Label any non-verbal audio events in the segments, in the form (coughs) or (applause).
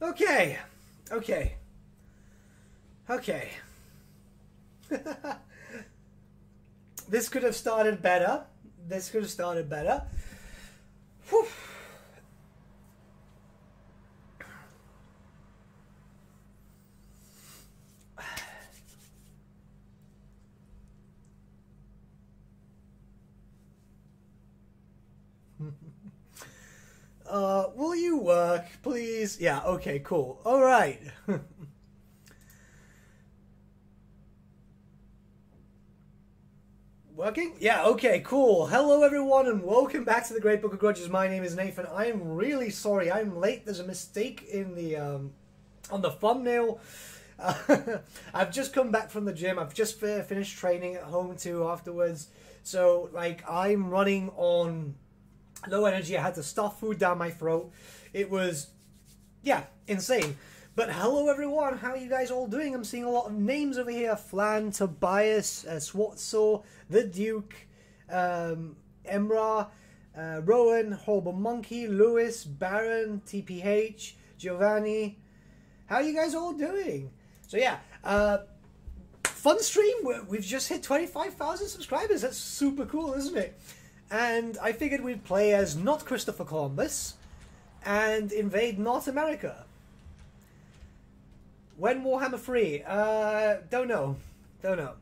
Okay. Okay. Okay. (laughs) this could have started better. This could have started better. Whew. Uh, work, please? Yeah, okay, cool. All right. (laughs) Working? Yeah, okay, cool. Hello, everyone, and welcome back to the Great Book of Grudges. My name is Nathan. I am really sorry. I'm late. There's a mistake in the um, on the thumbnail. Uh, (laughs) I've just come back from the gym. I've just finished training at home too afterwards. So, like, I'm running on low energy. I had to stuff food down my throat. It was, yeah, insane. But hello everyone, how are you guys all doing? I'm seeing a lot of names over here. Flan, Tobias, uh, Swatso, The Duke, um, Emra, uh, Rowan, Horrible Monkey, Lewis, Baron, TPH, Giovanni. How are you guys all doing? So yeah, uh, fun stream. We've just hit 25,000 subscribers. That's super cool, isn't it? and I figured we'd play as not Christopher Columbus and invade North America. When Warhammer 3? Uh, don't know. Don't know.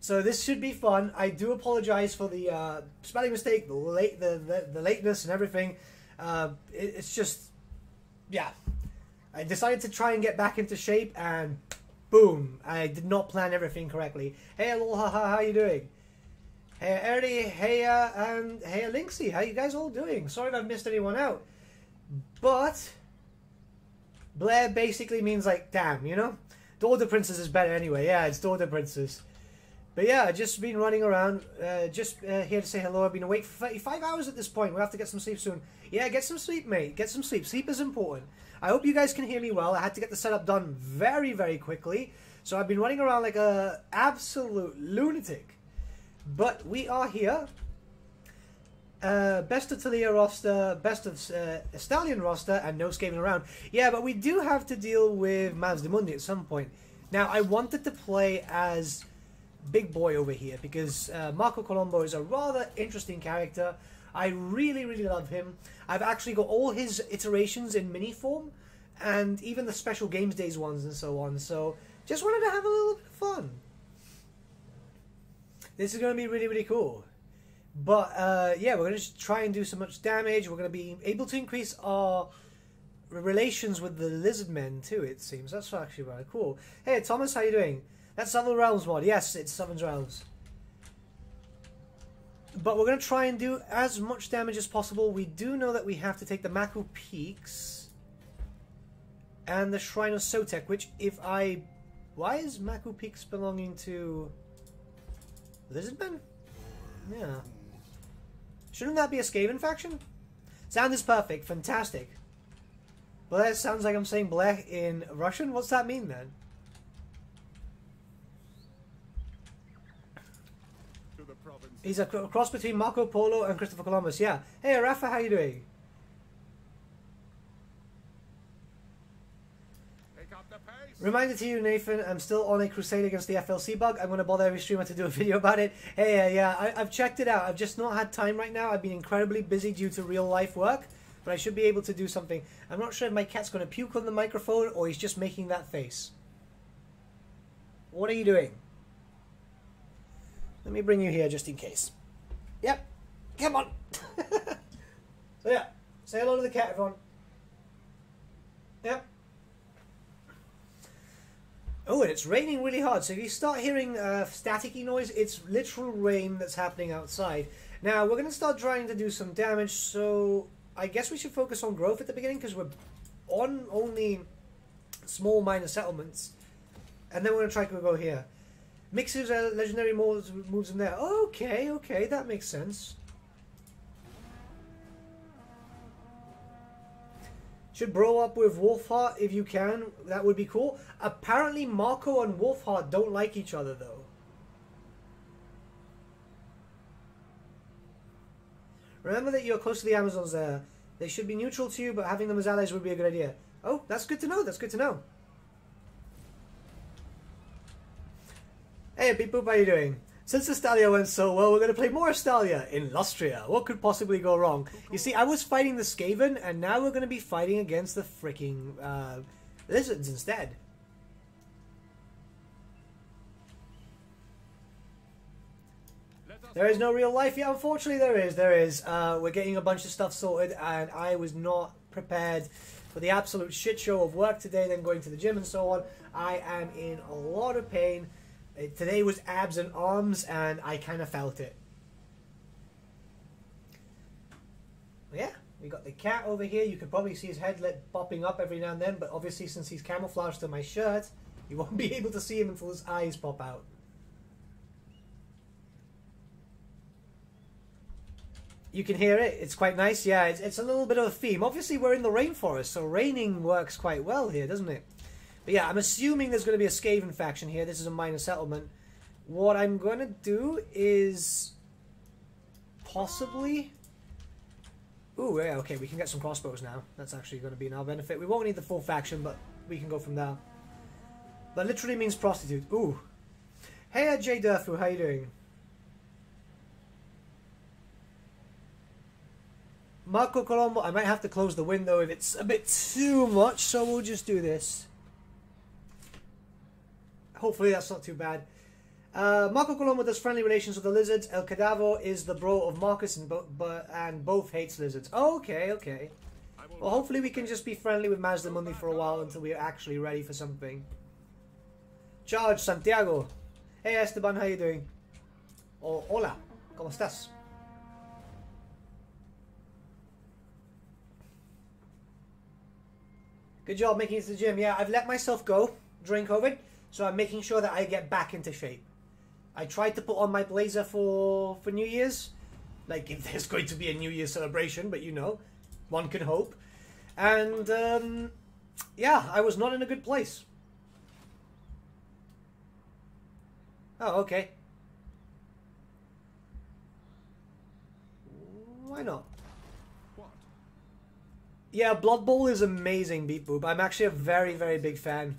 So this should be fun. I do apologize for the uh, spelling mistake, the late, the, the, the lateness and everything. Uh, it, it's just, yeah. I decided to try and get back into shape, and boom, I did not plan everything correctly. Hey, aloha, how you doing? Hey Ernie, hey uh, and hey Linksy, how you guys all doing? Sorry if I've missed anyone out. But Blair basically means like damn, you know? Daughter Princess is better anyway. Yeah, it's Daughter Princess. But yeah, i just been running around, uh, just uh, here to say hello. I've been awake for 35 hours at this point. We'll have to get some sleep soon. Yeah, get some sleep, mate. Get some sleep. Sleep is important. I hope you guys can hear me well. I had to get the setup done very, very quickly. So I've been running around like a absolute lunatic. But we are here. Uh, best of Talia roster, best of uh, Estalian roster, and no scaling around. Yeah, but we do have to deal with Mazdamundi at some point. Now, I wanted to play as Big Boy over here because uh, Marco Colombo is a rather interesting character. I really, really love him. I've actually got all his iterations in mini form, and even the special games days ones and so on. So, just wanted to have a little bit of fun. This is going to be really, really cool. But uh, yeah, we're going to try and do so much damage. We're going to be able to increase our relations with the lizard men too. It seems that's actually rather cool. Hey Thomas, how you doing? That's Southern Realms mod. Yes, it's Southern Realms. But we're going to try and do as much damage as possible. We do know that we have to take the Maku Peaks and the Shrine of Sotek, which if I... Why is Maku Peaks belonging to... Lizardmen? Yeah. Shouldn't that be a Skaven faction? Sound is perfect. Fantastic. Well, that sounds like I'm saying black in Russian. What's that mean then? He's a cross between Marco Polo and Christopher Columbus. Yeah. Hey, Rafa, how you doing? Reminder to you, Nathan, I'm still on a crusade against the FLC bug. I'm going to bother every streamer to do a (laughs) video about it. Hey, uh, yeah, I, have checked it out. I've just not had time right now. I've been incredibly busy due to real life work, but I should be able to do something. I'm not sure if my cat's going to puke on the microphone or he's just making that face. What are you doing? Let me bring you here just in case. Yep. Come on. (laughs) so, yeah. Say hello to the cat, everyone. Yep. Oh, and it's raining really hard. So if you start hearing uh, staticky noise, it's literal rain that's happening outside. Now, we're going to start trying to do some damage, so I guess we should focus on growth at the beginning because we're on only small minor settlements. And then we're going to try to go here. Mixes uh, legendary moves, moves in there. Okay, okay, that makes sense. Should bro up with Wolfheart if you can. That would be cool. Apparently, Marco and Wolfheart don't like each other, though. Remember that you're close to the Amazons there. They should be neutral to you, but having them as allies would be a good idea. Oh, that's good to know. That's good to know. Hey, Beep Boop, how you doing? Since Estalia went so well, we're going to play more Estalia in Lustria. What could possibly go wrong? You see, I was fighting the Skaven, and now we're going to be fighting against the freaking uh, lizards instead. There is no real life. Yeah, unfortunately there is. There is. Uh, we're getting a bunch of stuff sorted, and I was not prepared for the absolute shit show of work today, then going to the gym and so on. I am in a lot of pain. Uh, today was abs and arms, and I kind of felt it. Yeah, we got the cat over here. You could probably see his headlet popping up every now and then, but obviously since he's camouflaged to my shirt, you (laughs) won't be able to see him until his eyes pop out. You can hear it. It's quite nice. Yeah, it's, it's a little bit of a theme. Obviously, we're in the rainforest, so raining works quite well here, doesn't it? But yeah, I'm assuming there's going to be a Skaven faction here. This is a minor settlement. What I'm going to do is possibly... Ooh, yeah, okay, we can get some crossbows now. That's actually going to be in our benefit. We won't need the full faction, but we can go from there. That literally means prostitute. Ooh. Hey, Jay Durfu, how you doing? Marco Colombo, I might have to close the window if it's a bit too much, so we'll just do this. Hopefully that's not too bad. Uh, Marco Colombo does friendly relations with the lizards. El Cadavo is the bro of Marcus and, bo and both hates lizards. okay, okay. Well, hopefully we can just be friendly with Mazdamundi for a while until we're actually ready for something. Charge, Santiago. Hey Esteban, how you doing? Oh, hola, ¿cómo estás? Good job making it to the gym. Yeah, I've let myself go during COVID, so I'm making sure that I get back into shape. I tried to put on my blazer for for New Year's, like if (laughs) there's going to be a New Year's celebration, but you know, one can hope. And um, yeah, I was not in a good place. Oh, okay. Why not? Yeah, Blood Bowl is amazing, Beat Boop. I'm actually a very, very big fan.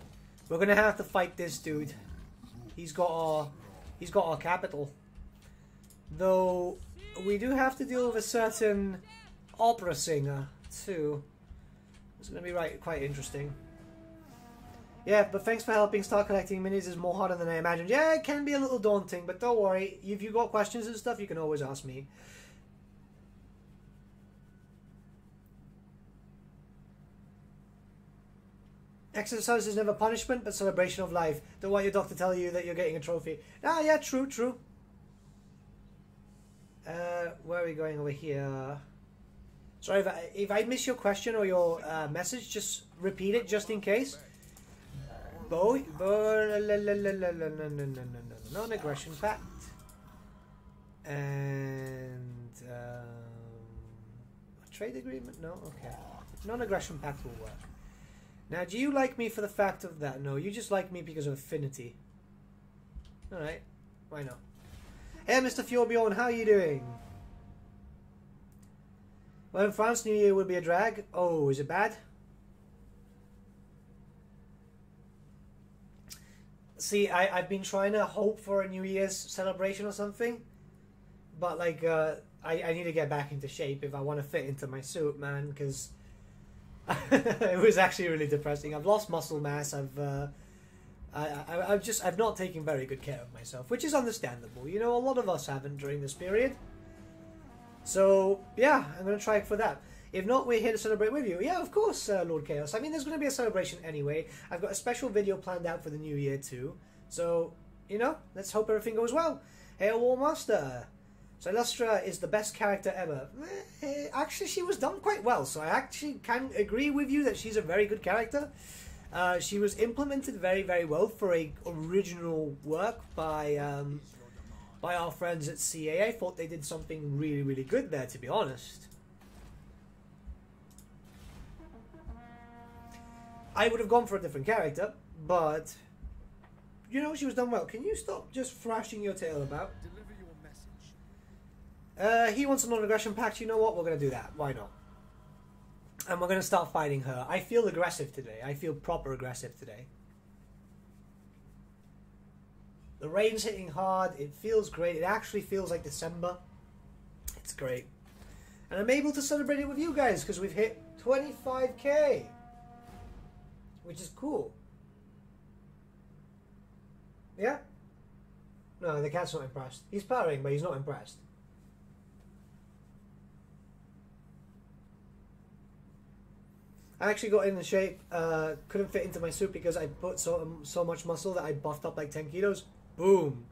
We're gonna have to fight this dude. He's got our, he's got our capital. Though we do have to deal with a certain opera singer too. It's gonna be right, quite interesting. Yeah, but thanks for helping. Start collecting minis is more harder than I imagined. Yeah, it can be a little daunting, but don't worry. If you got questions and stuff, you can always ask me. Exercise is never punishment, but celebration of life. Don't want your doctor to tell you that you're getting a trophy. Ah, yeah, true, true. Uh, where are we going over here? Sorry, if I, if I miss your question or your uh, message, just repeat it just in case. Bo, bo non-aggression pact. And um, trade agreement? No, okay. Non-aggression pact will work. Now, do you like me for the fact of that? No, you just like me because of affinity. Alright, why not? Hey, Mr. Fjorbjorn, how are you doing? Well, in France, New Year would be a drag. Oh, is it bad? See, I, I've been trying to hope for a New Year's celebration or something. But, like, uh, I, I need to get back into shape if I want to fit into my suit, man, because (laughs) it was actually really depressing. I've lost muscle mass. I've uh, I, I, I've just I've not taken very good care of myself, which is understandable. You know, a lot of us haven't during this period. So yeah, I'm gonna try for that. If not, we're here to celebrate with you. Yeah, of course, uh, Lord Chaos. I mean, there's going to be a celebration anyway. I've got a special video planned out for the new year too. So, you know, let's hope everything goes well. Hey, War Master. So Lustra is the best character ever. Eh, actually, she was done quite well, so I actually can agree with you that she's a very good character. Uh, she was implemented very, very well for a original work by um, by our friends at CA. I thought they did something really, really good there, to be honest. I would have gone for a different character, but you know she was done well. Can you stop just thrashing your tail about? Uh, he wants a non-aggression pact. You know what? We're going to do that. Why not? And we're gonna start fighting her. I feel aggressive today. I feel proper aggressive today. The rain's hitting hard. It feels great. It actually feels like December. It's great. And I'm able to celebrate it with you guys because we've hit 25k. Which is cool. Yeah? No, the cat's not impressed. He's purring, but he's not impressed. I actually got in the shape. Uh, couldn't fit into my suit because I put so so much muscle that I buffed up like 10 kilos. Boom.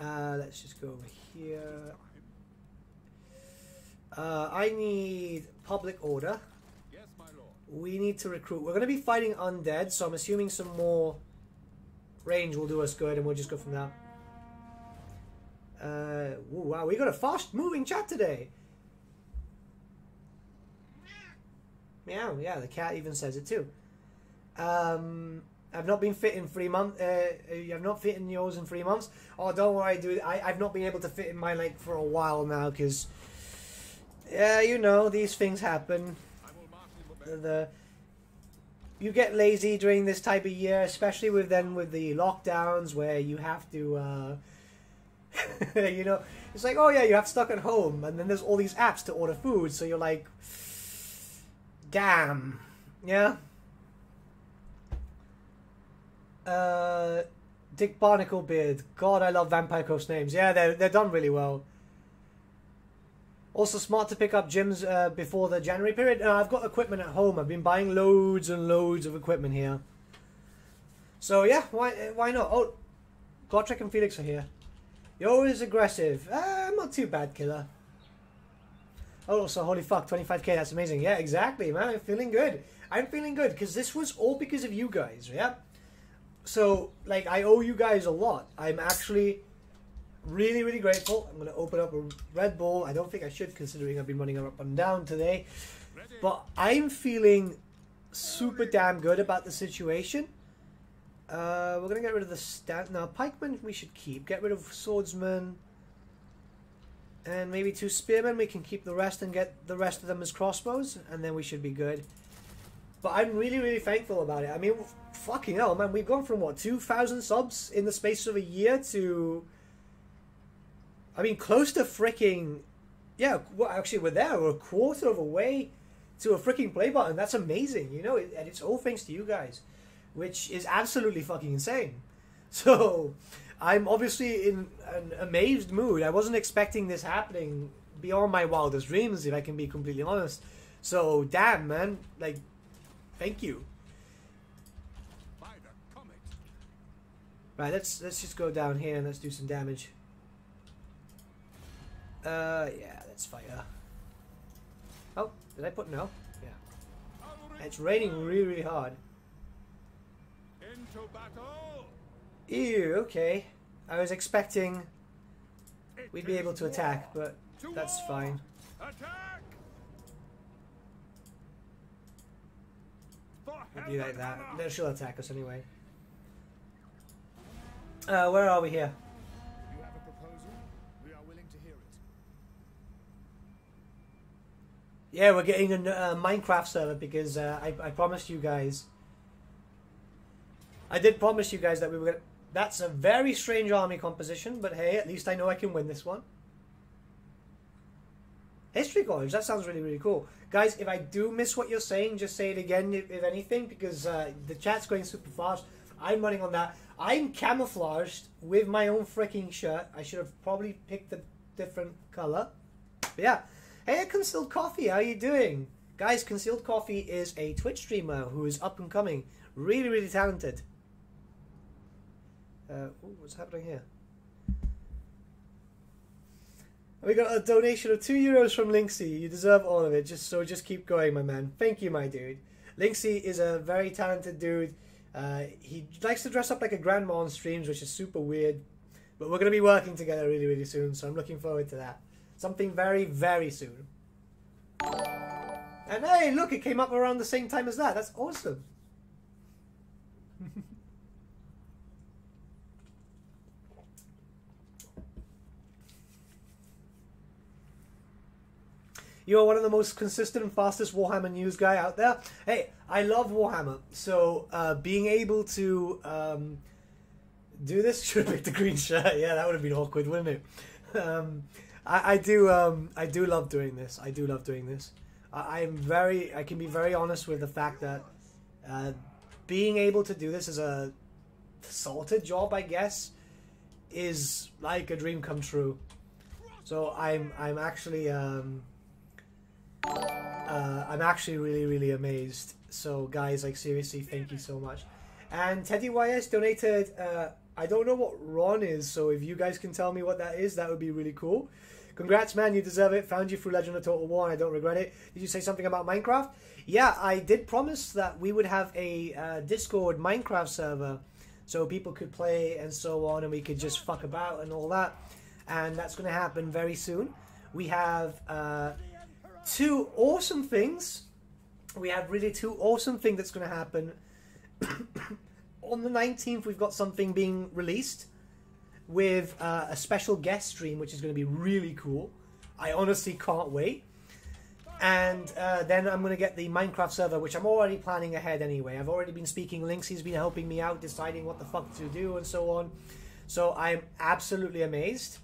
Uh, let's just go over here. Uh, I need public order. Yes, my lord. We need to recruit. We're going to be fighting undead, so I'm assuming some more range will do us good, and we'll just go from there. Uh, wow, we got a fast-moving chat today. Meow, yeah, the cat even says it too. Um, I've not been fit in three months. Uh, I've not fit in yours in three months. Oh, don't worry, dude. I, I've not been able to fit in my leg for a while now because, yeah, you know, these things happen. The, the you get lazy during this type of year, especially with then with the lockdowns where you have to, uh, (laughs) you know, it's like oh yeah, you have stuck at home, and then there's all these apps to order food, so you're like, damn, yeah. Uh, Dick Barnacle Beard. God, I love Vampire Coast names. Yeah, they're they're done really well. Also smart to pick up gyms uh, before the January period. Uh, I've got equipment at home. I've been buying loads and loads of equipment here. So yeah, why why not? Oh, Gotrek and Felix are here. You're always aggressive. Uh, I'm not too bad, killer. Oh, so holy fuck, 25k, that's amazing. Yeah, exactly, man. I'm feeling good. I'm feeling good because this was all because of you guys, yeah? So, like, I owe you guys a lot. I'm actually really, really grateful. I'm going to open up a Red Bull. I don't think I should, considering I've been running up and down today. But I'm feeling super damn good about the situation. Uh, we're gonna get rid of the stat now. Pikemen we should keep. Get rid of swordsmen. And maybe two spearmen. We can keep the rest and get the rest of them as crossbows, and then we should be good. But I'm really, really thankful about it. I mean, fucking hell, man. We've gone from what two thousand subs in the space of a year to. I mean, close to freaking. Yeah, well, actually, we're there. We're a quarter of a way to a freaking play button. That's amazing, you know, and it's all thanks to you guys, which is absolutely fucking insane. (laughs) So, I'm obviously in an amazed mood. I wasn't expecting this happening beyond my wildest dreams, if I can be completely honest. So, damn, man, like, thank you. Right, let's let's just go down here and let's do some damage. Uh, yeah, let's fire. Oh, did I put no? Yeah. It's raining really, really hard. Ew, okay. I was expecting we'd be able to attack, but that's fine. We'll be like that. Then she'll attack us anyway. Uh, where are we here? You have a proposal? We are willing to hear it. Yeah, we're getting a uh, Minecraft server because uh, I, I promised you guys. I did promise you guys that we were gonna. That's a very strange army composition, but hey, at least I know I can win this one. History College, that sounds really, really cool. Guys, if I do miss what you're saying, just say it again, if, if anything, because uh, the chat's going super fast. I'm running on that. I'm camouflaged with my own freaking shirt. I should have probably picked a different color. But yeah. Hey, Concealed Coffee, how are you doing? Guys, Concealed Coffee is a Twitch streamer who is up and coming. Really, really talented. Uh, what's happening here? We got a donation of two euros from Linksy. You deserve all of it. Just so, just keep going, my man. Thank you, my dude. Linksy is a very talented dude. Uh, he likes to dress up like a grandma on streams, which is super weird. But we're gonna be working together really, really soon. So I'm looking forward to that. Something very, very soon. And hey, look, it came up around the same time as that. That's awesome. (laughs) You're one of the most consistent and fastest Warhammer news guy out there. Hey, I love Warhammer, so uh, being able to um, do this (laughs) should have picked the green shirt. Yeah, that would have been awkward, wouldn't it? Um, I, I do. Um, I do love doing this. I do love doing this. I, I'm very. I can be very honest with the fact that uh, being able to do this as a salted job, I guess, is like a dream come true. So I'm. I'm actually. Um, uh, I'm actually really, really amazed. So, guys, like, seriously, thank you so much. And Teddy YS donated. Uh, I don't know what Ron is, so if you guys can tell me what that is, that would be really cool. Congrats, man, you deserve it. Found you through Legend of Total War, I don't regret it. Did you say something about Minecraft? Yeah, I did promise that we would have a uh, Discord Minecraft server so people could play and so on, and we could just fuck about and all that. And that's going to happen very soon. We have uh, two awesome things. We have really two awesome things that's going to happen. (coughs) On the 19th, we've got something being released with uh, a special guest stream, which is going to be really cool. I honestly can't wait. And uh, then I'm going to get the Minecraft server, which I'm already planning ahead anyway. I've already been speaking links. He's been helping me out, deciding what the fuck to do and so on. So I'm absolutely amazed.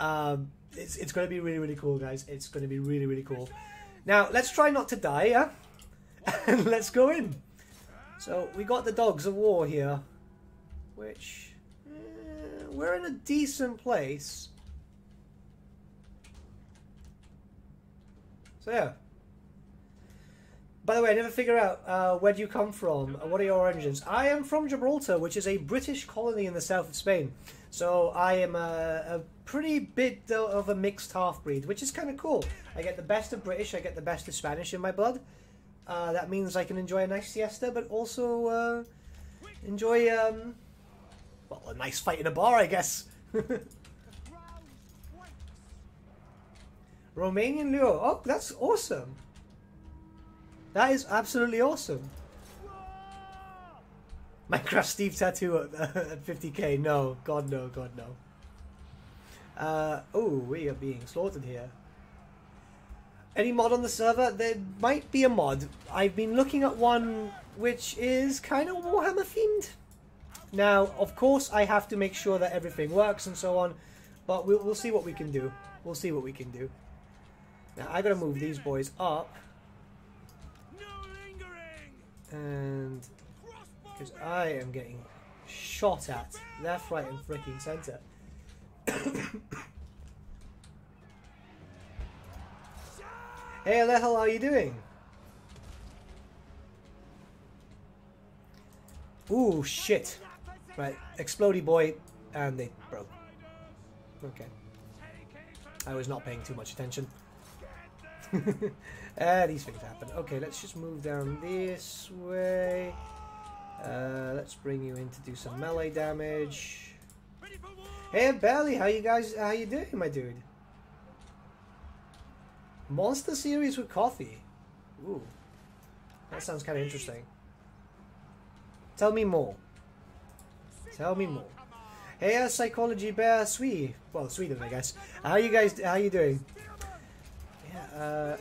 Um, it's, it's going to be really, really cool, guys. It's going to be really, really cool. Now, let's try not to die, yeah? (laughs) And let's go in. So, we got the Dogs of War here. Which, eh, we're in a decent place. So, yeah. By the way, I never figure out uh, where do you come from? What are your origins? I am from Gibraltar, which is a British colony in the south of Spain. So I am a, a pretty bit of a mixed half breed, which is kind of cool. I get the best of British, I get the best of Spanish in my blood. Uh, that means I can enjoy a nice siesta, but also uh, enjoy um, well a nice fight in a bar, I guess. (laughs) Romanian lure. Oh, that's awesome. That is absolutely awesome. (laughs) Minecraft Steve tattoo at, (laughs) at 50k. No, God no, God no. Uh, oh, we are being slaughtered here. Any mod on the server? There might be a mod. I've been looking at one which is kind of Warhammer themed. Now, of course, I have to make sure that everything works and so on, but we'll, we'll see what we can do. We'll see what we can do. Now, I gotta move these boys up, and because I am getting shot at left, right, and freaking center. (coughs) hey, Alejo, how are you doing? Ooh, shit. Right, explodey boy, and they broke. Okay. I was not paying too much attention. ah, (laughs) these things happen. Okay, let's just move down this way. Uh, let's bring you in to do some melee damage. Hey, Belly, how you guys? How you doing, my dude? Monster series with coffee. Ooh, that sounds kind of interesting. Tell me more. Tell me more. Hey, uh, psychology bear, sweet. Well, Sweden, I guess. How you guys? How you doing? Yeah. Uh,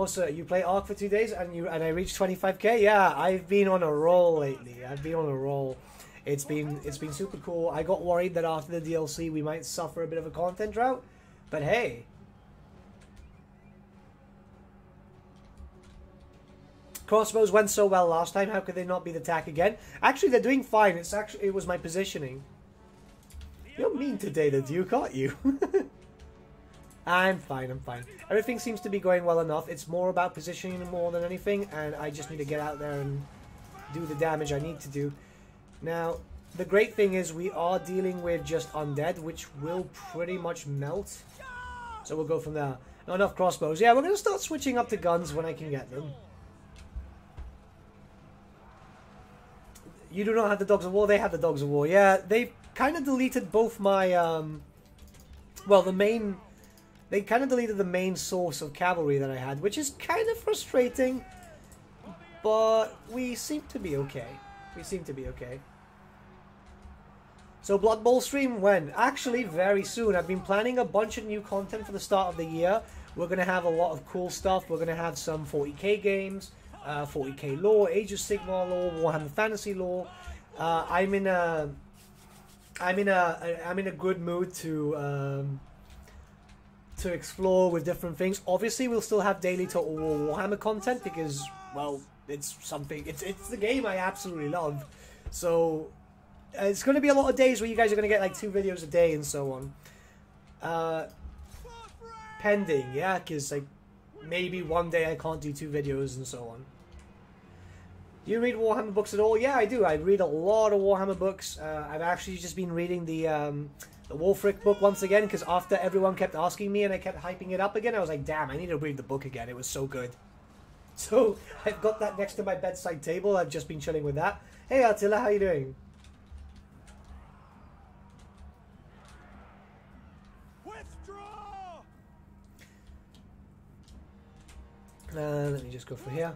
Also, you play Ark for two days and you and I reached 25k. Yeah, I've been on a roll lately. I've been on a roll. It's been it's been super cool. I got worried that after the DLC we might suffer a bit of a content drought, but hey. Crossbows went so well last time. How could they not be the tack again? Actually, they're doing fine. It's actually it was my positioning. You're mean today, the Duke, aren't you? (laughs) I'm fine, I'm fine. Everything seems to be going well enough. It's more about positioning more than anything, and I just need to get out there and do the damage I need to do. Now, the great thing is we are dealing with just undead, which will pretty much melt. So we'll go from there. Not enough crossbows. Yeah, we're going to start switching up to guns when I can get them. You do not have the Dogs of War. They have the Dogs of War. Yeah, they kind of deleted both my, um, well, the main, they kind of deleted the main source of cavalry that I had, which is kind of frustrating. But we seem to be okay. We seem to be okay. So Blood Bowl stream when? Actually, very soon. I've been planning a bunch of new content for the start of the year. We're gonna have a lot of cool stuff. We're gonna have some 40k games, uh, 40k lore, Age of Sigmar lore, Warhammer Fantasy lore. Uh, I'm in a, I'm in a, I'm in a good mood to um, to explore with different things. Obviously, we'll still have daily Total War Warhammer content because, well, it's something. It's it's the game I absolutely love. So uh, it's going to be a lot of days where you guys are going to get like two videos a day and so on. Uh, pending, yeah, because like maybe one day I can't do two videos and so on. Do you read Warhammer books at all? Yeah, I do. I read a lot of Warhammer books. Uh, I've actually just been reading the um, the Wulfrik book once again because after everyone kept asking me and I kept hyping it up again, I was like, damn, I need to read the book again. It was so good. (laughs) So I've got that next to my bedside table. I've just been chilling with that. Hey Attila, how you doing? Withdraw! Uh, let me just go for here.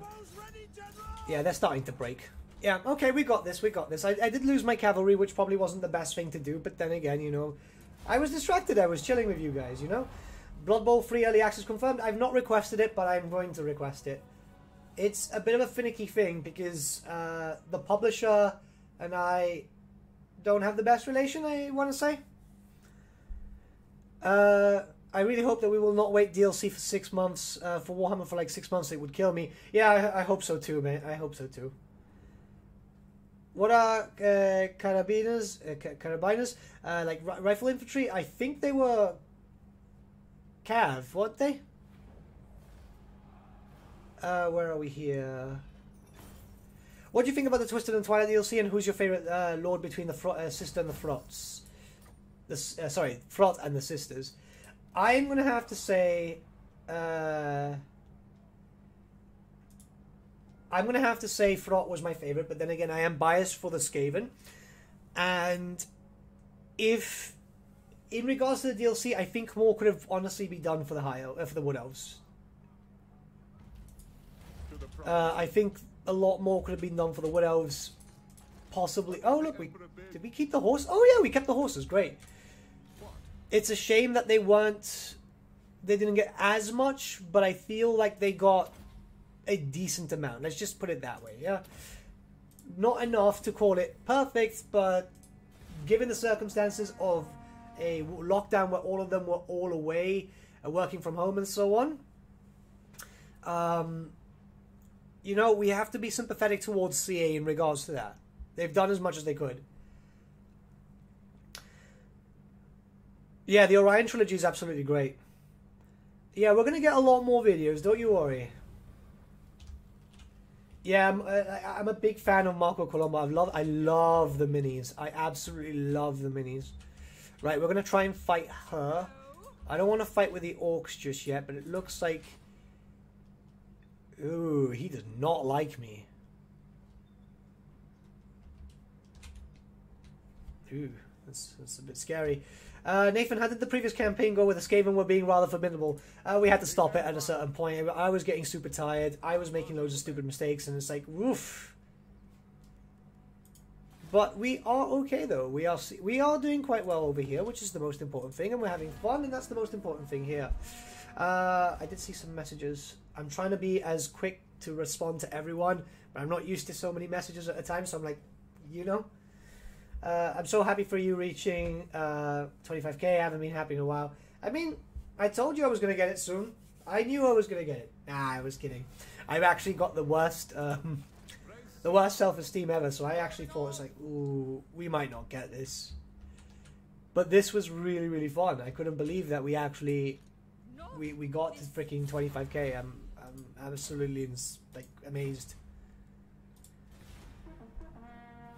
Yeah, they're starting to break. Yeah, okay, we got this, we got this. I, I did lose my cavalry, which probably wasn't the best thing to do, but then again, you know, I was distracted. I was chilling with you guys, you know? Blood Bowl free early access confirmed. I've not requested it, but I'm going to request it. It's a bit of a finicky thing because uh, the publisher and I don't have the best relation, I want to say. Uh, I really hope that we will not wait DLC for six months. Uh, for Warhammer for like six months, it would kill me. Yeah, I, I hope so too, man. I hope so too. What are uh, carabiners? Uh, carabiners? Uh, like ri- rifle infantry? I think they were Cav, weren't they? Uh, where are we here? What do you think about the Twisted and Twilight DLC, and who's your favorite uh, lord between the uh, sister and the Throts? The uh, sorry, Throt and the sisters. I'm gonna have to say, I'm gonna have to say Throt was my favorite, but then again, I am biased for the Skaven, and if in regards to the DLC, I think more could have honestly be done for the high El- uh, for the Wood Elves. To. Uh, I think a lot more could have been done for the Wood Elves. Possibly. Oh look, we did we keep the horse? Oh yeah, we kept the horses. Great. It's a shame that they weren't. They didn't get as much, but I feel like they got a decent amount. Let's just put it that way. Yeah. Not enough to call it perfect, but given the circumstances of a lockdown where all of them were all away, uh, working from home, and so on. Um, you know, we have to be sympathetic towards CA in regards to that. They've done as much as they could. Yeah, the Orion trilogy is absolutely great. Yeah, we're gonna get a lot more videos. Don't you worry. Yeah, I'm, uh, I, I'm a big fan of Marco Colombo. I love, I love the minis. I absolutely love the minis. Right, we're gonna try and fight her. I don't want to fight with the orcs just yet, but it looks like. Ooh, he does not like me. Ooh, that's, that's a bit scary. Uh, Nathan, how did the previous campaign go with the Skaven were being rather formidable? Uh, we had to stop it at a certain point. I was getting super tired. I was making loads of stupid mistakes, and it's like, woof. But we are okay though. We are we are doing quite well over here, which is the most important thing, and we're having fun, and that's the most important thing here. Uh, I did see some messages. I'm trying to be as quick to respond to everyone, but I'm not used to so many messages at a time. So I'm like, you know. Uh, I'm so happy for you reaching uh, 25k. I haven't been happy in a while. I mean, I told you I was going to get it soon. I knew I was going to get it. Nah, I was kidding. I've actually got the worst, um, the worst self-esteem ever. So I actually thought it's like, ooh, we might not get this. But this was really, really fun. I couldn't believe that we actually, we, we got to freaking 25k. I'm, I'm absolutely like amazed.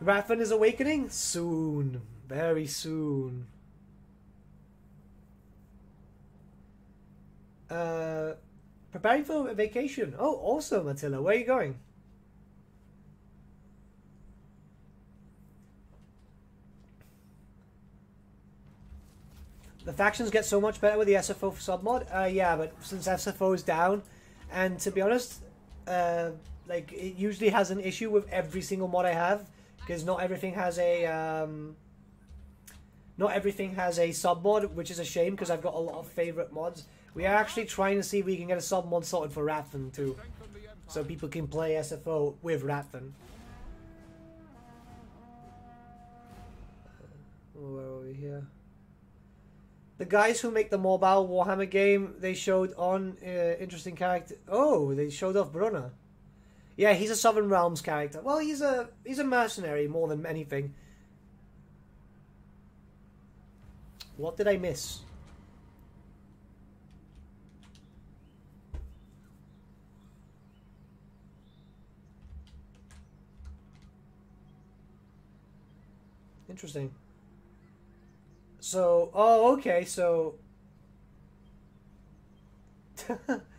Rathan is awakening soon, very soon. Uh, preparing for a vacation. Oh, awesome, Attila. Where are you going? The factions get so much better with the SFO submod. Uh, yeah, but since SFO is down, and to be honest, uh, like it usually has an issue with every single mod I have because not everything has a um, not everything has a sub mod, which is a shame because I've got a lot of favorite mods. We are actually trying to see if we can get a sub mod sorted for Rathan too, so people can play SFO with Rathan. Uh, Where are we here? The guys who make the mobile Warhammer game, they showed on uh, interesting character. Oh, they showed off Brunner. Yeah, he's a Southern Realms character. Well, he's a he's a mercenary more than anything. What did I miss? Interesting. So, oh, okay, so. (laughs) (laughs)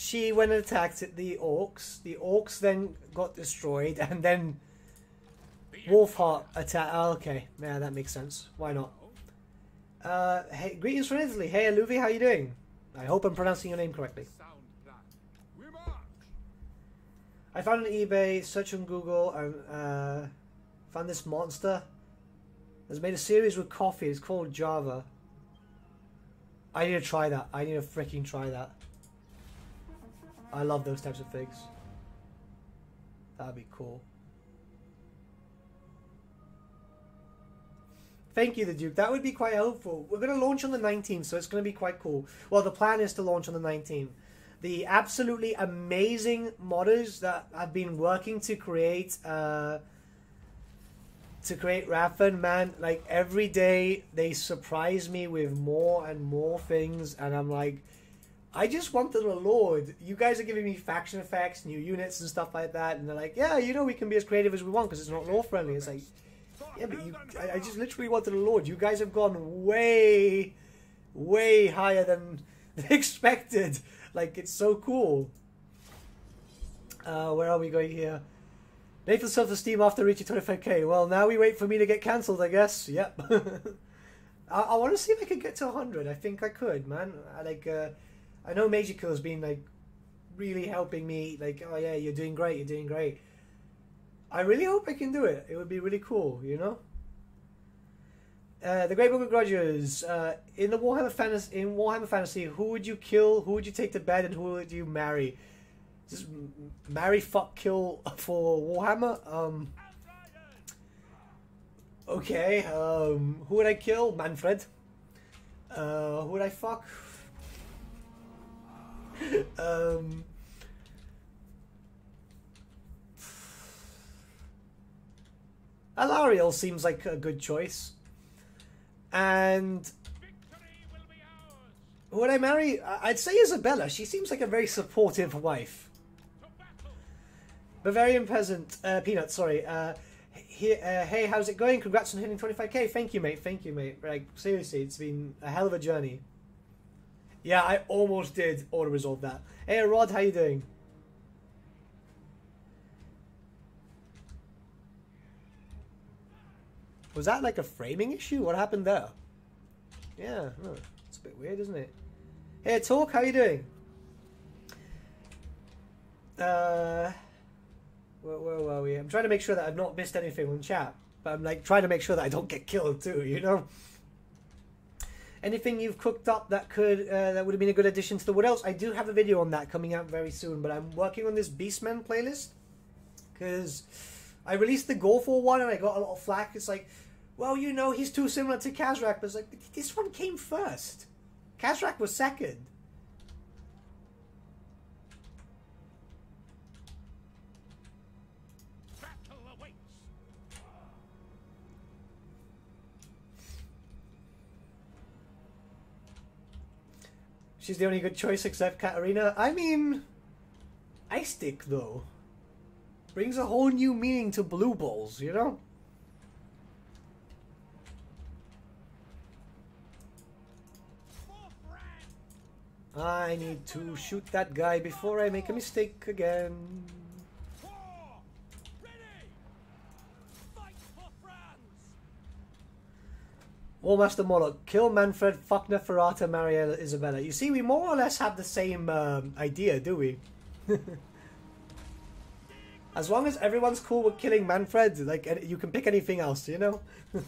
she went and attacked the orcs. The orcs then got destroyed, (laughs) and then Wolfheart attacked. Oh, okay, yeah, that makes sense. Why not? Uh, hey, greetings from Italy. Hey, Aluvi, how you doing? I hope I'm pronouncing your name correctly. I found on eBay, search on Google, and uh, found this monster. Has made a series with coffee. It's called Java. I need to try that. I need to freaking try that. I love those types of things. That'd be cool. Thank you, the Duke. That would be quite helpful. We're going to launch on the 19th, so it's going to be quite cool. Well, the plan is to launch on the 19th. The absolutely amazing modders that have been working to create uh, to create Rathan, man, like every day they surprise me with more and more things, and I'm like, I just wanted a lord. You guys are giving me faction effects, new units, and stuff like that, and they're like, yeah, you know, we can be as creative as we want because it's not law friendly. It's like, yeah, but you, I, I just literally wanted a lord. You guys have gone way, way higher than (laughs) expected. Like, it's so cool. Uh, where are we going here? Nathan self-esteem after reaching 25k. Well, now we wait for me to get cancelled, I guess. Yep. (laughs) I, I want to see if I can get to 100. I think I could, man. I, like, uh, I know Major Kill's been like really helping me. Like, oh yeah, you're doing great. You're doing great. I really hope I can do it. It would be really cool, you know. Uh, the Great Book of Grudges. Uh, in the Warhammer fantasy, in Warhammer Fantasy, who would you kill? Who would you take to bed, and who would you marry? Just marry, fuck, kill (laughs) for Warhammer. Um. Okay. Um. Who would I kill? Manfred. Uh. Who would I fuck? (laughs) um. Alarielle seems like a good choice. And would I marry? I'd say Isabella. She seems like a very supportive wife. Bavarian peasant, uh, peanut. Sorry. Uh, he, uh, hey, how's it going? Congrats on hitting 25k. Thank you, mate. Thank you, mate. Like seriously, it's been a hell of a journey. Yeah, I almost did auto resolve that. Hey, Rod, how you doing? Was that like a framing issue? What happened there? Yeah, it's a bit weird, isn't it? Hey, talk. How you doing? Uh. Where, where were we? I'm trying to make sure that I've not missed anything on chat, but I'm like trying to make sure that I don't get killed too. You know. Anything you've cooked up that could uh, that would have been a good addition to the Wood Elves? I do have a video on that coming out very soon, but I'm working on this Beastmen playlist because I released the Gorthor one and I got a lot of flack. It's like, well, you know, he's too similar to Khazrak, but it's like this one came first. Khazrak was second. She's the only good choice except Katarina. I mean, Ice Stick though brings a whole new meaning to blue balls. You know. I need to shoot that guy before I make a mistake again. War. Ready. Fight for France. Warmaster Moloch, kill Manfred, fuck Neferata, Mariella, Isabella. You see, we more or less have the same um, idea, do we? (laughs) as long as everyone's cool with killing Manfred, like you can pick anything else, you know. (laughs)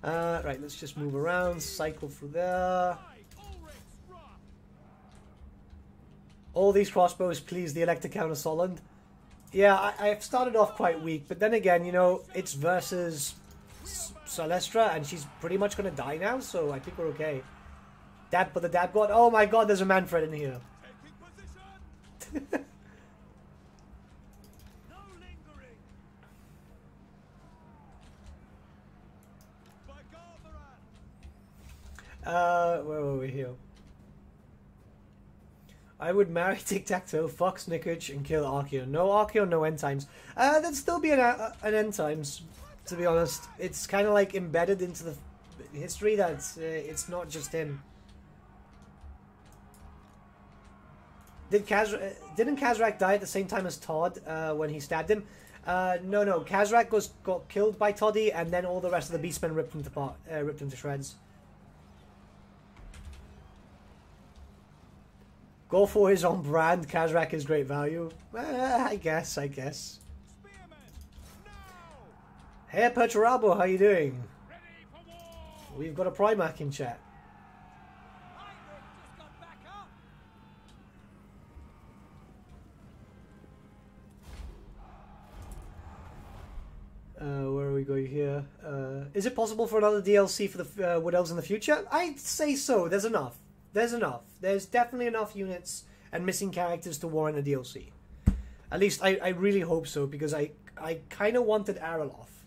Uh, right, let's just move around, cycle through there. All these crossbows please the Elector Count of Solent. Yeah, I, I've started off quite weak, but then again, you know, it's versus Celestra, and she's pretty much gonna die now, so I think we're okay. Dad, but the dad god. Oh my god, there's a Mannfred in here. (laughs) Uh, where were we here? I would marry (laughs) Tic Tac Toe, Fox Snickage, and kill Archaon. No Archaon, no end times. Uh, there'd still be an, uh, an end times, to be honest. It's kind of like embedded into the history that it's, uh, it's not just him. Did Kaz- uh, didn't Khazrak die at the same time as Todd uh, when he stabbed him? Uh, no, no. Khazrak was got killed by Toddy, and then all the rest of the Beastmen ripped him to part, uh, ripped him to shreds. Go for his own brand. Khazrak is great value. I guess. I guess. Hey, Perturabo, how you doing? We've got a Primarch in chat. Uh, where are we going here? Uh, is it possible for another DLC for the uh, Wood Elves in the future? I'd say so. There's enough. There's enough. There's definitely enough units and missing characters to warrant a DLC. At least I, I really hope so because I I kind of wanted Araloth.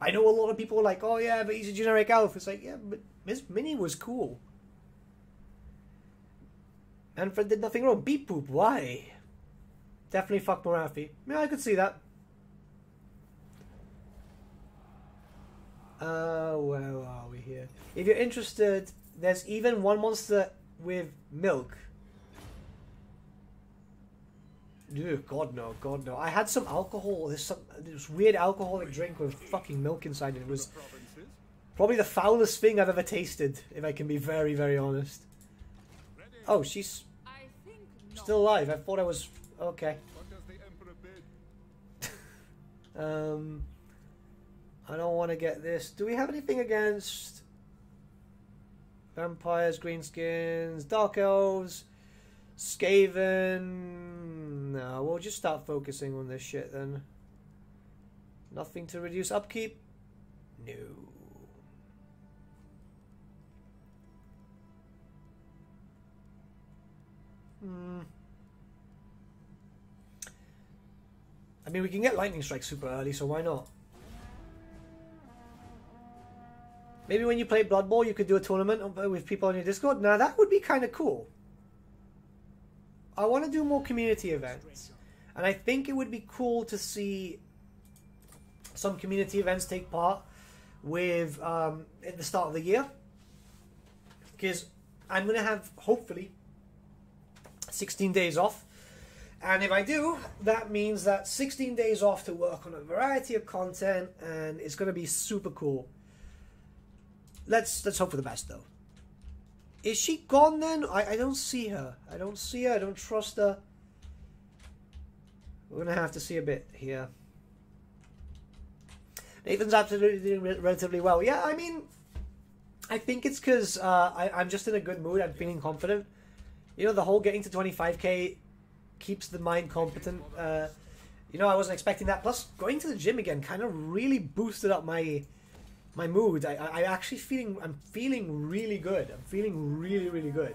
I know a lot of people are like, oh yeah, but he's a generic elf. It's like, yeah, but Miss Minnie was cool. Mannfred did nothing wrong. Beep poop. Why? Definitely fuck Morathi. Yeah, I could see that. Uh, where are we here? If you're interested, there's even one monster with milk. Ew, God no, God no. I had some alcohol. There's some this weird alcoholic drink with fucking milk inside it. It was probably the foulest thing I've ever tasted, if I can be very, very honest. Oh, she's still alive. I thought I was okay. (laughs) Um, I don't want to get this. Do we have anything against vampires, greenskins, dark elves, Skaven? No, we'll just start focusing on this shit then. Nothing to reduce upkeep? No. Hmm. I mean, we can get lightning strike super early, so why not? Maybe when you play Blood Bowl, you could do a tournament with people on your Discord. Now that would be kind of cool. I want to do more community events, and I think it would be cool to see some community events take part with um, at the start of the year, because I'm gonna have hopefully 16 days off. And if I do, that means that 16 days off to work on a variety of content, and it's going to be super cool. Let's let's hope for the best, though. Is she gone then? I, I don't see her. I don't see her. I don't trust her. We're going to have to see a bit here. Nathan's absolutely doing re- relatively well. Yeah, I mean, I think it's because uh, I'm just in a good mood. I'm feeling confident. You know, the whole getting to 25k keeps the mind competent. Uh, you know, I wasn't expecting that. Plus, going to the gym again kind of really boosted up my my mood. I, I, I actually feeling I'm feeling really good. I'm feeling really really good.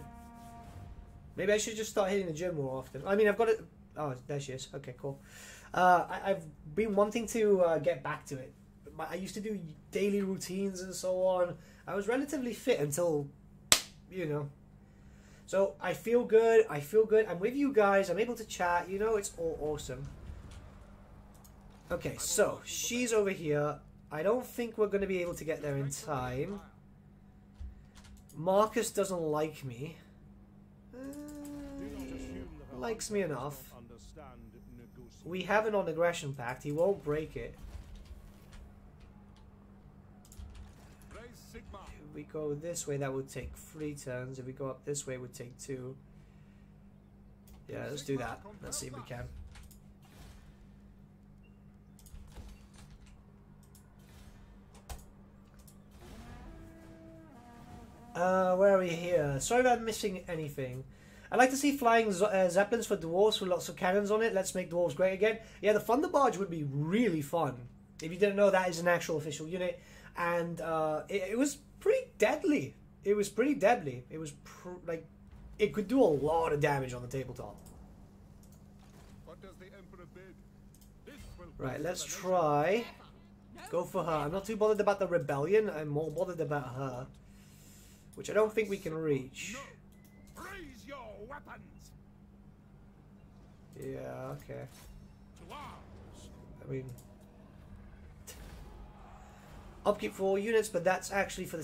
Maybe I should just start hitting the gym more often. I mean, I've got it. Oh, there she is. Okay, cool. Uh, I, I've been wanting to uh, get back to it. I used to do daily routines and so on. I was relatively fit until, you know, so I feel good. I feel good. I'm with you guys. I'm able to chat. You know, it's all awesome. Okay, so she's over here. I don't think we're going to be able to get there in time. Marcus doesn't like me. Uh, likes me enough. We have an non-aggression pact. He won't break it. If we go this way, that would take three turns. If we go up this way, it would take two. Yeah, let's do that. Let's see if we can. Uh, where are we here? Sorry I'm missing anything. I'd like to see flying uh, zeppelins for dwarves with lots of cannons on it. Let's make dwarves great again. Yeah, the Thunder Barge would be really fun. If you didn't know, that is an actual official unit, and uh, it, it was pretty deadly. It was pretty deadly. It was pr- like it could do a lot of damage on the tabletop. What does the Emperor bid? This will Right, let's try. Go for her. I'm not too bothered about the rebellion. I'm more bothered about her, which I don't think we can reach. No. Raise your weapons Yeah, okay. I mean, upkeep for all units, but that's actually for the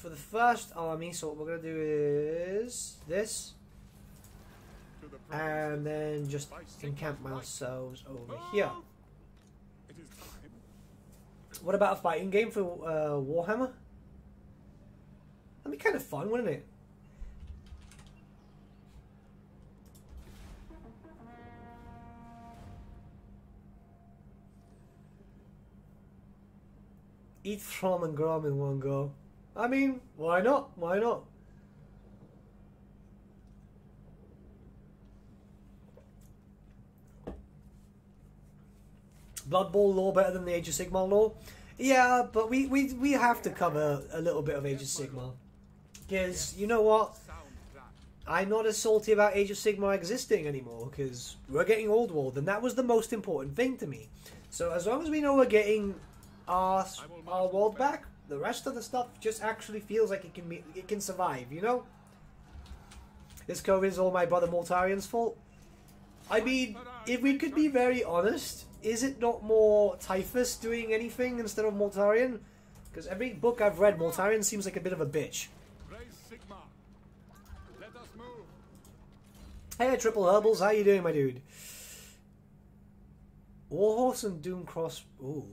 for the first army. So what we're gonna do is this, To the praise. and then just encamp ourselves over here. It is time. What about a fighting game for uh, Warhammer? That'd be kind of fun, wouldn't it? Eat Throm and Grom in one go. I mean, why not? Why not? Blood Bowl lore better than the Age of Sigmar lore? Yeah, but we, we, we have to cover a little bit of Age of Sigmar. Because, you know what? I'm not as salty about Age of Sigmar existing anymore because we're getting Old World, and that was the most important thing to me. So as long as we know we're getting our our world back, the rest of the stuff just actually feels like it can be, it can survive. You know. This COVID is all my brother Mortarion's fault. I mean, if we could be very honest, is it not more Typhus doing anything instead of Mortarion? Because every book I've read, Mortarion seems like a bit of a bitch. Hey, Triple Herbals, how you doing, my dude? Warhorse and Doom Cross. Ooh.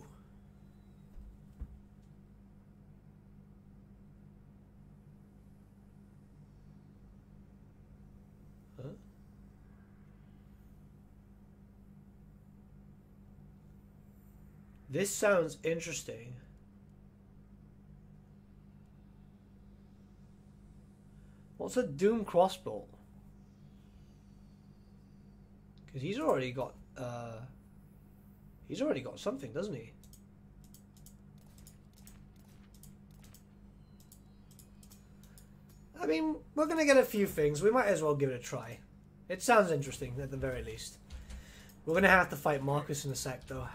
Huh? This sounds interesting. What's a Doom crossbow? Because he's already got, uh, he's already got something, doesn't he? I mean, we're gonna get a few things. We might as well give it a try. It sounds interesting at the very least. We're gonna have to fight Marcus in a sec, though.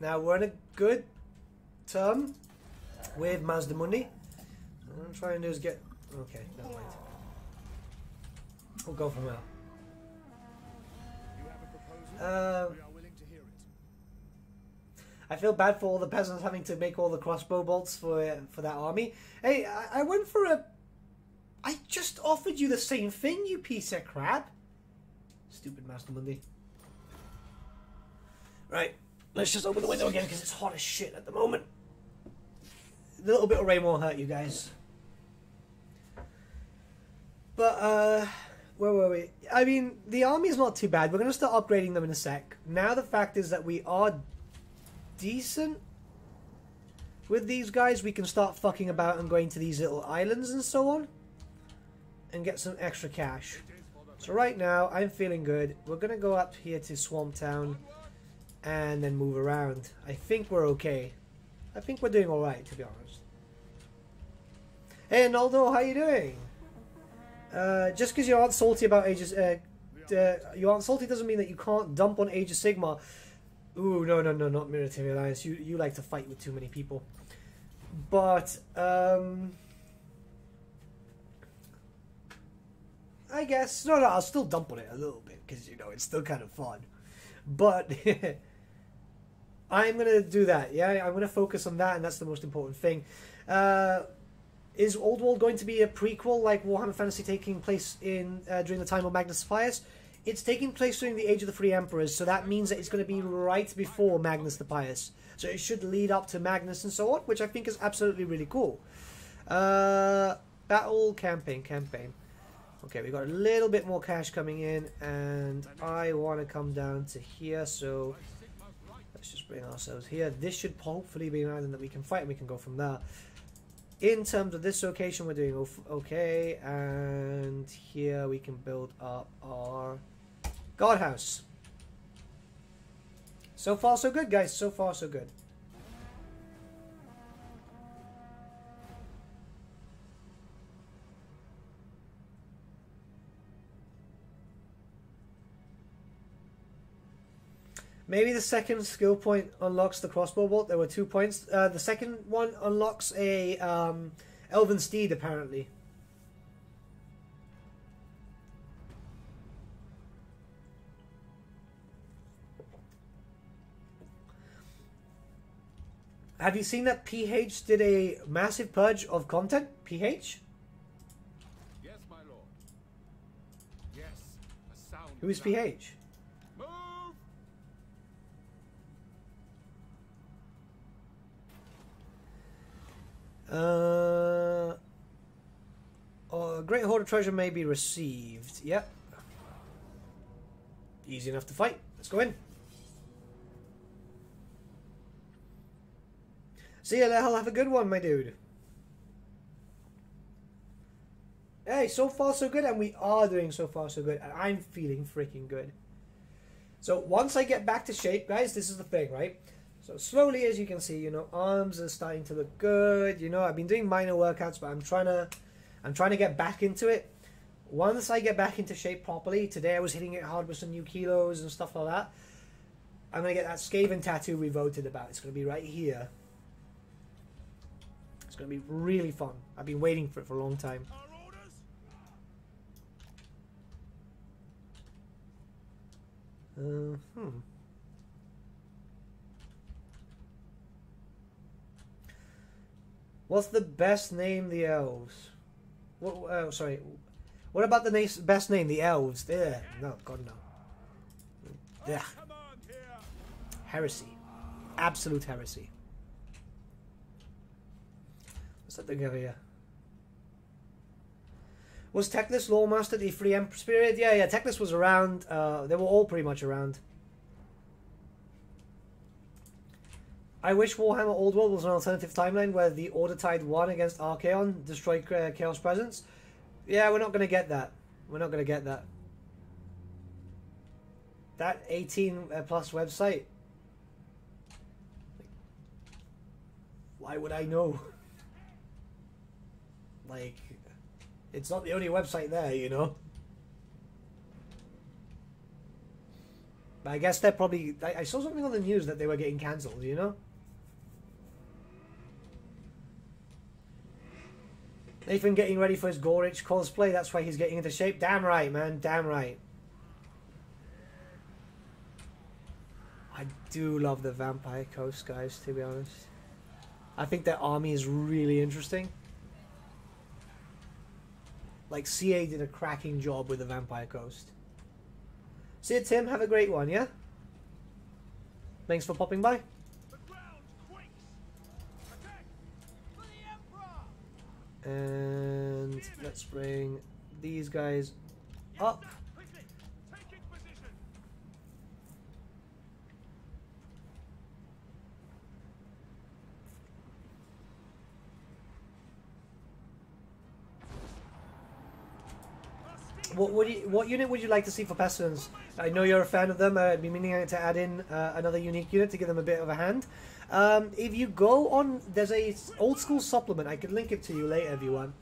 Now we're in a good term with Mazdamundi. What I'm trying to do is get. Okay, never mind. We'll go from there. It. I feel bad for all the peasants having to make all the crossbow bolts for for that army. Hey, I, I went for a. I just offered you the same thing, you piece of crap. Stupid Mazdamundi. Right, let's just open the window again because it's hot as shit at the moment. A little bit of rain won't hurt you guys. But uh, where were we? I mean, the army is not too bad. We're gonna start upgrading them in a sec. Now the fact is that we are decent with these guys. We can start fucking about and going to these little islands and so on, and get some extra cash. So right now, I'm feeling good. We're gonna go up here to Swamp Town, and then move around. I think we're okay. I think we're doing all right, to be honest. Hey, Naldo, how you doing? Uh, just because you aren't salty about of, uh, uh, you aren't salty doesn't mean that you can't dump on Age of Sigmar. Ooh, no, no, no, not Military Alliance. You you like to fight with too many people. But um, I guess no, no. I'll still dump on it a little bit because you know it's still kind of fun. But (laughs) I'm gonna do that. Yeah, I'm gonna focus on that, and that's the most important thing. Uh, is Old World going to be a prequel like Warhammer Fantasy taking place in uh, during the time of Magnus the Pious? It's taking place during the Age of the Three Emperors, so that means that it's going to be right before Magnus the Pious. So it should lead up to Magnus and so on, which I think is absolutely really cool. Uh, battle campaign campaign. Okay, we got a little bit more cash coming in, and I want to come down to here. So let's just bring ourselves here. This should hopefully be an island that we can fight, and we can go from there. In terms of this location, we're doing okay, and here we can build up our guardhouse. So far, so good, guys. So far, so good. Maybe the second skill point unlocks the crossbow bolt. There were two points. Uh, the second one unlocks a um, elven steed, apparently. Have you seen that PH did a massive purge of content? PH? Yes, my lord. Yes, a sound. Who is. PH? Uh, oh, a great hoard of treasure may be received. Yep. Easy enough to fight. Let's go in. See you, Lehel. Have a good one, my dude. Hey, so far so good, and we are doing so far so good, and I'm feeling freaking good. So once I get back to shape, guys, this is the thing, right? So slowly, as you can see, you know, arms are starting to look good. You know, I've been doing minor workouts, but I'm trying to, I'm trying to get back into it. Once I get back into shape properly, today I was hitting it hard with some new kilos and stuff like that. I'm gonna get that Skaven tattoo we voted about. It's gonna be right here. It's gonna be really fun. I've been waiting for it for a long time. Uh, hmm. What's the best name the elves? What? Uh, sorry. What about the na- best name the elves? There. No, God no. Yeah. Heresy. Absolute heresy. What's that thing over here? Was Teclis Loremaster the free Empress period? Yeah, yeah, Teclis was around. Uh, they were all pretty much around. I wish Warhammer Old World was an alternative timeline where the Order Tide won against Archaon, destroyed uh, Chaos Presence. Yeah, we're not going to get that. We're not going to get that. That 18 uh, plus website. Why would I know? (laughs) Like, it's not the only website there, you know? But I guess they're probably. I, I saw something on the news that they were getting cancelled, you know? Nathan getting ready for his Gorich cosplay, that's why he's getting into shape. Damn right, man, damn right. I do love the Vampire Coast guys, to be honest. I think their army is really interesting. Like, CA did a cracking job with the Vampire Coast. See you, Tim. Have a great one, yeah? Thanks for popping by. And let's bring these guys up. What would you, what unit would you like to see for Pestilence? I know you're a fan of them. I'd be meaning to add in uh, another unique unit to give them a bit of a hand. Um, if you go on, there's a old school supplement. I could link it to you later everyone.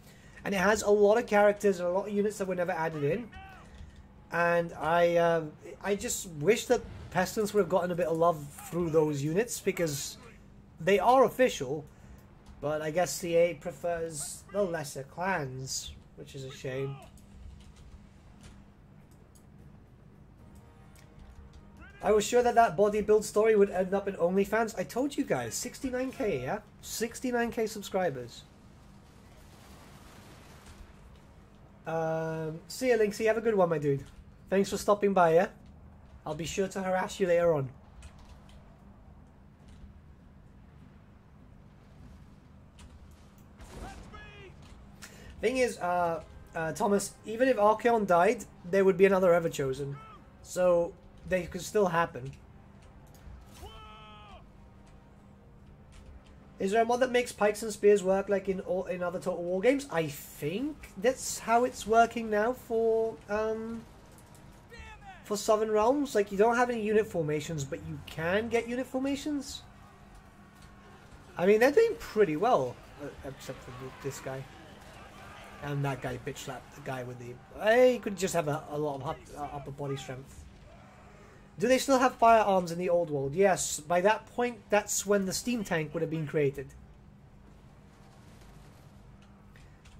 and it has a lot of characters and a lot of units that were never added in. And I, uh, I just wish that Pestilence would have gotten a bit of love through those units because they are official, but I guess CA prefers the lesser clans, which is a shame. I was sure that that body build story would end up in OnlyFans. I told you guys, 69k, yeah? 69k subscribers. Um, see you, Linksy. Have a good one, my dude. Thanks for stopping by, yeah? I'll be sure to harass you later on. Thing is, uh, uh, Thomas, even if Archaon died, there would be another Everchosen. So, they could still happen. Is there a mod that makes pikes and spears work like in all, in other Total War games? I think that's how it's working now for um, for Southern Realms. Like you don't have any unit formations, but you can get unit formations. I mean, they're doing pretty well, uh, except for this guy. And that guy bitch slapped the guy with the. Hey, he could just have a, a lot of up, uh, upper body strength. Do they still have firearms in the old world? Yes. By that point, that's when the steam tank would have been created.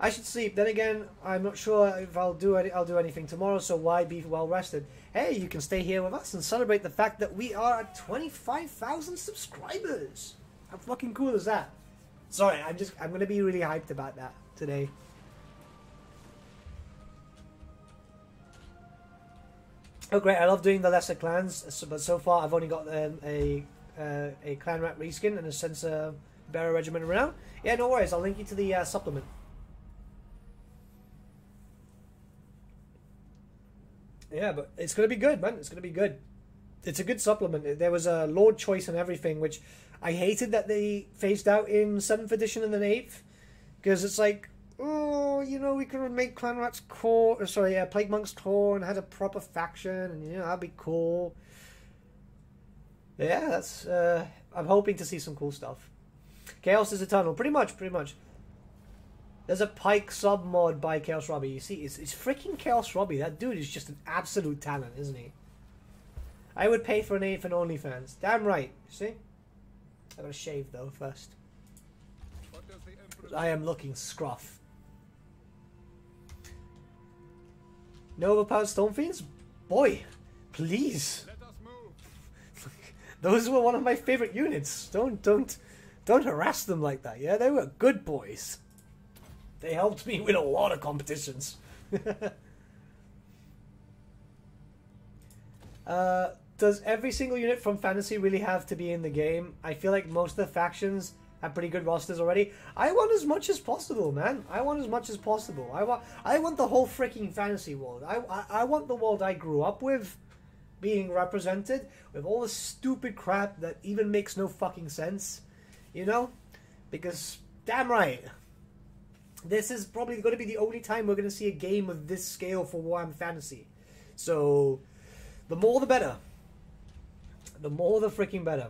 I should sleep. Then again, I'm not sure if I'll do any, I'll do anything tomorrow. So why be well rested? Hey, you can stay here with us and celebrate the fact that we are at 25,000 subscribers. How fucking cool is that? Sorry, I'm just I'm gonna be really hyped about that today. Oh great! I love doing the lesser clans, but so far I've only got um, a uh, a clan rat reskin and a censer bearer regiment around. Yeah, no worries. I'll link you to the uh, supplement. Yeah, but it's gonna be good, man. It's gonna be good. It's a good supplement. There was a Lord choice and everything, which I hated that they phased out in seventh edition and then eighth, because it's like, oh, you know, we could make Clan Rats core, or sorry, yeah, Plague Monks core, and had a proper faction, and you know that'd be cool. Yeah, that's. Uh, I'm hoping to see some cool stuff. Chaos is eternal, pretty much, pretty much. There's a Pike sub mod by Chaos Robbie. You see, it's, it's freaking Chaos Robbie. That dude is just an absolute talent, isn't he? I would pay for an eighth and OnlyFans. Damn right. See? I gotta shave though first. I am looking scruff. No overpowered Stone Fiends? Boy, please. (laughs) Those were one of my favorite units. Don't don't don't harass them like that. Yeah, they were good boys. They helped me win a lot of competitions. (laughs) uh, does every single unit from fantasy really have to be in the game? I feel like most of the factions have pretty good rosters already. I want as much as possible, man. I want as much as possible. I want I want the whole freaking fantasy world. I, I I want the world I grew up with being represented with all the stupid crap that even makes no fucking sense. You know? Because damn right. This is probably going to be the only time we're going to see a game of this scale for Warhammer Fantasy. So, the more the better. The more the freaking better.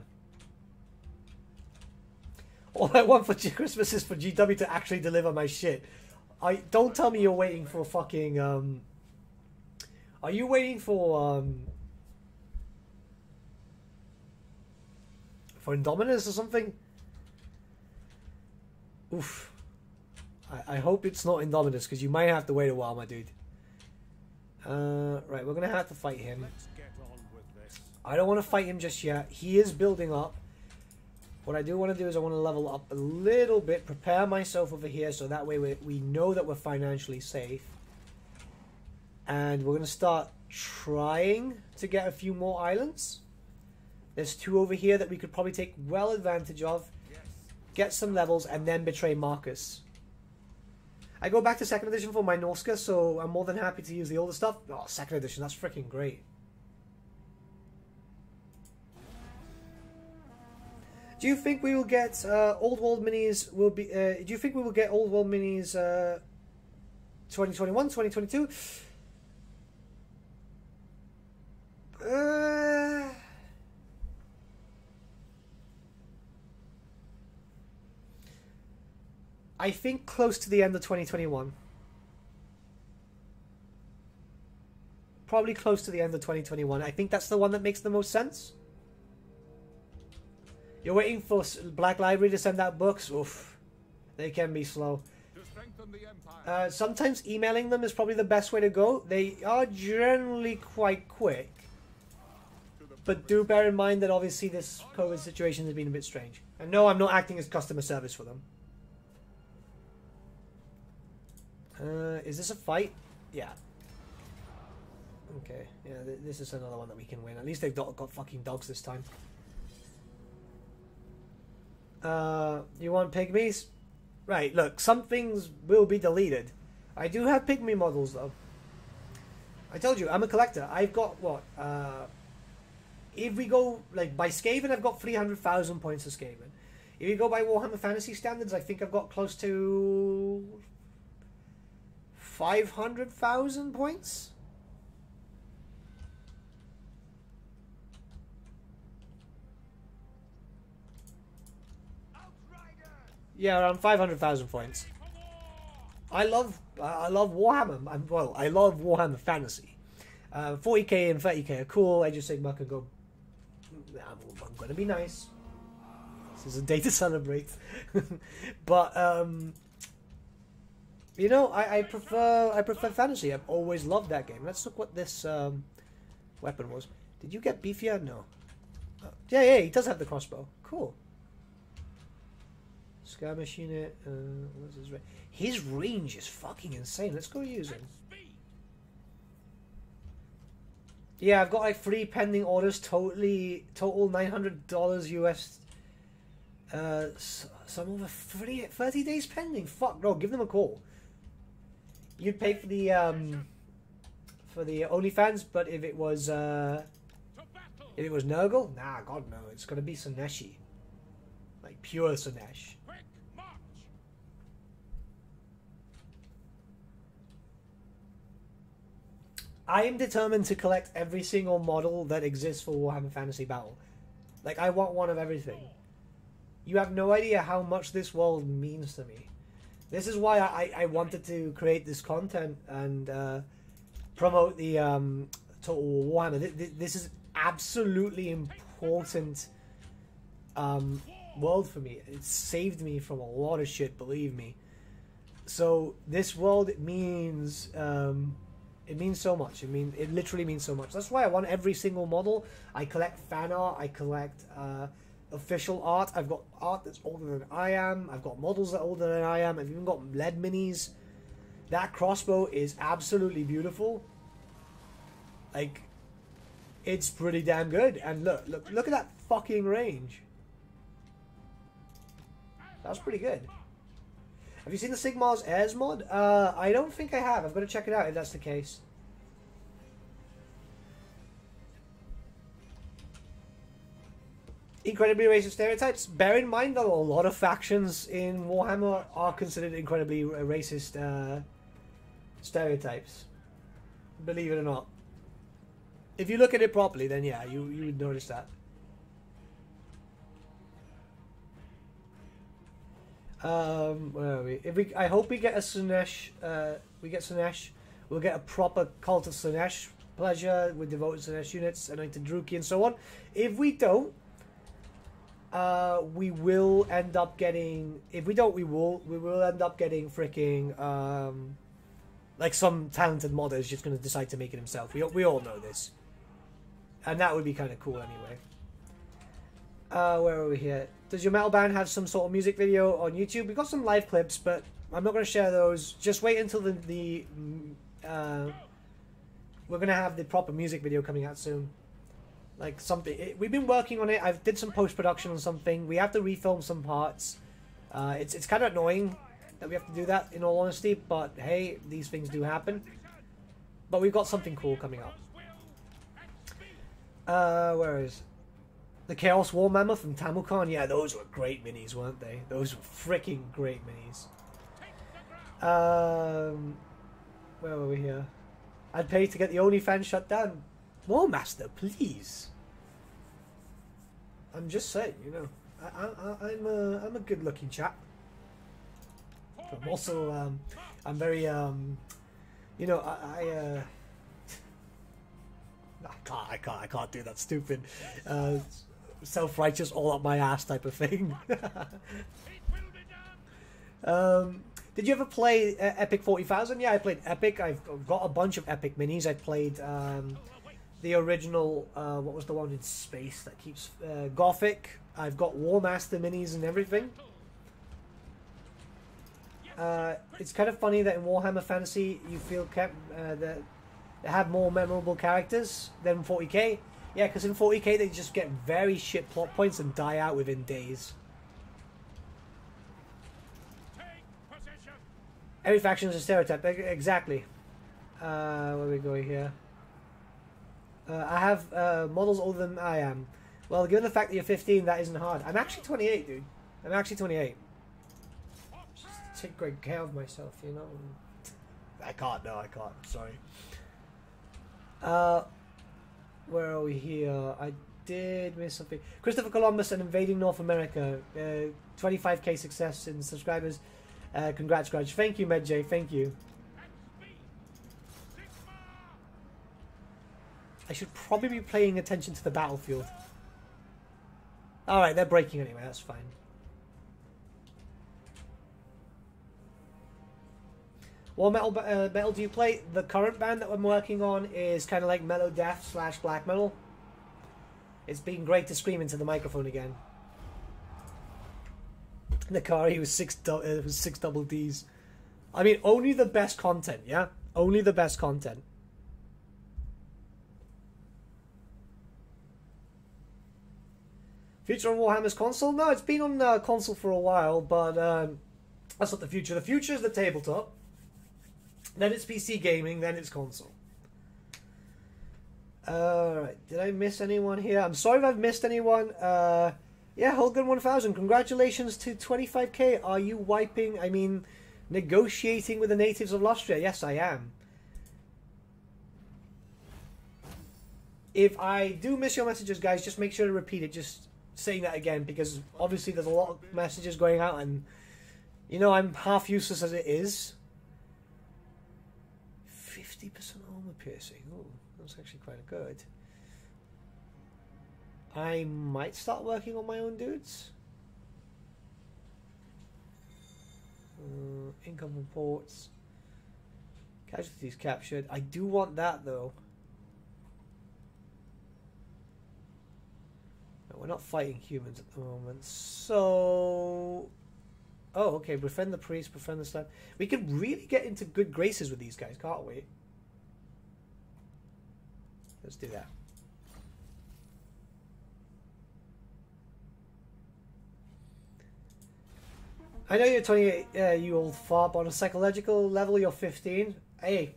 All I want for (laughs) Christmas is for GW to actually deliver my shit. I don't tell me you're waiting for a fucking um. Are you waiting for um? For Indomitus or something? Oof. I, I hope it's not Indomitus because you might have to wait a while, my dude. Uh, right, we're gonna have to fight him. Let's get on with this. I don't want to fight him just yet. He is building up. What I do want to do is I want to level up a little bit, prepare myself over here so that way we, we know that we're financially safe. And we're going to start trying to get a few more islands. There's two over here that we could probably take well advantage of, Yes. get some levels, and then betray Marcus. I go back to second edition for my Norsca, so I'm more than happy to use the older stuff. Oh, second edition, that's freaking great. Do you think we will get uh, old world minis? Will be? Uh, do you think we will get old world minis? Uh, 2021, 2022? Uh, I think close to the end of 2021. Probably close to the end of 2021. I think that's the one that makes the most sense. You're waiting for Black Library to send out books? Oof. They can be slow. Uh, sometimes emailing them is probably the best way to go. They are generally quite quick. But do bear in mind that obviously this COVID situation has been a bit strange. And no, I'm not acting as customer service for them. Uh, is this a fight? Yeah. Okay, yeah, th- this is another one that we can win. At least they've got, got fucking dogs this time. Uh, you want pygmies? Right, look, some things will be deleted. I do have pygmy models though. I told you, I'm a collector. I've got what? Uh, if we go like by Skaven, I've got three hundred thousand points of Skaven. If you go by Warhammer Fantasy standards, I think I've got close to five hundred thousand points. Yeah, around five hundred thousand points. I love I love Warhammer. I'm, well, I love Warhammer Fantasy. Uh, 40k and 30k are cool. Age of Sigmar can go. I'm, I'm going to be nice. This is a day to celebrate. (laughs) but um, you know, I, I prefer I prefer fantasy. I've always loved that game. Let's look what this um, weapon was. Did you get beefier? No. Oh, yeah, yeah, he does have the crossbow. Cool. Skirmish unit. Uh, what's his range? His range is fucking insane. Let's go use him. Yeah, I've got like three pending orders. Totally, total nine hundred dollars US. Uh, some over 30, 30 days pending. Fuck no, give them a call. You'd pay for the um, for the OnlyFans, but if it was uh, if it was Nurgle, nah, God no, it's gonna be Slaaneshi, like pure Slaanesh. Quick march! I am determined to collect every single model that exists for Warhammer Fantasy Battle. Like, I want one of everything. You have no idea how much this world means to me. This is why I, I wanted to create this content and uh, promote the um, Total War Warhammer. Th- th- This is absolutely important um, world for me. It saved me from a lot of shit, believe me. So this world means um, it means so much. It mean it literally means so much. That's why I want every single model. I collect fan art. I collect uh, official art. I've got art that's older than I am. I've got models that are older than I am. I've even got lead minis. That crossbow is absolutely beautiful. Like, it's pretty damn good. And look, look, look at that fucking range. That's pretty good. Have you seen the Sigmar's Heirs mod? Uh, I don't think I have. I've got to check it out if that's the case. Incredibly racist stereotypes. Bear in mind that a lot of factions in Warhammer are considered incredibly racist uh, stereotypes. Believe it or not. If you look at it properly, then yeah, you, you would notice that. Um, where are we? If we, I hope we get a Slaanesh. Uh, we get Slaanesh. We'll get a proper cult of Slaanesh pleasure with devoted Slaanesh units, anointed Druchii, and so on. If we don't, uh, we will end up getting. If we don't, we will. We will end up getting freaking. Um, like some talented modder is just going to decide to make it himself. We we all know this, and that would be kind of cool anyway. Uh, where are we here? Does your metal band have some sort of music video on YouTube? We've got some live clips, but I'm not going to share those. Just wait until the the. mm, Uh, we're going to have the proper music video coming out soon. Like something, it, we've been working on it. I've did some post production on something. We have to refilm some parts. Uh, it's it's kind of annoying that we have to do that. In all honesty, but hey, these things do happen. But we've got something cool coming up. Uh, where is the Chaos War Mammoth and Tamurkhan? Yeah, those were great minis, weren't they? Those were freaking great minis. Um, where were we here? I'd pay to get the OnlyFans shut down. More Master, please. I'm just saying, you know, I, I'm a, I'm a good-looking chap. But I'm also, um, I'm very, um, you know, I, I, uh, (laughs) I can't, I can't, I can't do that stupid, uh, self-righteous, all up my ass type of thing. (laughs) um, did you ever play uh, Epic Forty Thousand? Yeah, I played Epic. I've got a bunch of Epic minis. I played um, the original. Uh, what was the one in space that keeps uh, Gothic? I've got War Master minis and everything. Uh, it's kind of funny that in Warhammer Fantasy you feel kept, uh, that they have more memorable characters than 40k. Yeah, because in 40k they just get very shit plot points and die out within days. Every faction is a stereotype. Exactly. Uh, where we going here? Uh, I have uh, models older than I am. Well, given the fact that you're 15, that isn't hard. I'm actually 28, dude. I'm actually 28. Just take great care of myself, you know. I can't. No, I can't. Sorry. Uh, where are we here? I did miss something. Christopher Columbus and invading North America. Uh, 25k success in subscribers. Uh, congrats, Grudge. Thank you, MedJ. Thank you. I should probably be paying attention to the battlefield. Alright, they're breaking anyway, that's fine. What metal, uh, metal do you play? The current band that I'm working on is kind of like mellow death slash black metal. It's been great to scream into the microphone again. N'Kari was six, uh, was six double D's. I mean, only the best content, yeah? Only the best content. Future on Warhammer's console? No, it's been on uh, console for a while, but um, that's not the future. The future is the tabletop. Then it's PC gaming. Then it's console. Alright, did I miss anyone here? I'm sorry if I've missed anyone. Uh, yeah, Holgun 1000, congratulations to 25k. Are you wiping, I mean, negotiating with the natives of Lustria? Yes, I am. If I do miss your messages, guys, just make sure to repeat it. Just saying that again because obviously there's a lot of messages going out, and you know I'm half useless as it is. Fifty percent armor piercing. Oh, that's actually quite good. I might start working on my own dudes. Uh, income reports. Casualties captured. I do want that though. No, we're not fighting humans at the moment. So. Oh, okay. Befriend the priest, befriend the slave. We could really get into good graces with these guys, can't we? Let's do that. I know you're 28, uh, you old but on a psychological level, you're 15. Hey,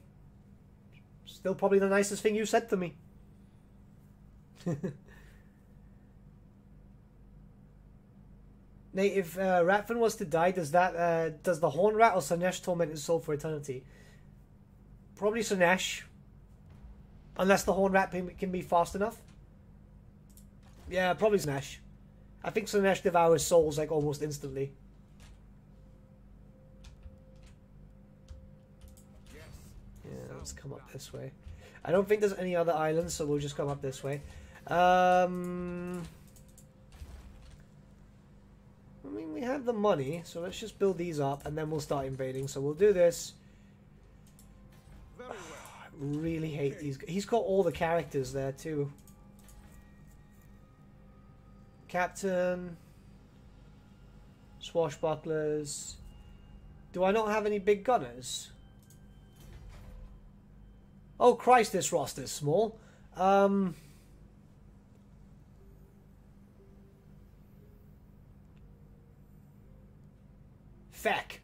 still probably the nicest thing you said to me. (laughs) Nate, if uh, Ratfin was to die, does that uh, does the Horn Rat or Slaanesh torment his soul for eternity? Probably Slaanesh, unless the Horn Rat can be fast enough. Yeah, probably Slaanesh. I think Slaanesh devours souls like almost instantly. Yeah, let's come up this way. I don't think there's any other islands, so we'll just come up this way. Um, I mean, we have the money, so let's just build these up, and then we'll start invading. So we'll do this. Really hate these. He's got all the characters there too. Captain, swashbucklers. Do I not have any big gunners? Oh Christ, this roster's small. Um. Feck.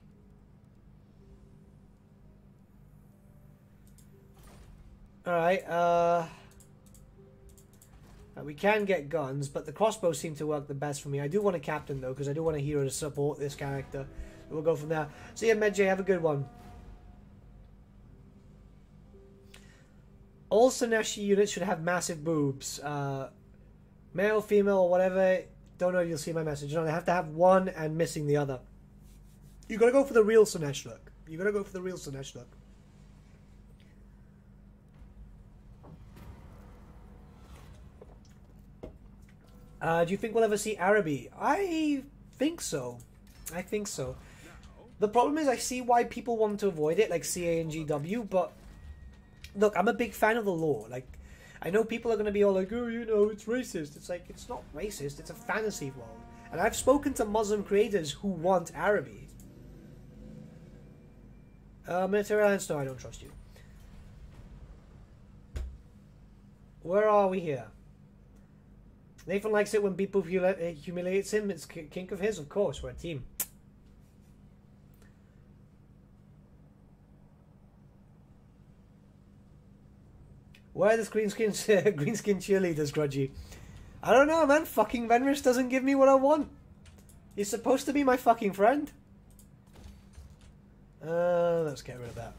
Alright, uh... uh, We can get guns, but the crossbows seem to work the best for me. I do want a captain, though, because I do want a hero to support this character. We'll go from there. See ya, Medjay. Have a good one. All Slaaneshi units should have massive boobs. Uh, male, female, or whatever. Don't know if you'll see my message. No, they have to have one and missing the other. You gotta go for the real Slaanesh look. You gotta go for the real Slaanesh look. Uh, do you think we'll ever see Araby? I think so. I think so. The problem is, I see why people want to avoid it, like CA and GW, but look, I'm a big fan of the law. Like, I know people are going to be all like, oh, you know, it's racist. It's like, it's not racist, it's a fantasy world. And I've spoken to Muslim creators who want Araby. Uh, Military Alliance, no, I don't trust you. Where are we here? Nathan likes it when people humili- humiliates him. It's kink of his, of course. We're a team. Are the green skin (laughs) green skin cheerleaders, Grudgy? I don't know, man. Fucking Venris doesn't give me what I want. You're supposed to be my fucking friend? Uh, let's get rid of that.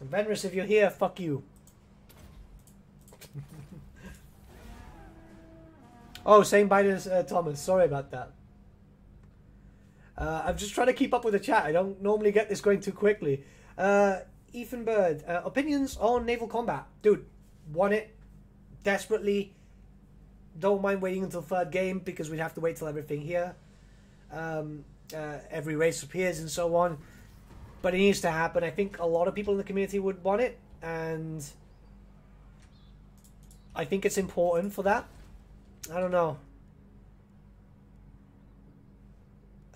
And Venrus, if you're here, fuck you. Oh, same as uh, Thomas. Sorry about that. Uh, I'm just trying to keep up with the chat. I don't normally get this going too quickly. Uh, Ethan Bird, uh, opinions on naval combat. Dude, want it desperately. Don't mind waiting until third game because we'd have to wait till everything here. Um, uh, every race appears and so on. But it needs to happen. I think a lot of people in the community would want it, and I think it's important for that. I don't know.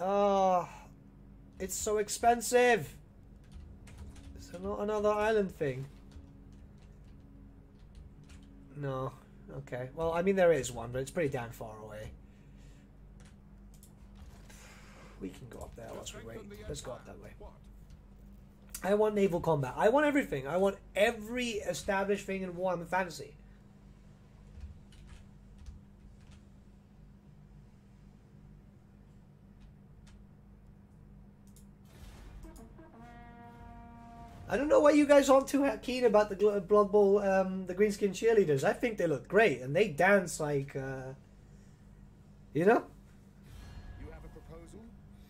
Oh, it's so expensive. So not another island thing. No. Okay. Well, I mean there is one, but it's pretty damn far away. We can go up there whilst we wait. Let's go up that way. I want naval combat. I want everything. I want every established thing in Warhammer Fantasy. I don't know why you guys aren't too keen about the Blood Bowl, um, the Greenskin cheerleaders. I think they look great and they dance like, uh, you know. You have a proposal?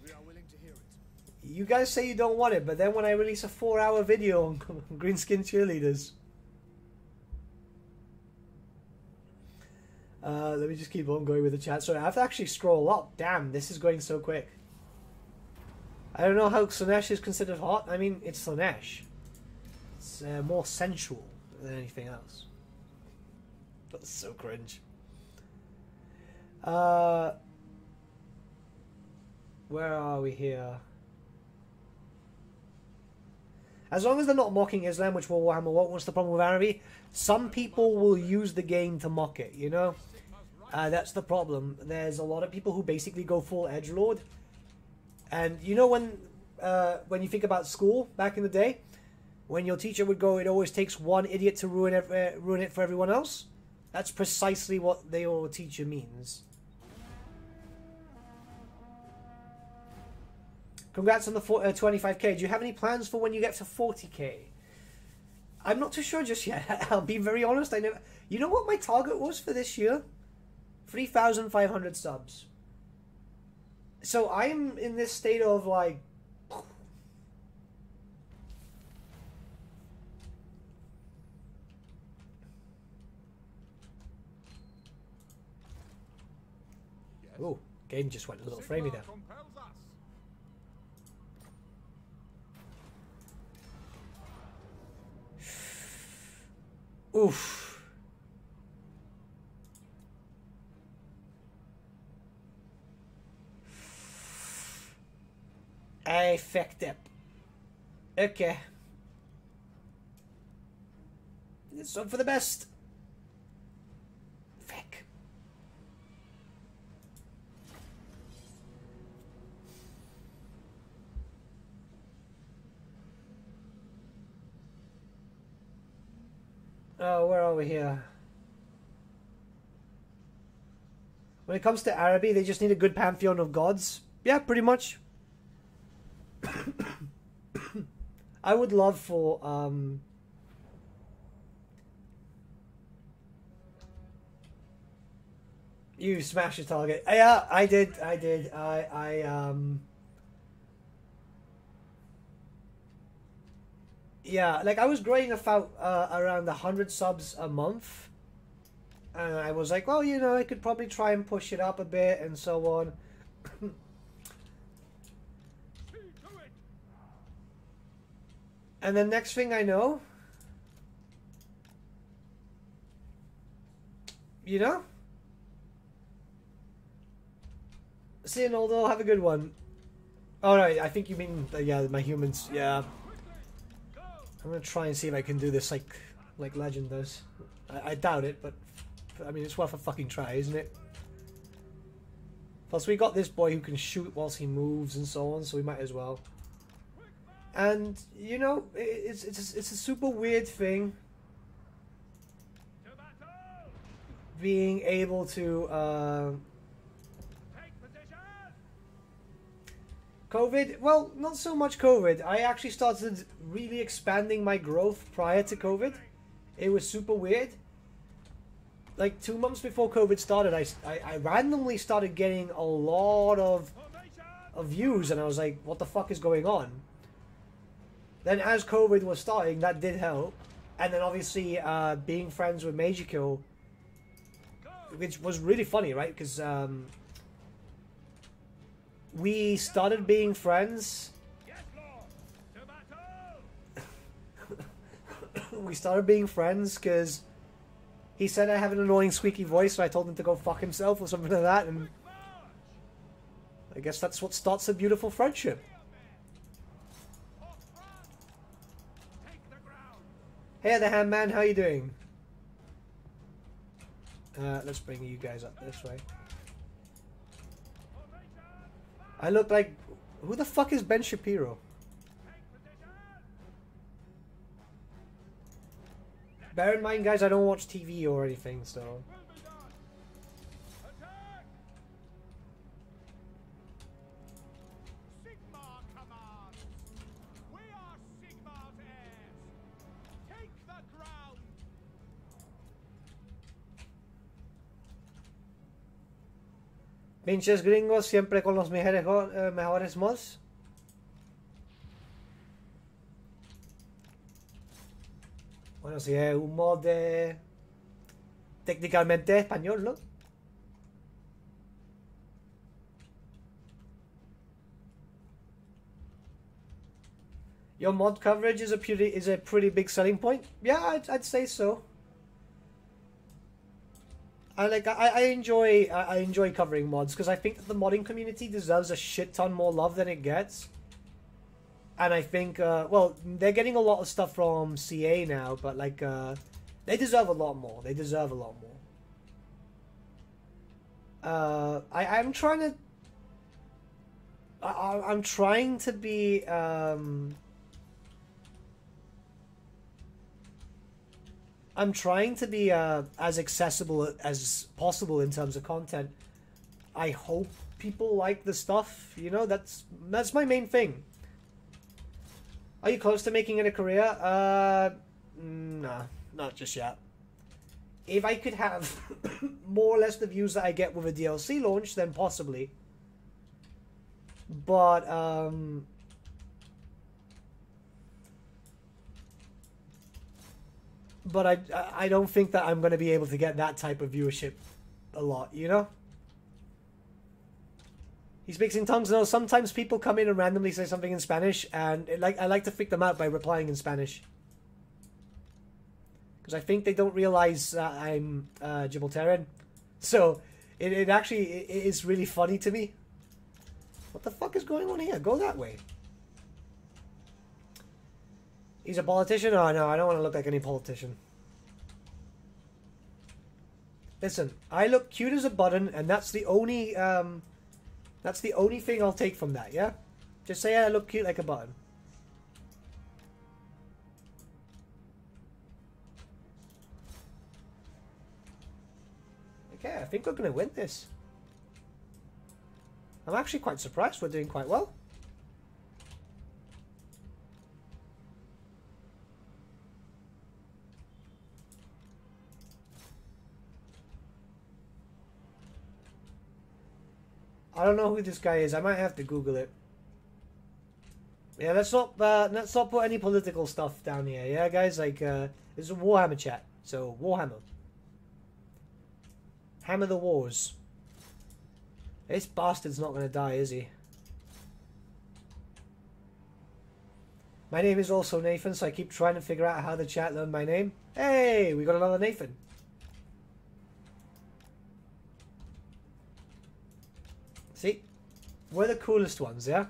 We are willing to hear it. You guys say you don't want it, but then when I release a four-hour video on (laughs) Greenskin cheerleaders, uh, let me just keep on going with the chat. Sorry, I have to actually scroll up. Damn, this is going so quick. I don't know how Slaanesh is considered hot. I mean, it's Slaanesh. It's uh, more sensual than anything else. That's so cringe. Uh, where are we here? As long as they're not mocking Islam, which Warhammer won't, what's the problem with Araby? Some people will use the game to mock it, you know? Uh, that's the problem. There's a lot of people who basically go full edge lord, and you know when uh, when you think about school back in the day, when your teacher would go, "It always takes one idiot to ruin it, uh, ruin it for everyone else." That's precisely what the old teacher means. Congrats on the four, uh, 25k. Do you have any plans for when you get to 40k? I'm not too sure just yet. (laughs) I'll be very honest. I never. You know what my target was for this year? 3,500 subs. So I'm in this state of like. Oh, game just went a little framey there. (sighs) Oof. I fucked up. Okay. Let's hope for the best. Fuck. We here? When it comes to Araby, they just need a good pantheon of gods. Yeah, pretty much. (coughs) I would love for um you smash your target. Yeah, I did. I did. I I um Yeah, like I was growing about uh, around 100 subs a month. And I was like, well, you know, I could probably try and push it up a bit and so on. (coughs) And then next thing I know, you know, see you, Noldo. Have a good one. Oh no, I think you mean uh, yeah, my humans. Yeah. I'm gonna try and see if I can do this like like Legend does. I, I doubt it, but I mean it's worth a fucking try, isn't it? Plus we got this boy who can shoot whilst he moves and so on, so we might as well. And you know, it's it's a, it's a super weird thing. Being able to uh, Take position. COVID. Well, not so much COVID. I actually started really expanding my growth prior to COVID. It was super weird. Like two months before COVID started, I, I, I randomly started getting a lot of of views, and I was like, "What the fuck is going on?" Then, as COVID was starting, that did help, and then obviously uh, being friends with Major Kill, which was really funny, right? Because um, we started being friends. (laughs) We started being friends because he said I have an annoying squeaky voice, so I told him to go fuck himself or something like that, and I guess that's what starts a beautiful friendship. Hey, the hand man, how you doing? Uh, let's bring you guys up this way. I look like who the fuck is Ben Shapiro? Bear in mind, guys, I don't watch TV or anything, so pinches gringos siempre con los mejores eh, mejores mods. Bueno, si es un mod de técnicamente español, ¿no? Your mod coverage is a pretty is a pretty big selling point. Yeah, I'd, I'd say so. I like I, I enjoy I, enjoy covering mods because I think that the modding community deserves a shit ton more love than it gets. And I think uh, well they're getting a lot of stuff from CA now, but like uh, they deserve a lot more. They deserve a lot more. Uh, I I'm trying to. I- I'm trying to be um. I'm trying to be uh, as accessible as possible in terms of content. I hope people like the stuff. You know, that's that's my main thing. Are you close to making it a career? Uh, nah, not just yet. If I could have (coughs) more or less the views that I get with a DLC launch, then possibly. But um, but I I don't think that I'm going to be able to get that type of viewership a lot, you know? He speaks in tongues. No, sometimes people come in and randomly say something in Spanish, and it, like I like to freak them out by replying in Spanish. Because I think they don't realize uh, I'm uh, Gibraltarian. So it, it actually it is really funny to me. What the fuck is going on here? Go that way. He's a politician? Oh no, I don't want to look like any politician. Listen, I look cute as a button, and that's the only um, that's the only thing I'll take from that. Yeah, just say I look cute like a button. Okay, I think we're gonna win this. I'm actually quite surprised we're doing quite well. I don't know who this guy is. I might have to Google it. Yeah, let's not uh, let's not put any political stuff down here. Yeah, guys. Like uh, this is a Warhammer chat, so Warhammer. Hammer the wars. This bastard's not gonna die, is he? My name is also Nathan, so I keep trying to figure out how the chat learned my name. Hey, we got another Nathan. See? We're the coolest ones, yeah?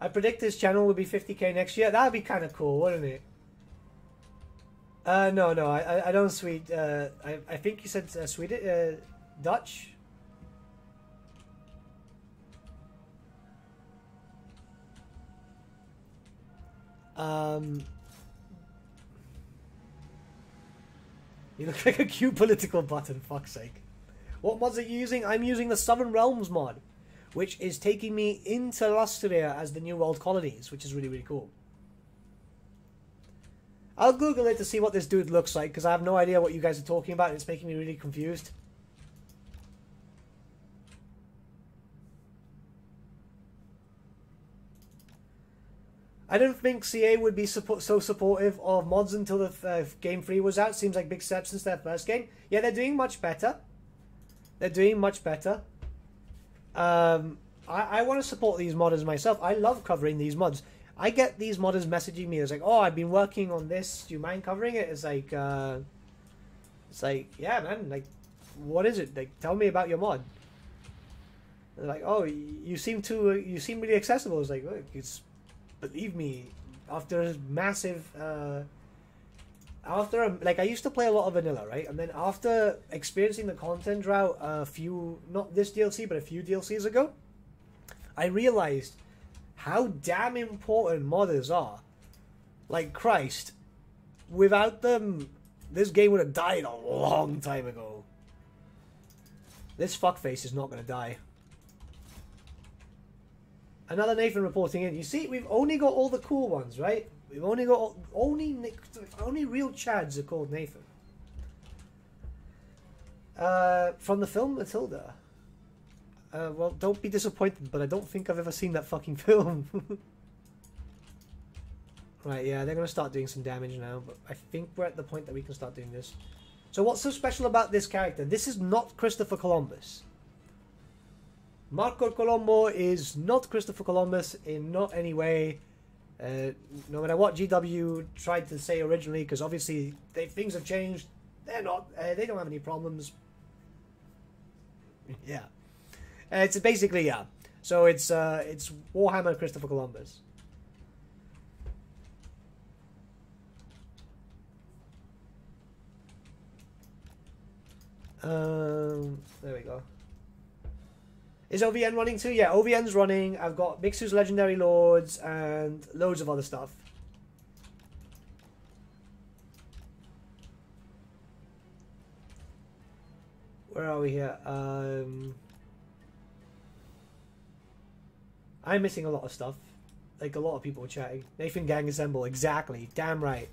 I predict this channel will be 50k next year. That'd be kind of cool, wouldn't it? Uh, no, no, I, I, don't sweet. Uh, I, I think you said uh, Swedish, uh, Dutch. Um, You look (laughs) like a cute political button, fuck's sake. What mods are you using? I'm using the Southern Realms mod, which is taking me into Lustria as the New World colonies, which is really, really cool. I'll Google it to see what this dude looks like, because I have no idea what you guys are talking about, and it's making me really confused. I don't think CA would be suppo- so supportive of mods until the uh, game three was out. Seems like big steps since their first game. Yeah, they're doing much better. They're doing much better. Um, I, I want to support these modders myself. I love covering these mods. I get these modders messaging me. It's like, oh, I've been working on this. Do you mind covering it? It's like, uh, it's like, yeah, man. Like, what is it? Like, tell me about your mod. They're like, oh, you seem to, you seem really accessible. It's like, look, it's believe me, after a massive, uh, after um, like I used to play a lot of vanilla, right? And then after experiencing the content drought a few, not this DLC, but a few DLCs ago, I realized how damn important modders are. Like Christ, without them, this game would have died a long time ago. This fuckface is not gonna die. Another Nathan reporting in. You see, we've only got all the cool ones, right? We've only got only only real Chads are called Nathan. Uh, from the film Matilda. Uh, well, don't be disappointed, but I don't think I've ever seen that fucking (laughs) film. right, yeah, they're gonna start doing some damage now, but I think we're at the point that we can start doing this. So, what's so special about this character? This is not Christopher Columbus. Marco Colombo is not Christopher Columbus in not any way. Uh, no matter what GW tried to say originally, because obviously they, things have changed. They're not. Uh, they don't have any problems. (laughs) yeah, uh, it's basically yeah. So it's uh, it's Warhammer Christopher Columbus. Um, there we go. Is OVN running too? Yeah, OVN's running. I've got Mixu's Legendary Lords and loads of other stuff. Where are we here? Um, I'm missing a lot of stuff. Like a lot of people chatting. Nathan Gang Assemble, exactly. Damn right.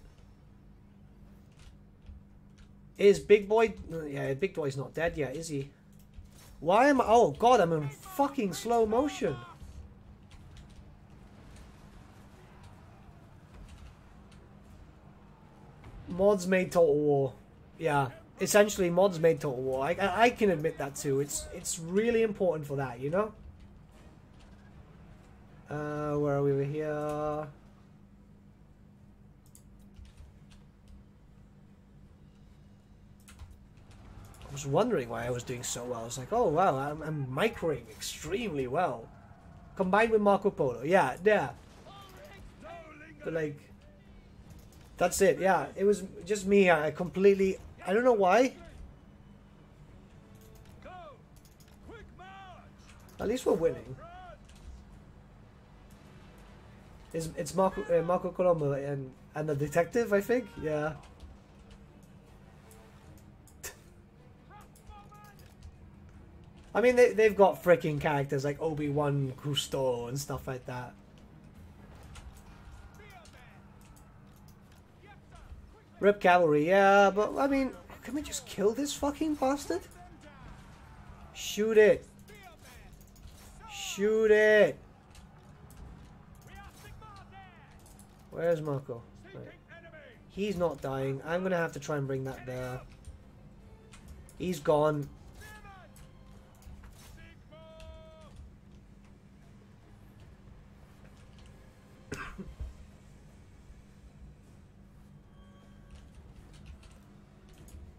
Is Big Boy... Yeah, Big Boy's not dead yet, is he? Why am I... Oh, God, I'm in fucking slow motion. Mods made Total War. Yeah, essentially mods made Total War. I, I, can admit that too. It's it's really important for that, you know? Uh, where are we? We're here. Was wondering why I was doing so well. I was like, oh wow, I'm, I'm microing extremely well. Combined with Marco Polo. Yeah, yeah. But like, that's it. Yeah, it was just me. I completely, I don't know why. At least we're winning. It's, it's Marco, uh, Marco Colombo and, and the detective, I think. Yeah. I mean, they, they've got freaking characters like Obi-Wan Cousteau and stuff like that. Rip Cavalry, yeah, but I mean, can we just kill this fucking bastard? Shoot it. Shoot it. Where's Marco? Right. He's not dying. I'm gonna have to try and bring that there. He's gone.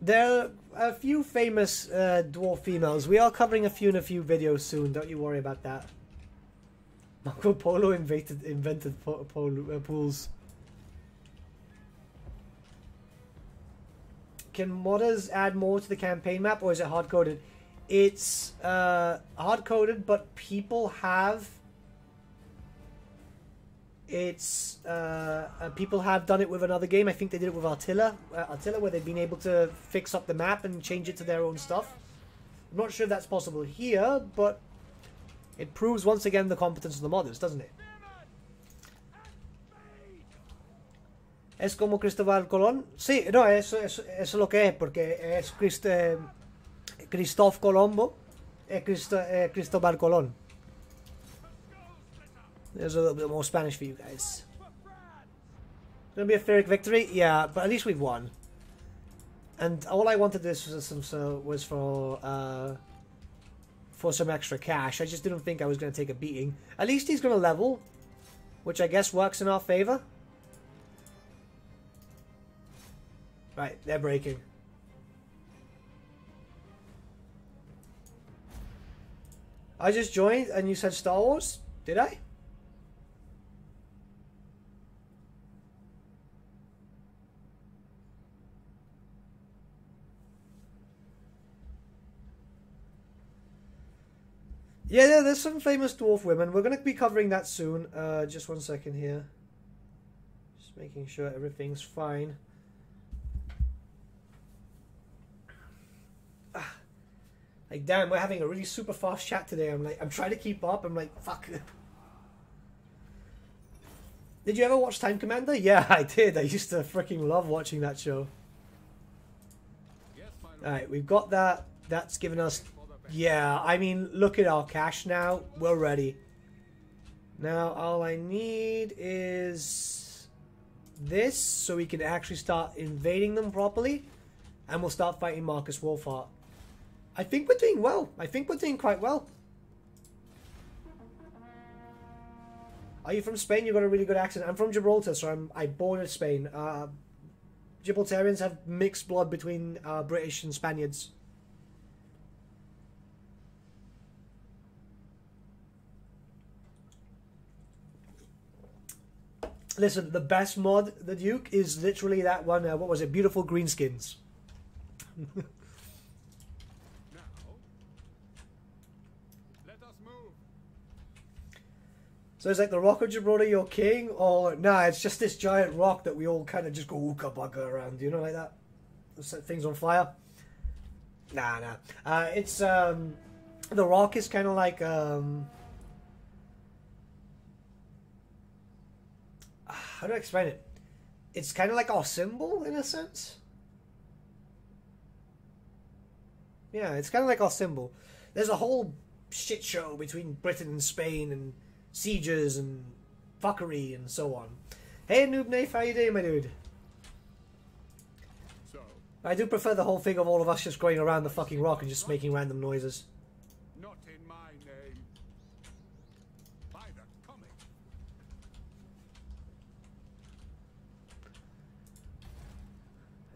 There are a few famous uh, dwarf females. We are covering a few in a few videos soon. Don't you worry about that. (laughs) Marco Polo invented invented po- uh, pools. Can modders add more to the campaign map, or is it hard coded? It's uh, hard coded, but people have it's uh, uh, people have done it with another game. I think they did it with Attila, uh, Attila, where they've been able to fix up the map and change it to their own stuff. I'm not sure if that's possible here, but it proves once again the competence of the modders, doesn't it? Es como Cristóbal Colón. Sí, no, eso, eso, es lo que es, porque es Crist, eh, Colombo e Cristo, eh, Cristóbal Colón. There's a little bit more Spanish for you guys. Gonna be a Pyrrhic victory? Yeah, but at least we've won. And all I wanted this was some so was for uh, for some extra cash. I just didn't think I was gonna take a beating. At least he's gonna level, which I guess works in our favor. Right, they're breaking. I just joined and you said Star Wars? Did I? Yeah, yeah, there's some famous dwarf women. We're going to be covering that soon. Uh, just one second here. Just making sure everything's fine. Ah. Like, damn, we're having a really super fast chat today. I'm like, I'm trying to keep up. I'm like, fuck. (laughs) Did you ever watch Time Commander? (laughs) Yeah, I did. I used to freaking love watching that show. Yes. Alright, we've got that. That's given us yeah, I mean, look at our cash now. We're ready. Now, all I need is this so we can actually start invading them properly. And we'll start fighting Marcus Wolfhart. I think we're doing well. I think we're doing quite well. Are you from Spain? You've got a really good accent. I'm from Gibraltar, so I'm I born in Spain. Uh, Gibraltarians have mixed blood between uh, British and Spaniards. Listen, the best mod, the Duke, is literally that one. Uh, what was it? Beautiful greenskins. (laughs) So it's like the Rock of Gibraltar, your king, or nah, it's just this giant rock that we all kind of just go ooka bugga around, you know, like that. Set things on fire. Nah, nah. Uh, it's um, the rock is kind of like um. How do I explain it? It's kind of like our symbol in a sense. Yeah, it's kind of like our symbol. There's a whole shit show between Britain and Spain and sieges and fuckery and so on. Hey, Noob Nafe, how you doing, my dude? So, I do prefer the whole thing of all of us just going around the fucking rock and just making random noises. not in my name. By the comic.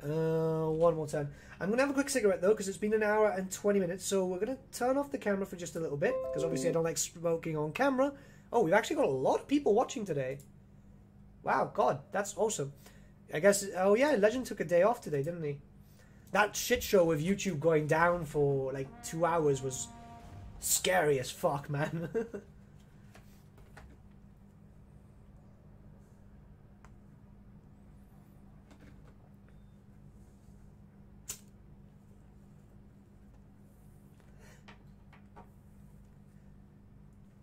Uh, one more time. I'm gonna have a quick cigarette though, because it's been an hour and 20 minutes. So we're gonna turn off the camera for just a little bit, because obviously I don't like smoking on camera. Oh, we've actually got a lot of people watching today. Wow, God, that's awesome. I guess. Oh yeah, Legend took a day off today, didn't he? That shit show with YouTube going down for like two hours was scary as fuck, man. (laughs)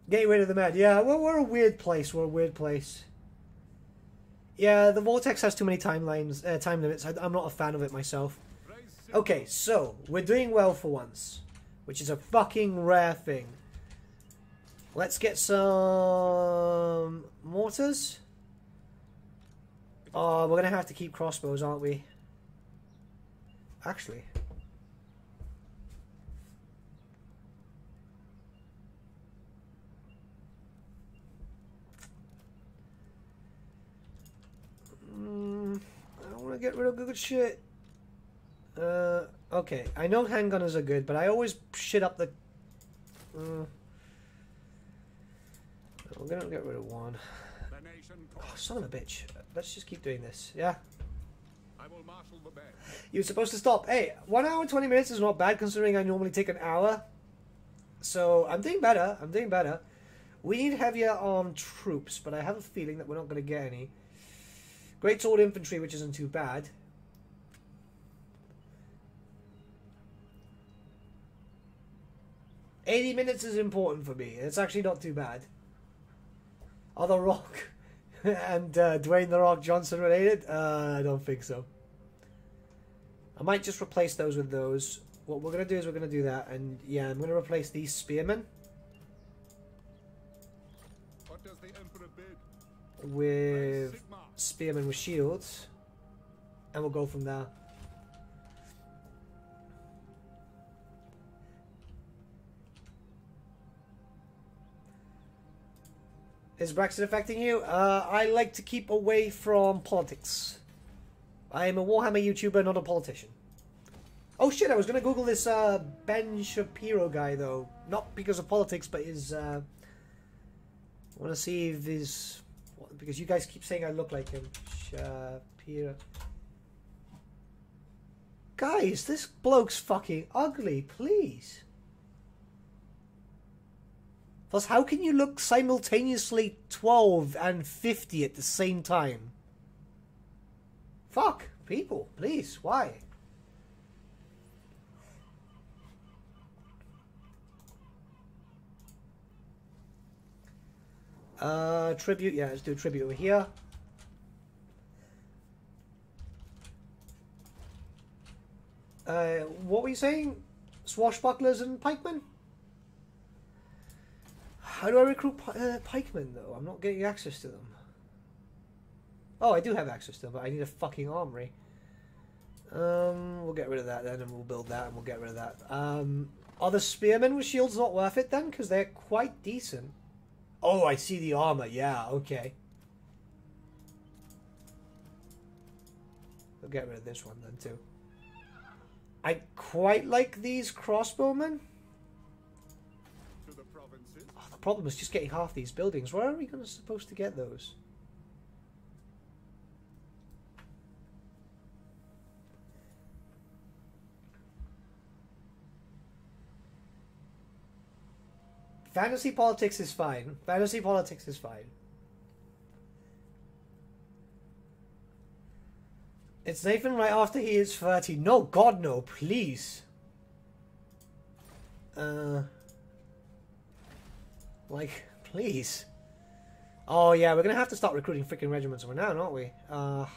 Gateway to the Mad. Yeah, we're, we're a weird place. We're a weird place. Yeah, the Vortex has too many timelines, uh, time limits. I, I'm not a fan of it myself. Okay, so we're doing well for once, which is a fucking rare thing. Let's get some mortars. Oh, we're gonna have to keep crossbows, aren't we? Actually. Mm, I don't want to get rid of good shit. Uh, okay. I know handgunners are good, but I always shit up the. Uh, I'm gonna get rid of one. Oh, son of a bitch. Let's just keep doing this. Yeah. You're supposed to stop. Hey, one hour and 20 minutes is not bad considering I normally take an hour. So I'm doing better. I'm doing better. We need heavier armed troops, but I have a feeling that we're not going to get any. Great sword infantry, which isn't too bad. Eighty minutes is important for me. It's actually not too bad. Are The Rock (laughs) and uh, Dwayne The Rock Johnson related? Uh, I don't think so. I might just replace those with those. What we're going to do is we're going to do that. And yeah, I'm going to replace these spearmen What does the Emperor bid? with. Spearmen with shields. And we'll go from there. Is Brexit affecting you? Uh, I like to keep away from politics. I am a Warhammer YouTuber, not a politician. Oh shit, I was gonna Google this uh, Ben Shapiro guy though. Not because of politics, but his. Uh, I want to see if his. Because you guys keep saying I look like him. Shapiro. Guys, this bloke's fucking ugly, please. Plus, how can you look simultaneously 12 and 50 at the same time? Fuck, people, please, why? Uh, tribute, yeah, let's do a tribute over here. Uh, what were you saying? Swashbucklers and pikemen? How do I recruit pi- uh, pikemen, though? I'm not getting access to them. Oh, I do have access to them, but I need a fucking armory. Um, we'll get rid of that then, and we'll build that, and we'll get rid of that. Um, are the spearmen with shields not worth it then? Because they're quite decent. Oh, I see the armor. Yeah, okay. We'll get rid of this one then, too. I quite like these crossbowmen. To the provinces. Oh, the problem is just getting half these buildings. Where are we going to supposed to get those? Fantasy politics is fine. Fantasy politics is fine. It's Nathan right after he is 30. No, God, no, please. Uh. Like, please. Oh yeah, we're gonna have to start recruiting freaking regiments over now, aren't we? Uh,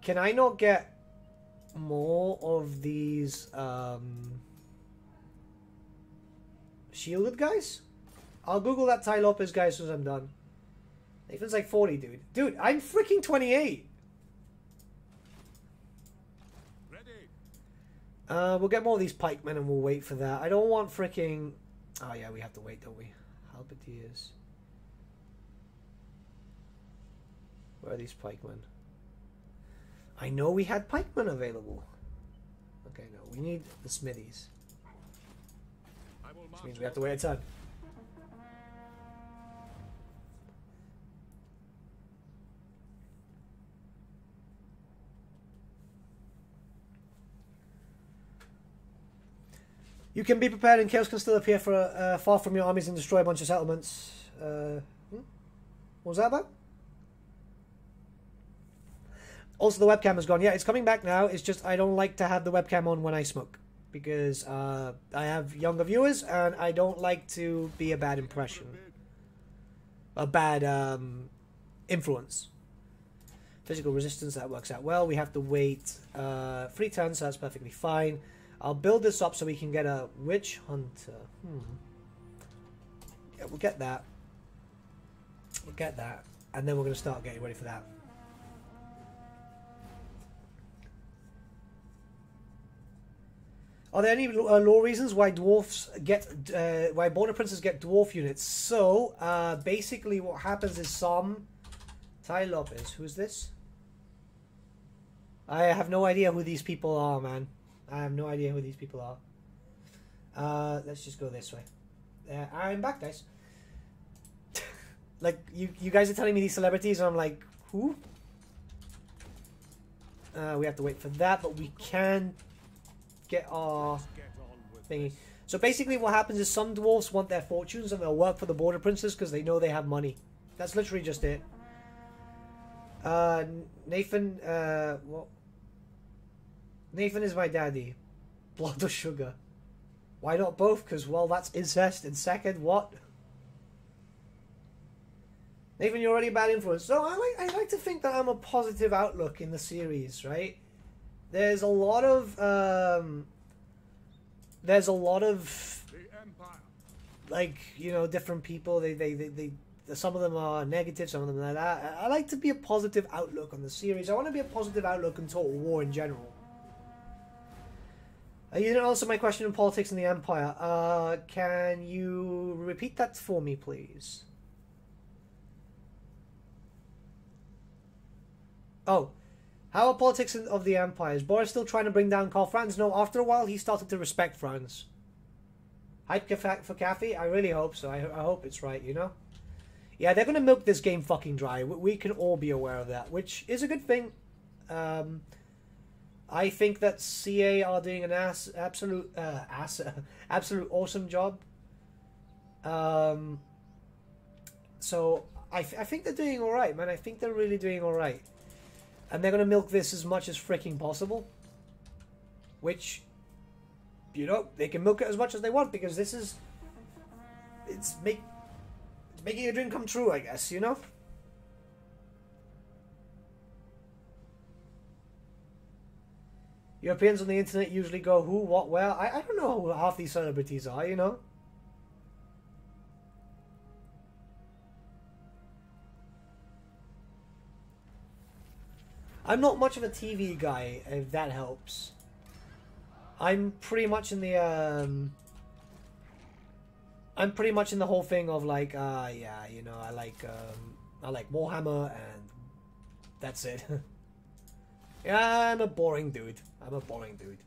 can I not get more of these um, shielded guys? I'll Google that Tai Lopez guy as soon as I'm done. Nathan's like 40, dude. Dude, I'm freaking 28. Ready. Uh, we'll get more of these pikemen and we'll wait for that. I don't want freaking. Oh yeah, we have to wait, don't we? Halberdiers. Where are these pikemen? I know we had pikemen available. Okay, no, we need the smithies, which means we have to wait a turn. You can be prepared, and chaos can still appear for uh, far from your armies and destroy a bunch of settlements. Uh, hmm? What was that about? Also, the webcam has gone. Yeah, it's coming back now. It's just I don't like to have the webcam on when I smoke because uh, I have younger viewers, and I don't like to be a bad impression, a bad um, influence. Physical resistance that works out well. We have to wait uh, three turns, so that's perfectly fine. I'll build this up so we can get a witch hunter. Hmm. Yeah, we'll get that. We'll get that, and then we're going to start getting ready for that. Are there any uh, law reasons why dwarfs get uh, why border princes get dwarf units? So uh, basically, what happens is some Tai Lopez. Who's this? I have no idea who these people are, man. I have no idea who these people are. Uh, let's just go this way. Uh, I'm back, guys. (laughs) like you, you guys are telling me these celebrities, and I'm like, who? Uh, we have to wait for that, but we can get our thingy. So basically, what happens is some dwarfs want their fortunes and they'll work for the border princes because they know they have money. That's literally just it. Uh, Nathan, uh? Nathan is my daddy. Blood or sugar? Why not both? Because, well, that's incest. And second, what? Nathan, you're already a bad influence. So I like, I like to think that I'm a positive outlook in the series, right? There's a lot of, um, there's a lot of like you know different people. They they, they, they some of them are negative some of them are that. I, like to be a positive outlook on the series. I want to be a positive outlook on total war in general. Uh, you didn't answer my question on politics in the empire. Uh, can you repeat that for me please? Oh how are politics of the empire is boris still trying to bring down Karl franz no after a while he started to respect franz Hype for Cathay? I really hope so. I, I hope it's right, you know? Yeah, they're going to milk this game fucking dry. We, we can all be aware of that, which is a good thing. Um, I think that CA are doing an ass, absolute, uh, ass, (laughs) absolute awesome job. Um, so I, I think they're doing all right, man. I think they're really doing all right, and they're gonna milk this as much as freaking possible. Which you know, they can milk it as much as they want because this is it's make it's making your dream come true, I guess, you know? Europeans on the internet usually go who, what, where. I, I don't know who half these celebrities are, you know? I'm not much of a TV guy, if that helps. I'm pretty much in the um I'm pretty much in the whole thing of like uh yeah, you know, I like um I like Warhammer and that's it. (laughs) yeah, I'm a boring dude. I'm a boring dude.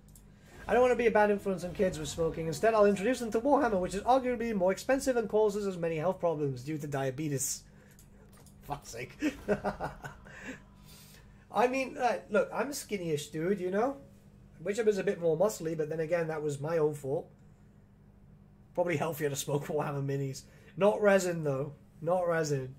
I don't want to be a bad influence on kids with smoking. Instead, I'll introduce them to Warhammer, which is arguably more expensive and causes as many health problems due to diabetes. (laughs) Fuck's sake. (laughs) I mean, uh, look, I'm a skinny-ish dude, you know? Witcher was a bit more muscly, but then again, that was my own fault. Probably healthier to smoke (laughs) Warhammer minis. Not resin, though. Not resin.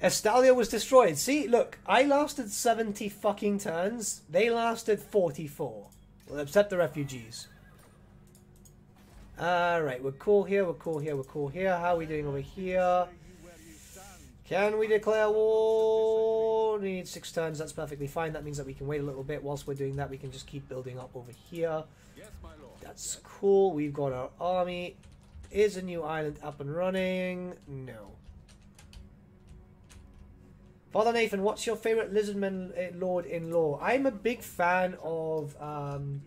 Estalia was destroyed. See, look, I lasted 70 fucking turns. They lasted 44. Well, except the refugees. Alright, we're cool here, we're cool here, we're cool here. How are we doing over here? Can we declare war? We need six turns, that's perfectly fine. That means that we can wait a little bit. Whilst we're doing that, we can just keep building up over here. That's cool. We've got our army. Is a new island up and running? No. Father Nathan, what's your favorite lizardman eh, lord in law? I'm a big fan of um.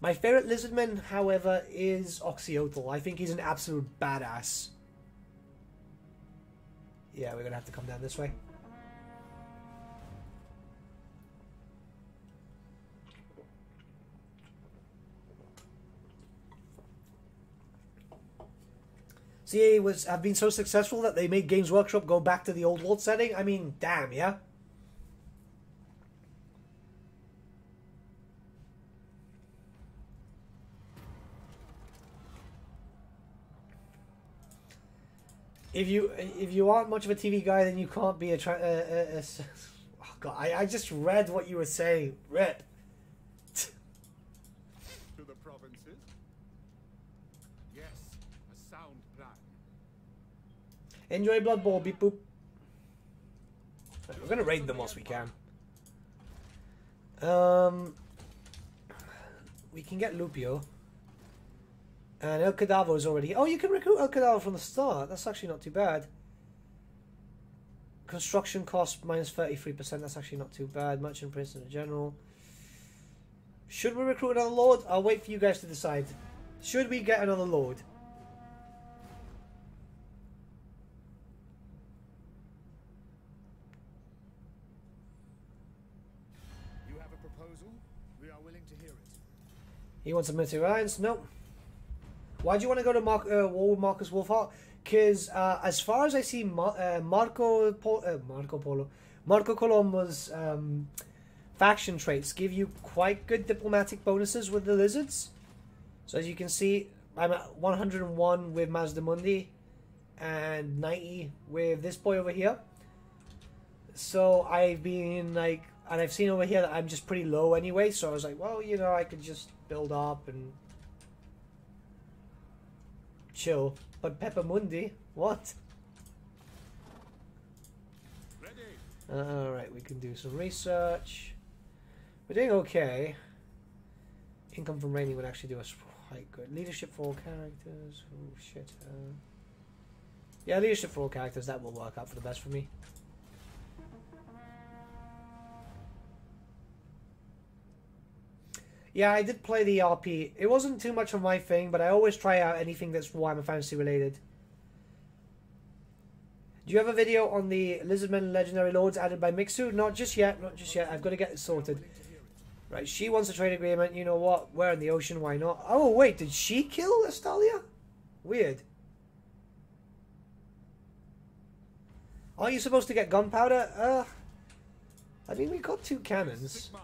My favorite lizardman, however, is Oxyotl. I think he's an absolute badass. Yeah, we're gonna have to come down this way. CA was have been so successful that they made Games Workshop go back to the old world setting. I mean, damn, yeah. If you if you aren't much of a TV guy, then you can't be a. Tra- uh, uh, s- oh God, I, I just read what you were saying. Rip. To the provinces? Yes, a sound plan. Enjoy Blood Bowl, beep boop. We're gonna raid them whilst we can. Um, we can get Lupio. And El Cadavo is already. Oh, you can recruit El Cadavo from the start. That's actually not too bad. Construction cost minus 33%. That's actually not too bad. Merchant Prince in general. Should we recruit another Lord? I'll wait for you guys to decide. Should we get another Lord? You have a proposal? We are willing to hear it. He wants a military alliance? Nope. Why do you want to go to Mar- uh, war with Marcus Wolfhart? Because uh, as far as I see, Mar- uh, Marco uh, Marco Polo, Marco Colombo's um, faction traits give you quite good diplomatic bonuses with the lizards. So as you can see, I'm at 101 with Mazdamundi and 90 with this boy over here. So I've been like, and I've seen over here that I'm just pretty low anyway. So I was like, well, you know, I could just build up and chill. But Peppermundi, what? All right, we can do some research. We're doing okay. Income from rating would actually do us quite good. Leadership for all characters. Oh shit. Uh, yeah, leadership for all characters. That will work out for the best for me. Yeah, I did play the RP. It wasn't too much of my thing, but I always try out anything that's Warhammer Fantasy related. Do you have a video on the Lizardmen Legendary Lords added by Mixu? Not just yet, not just yet. I've got to get it sorted. Right, she wants a trade agreement. You know what? We're in the ocean. Why not? Oh, wait, did she kill Estalia? Weird. Are you supposed to get gunpowder? Uh, I mean, we got two cannons. Sigmar.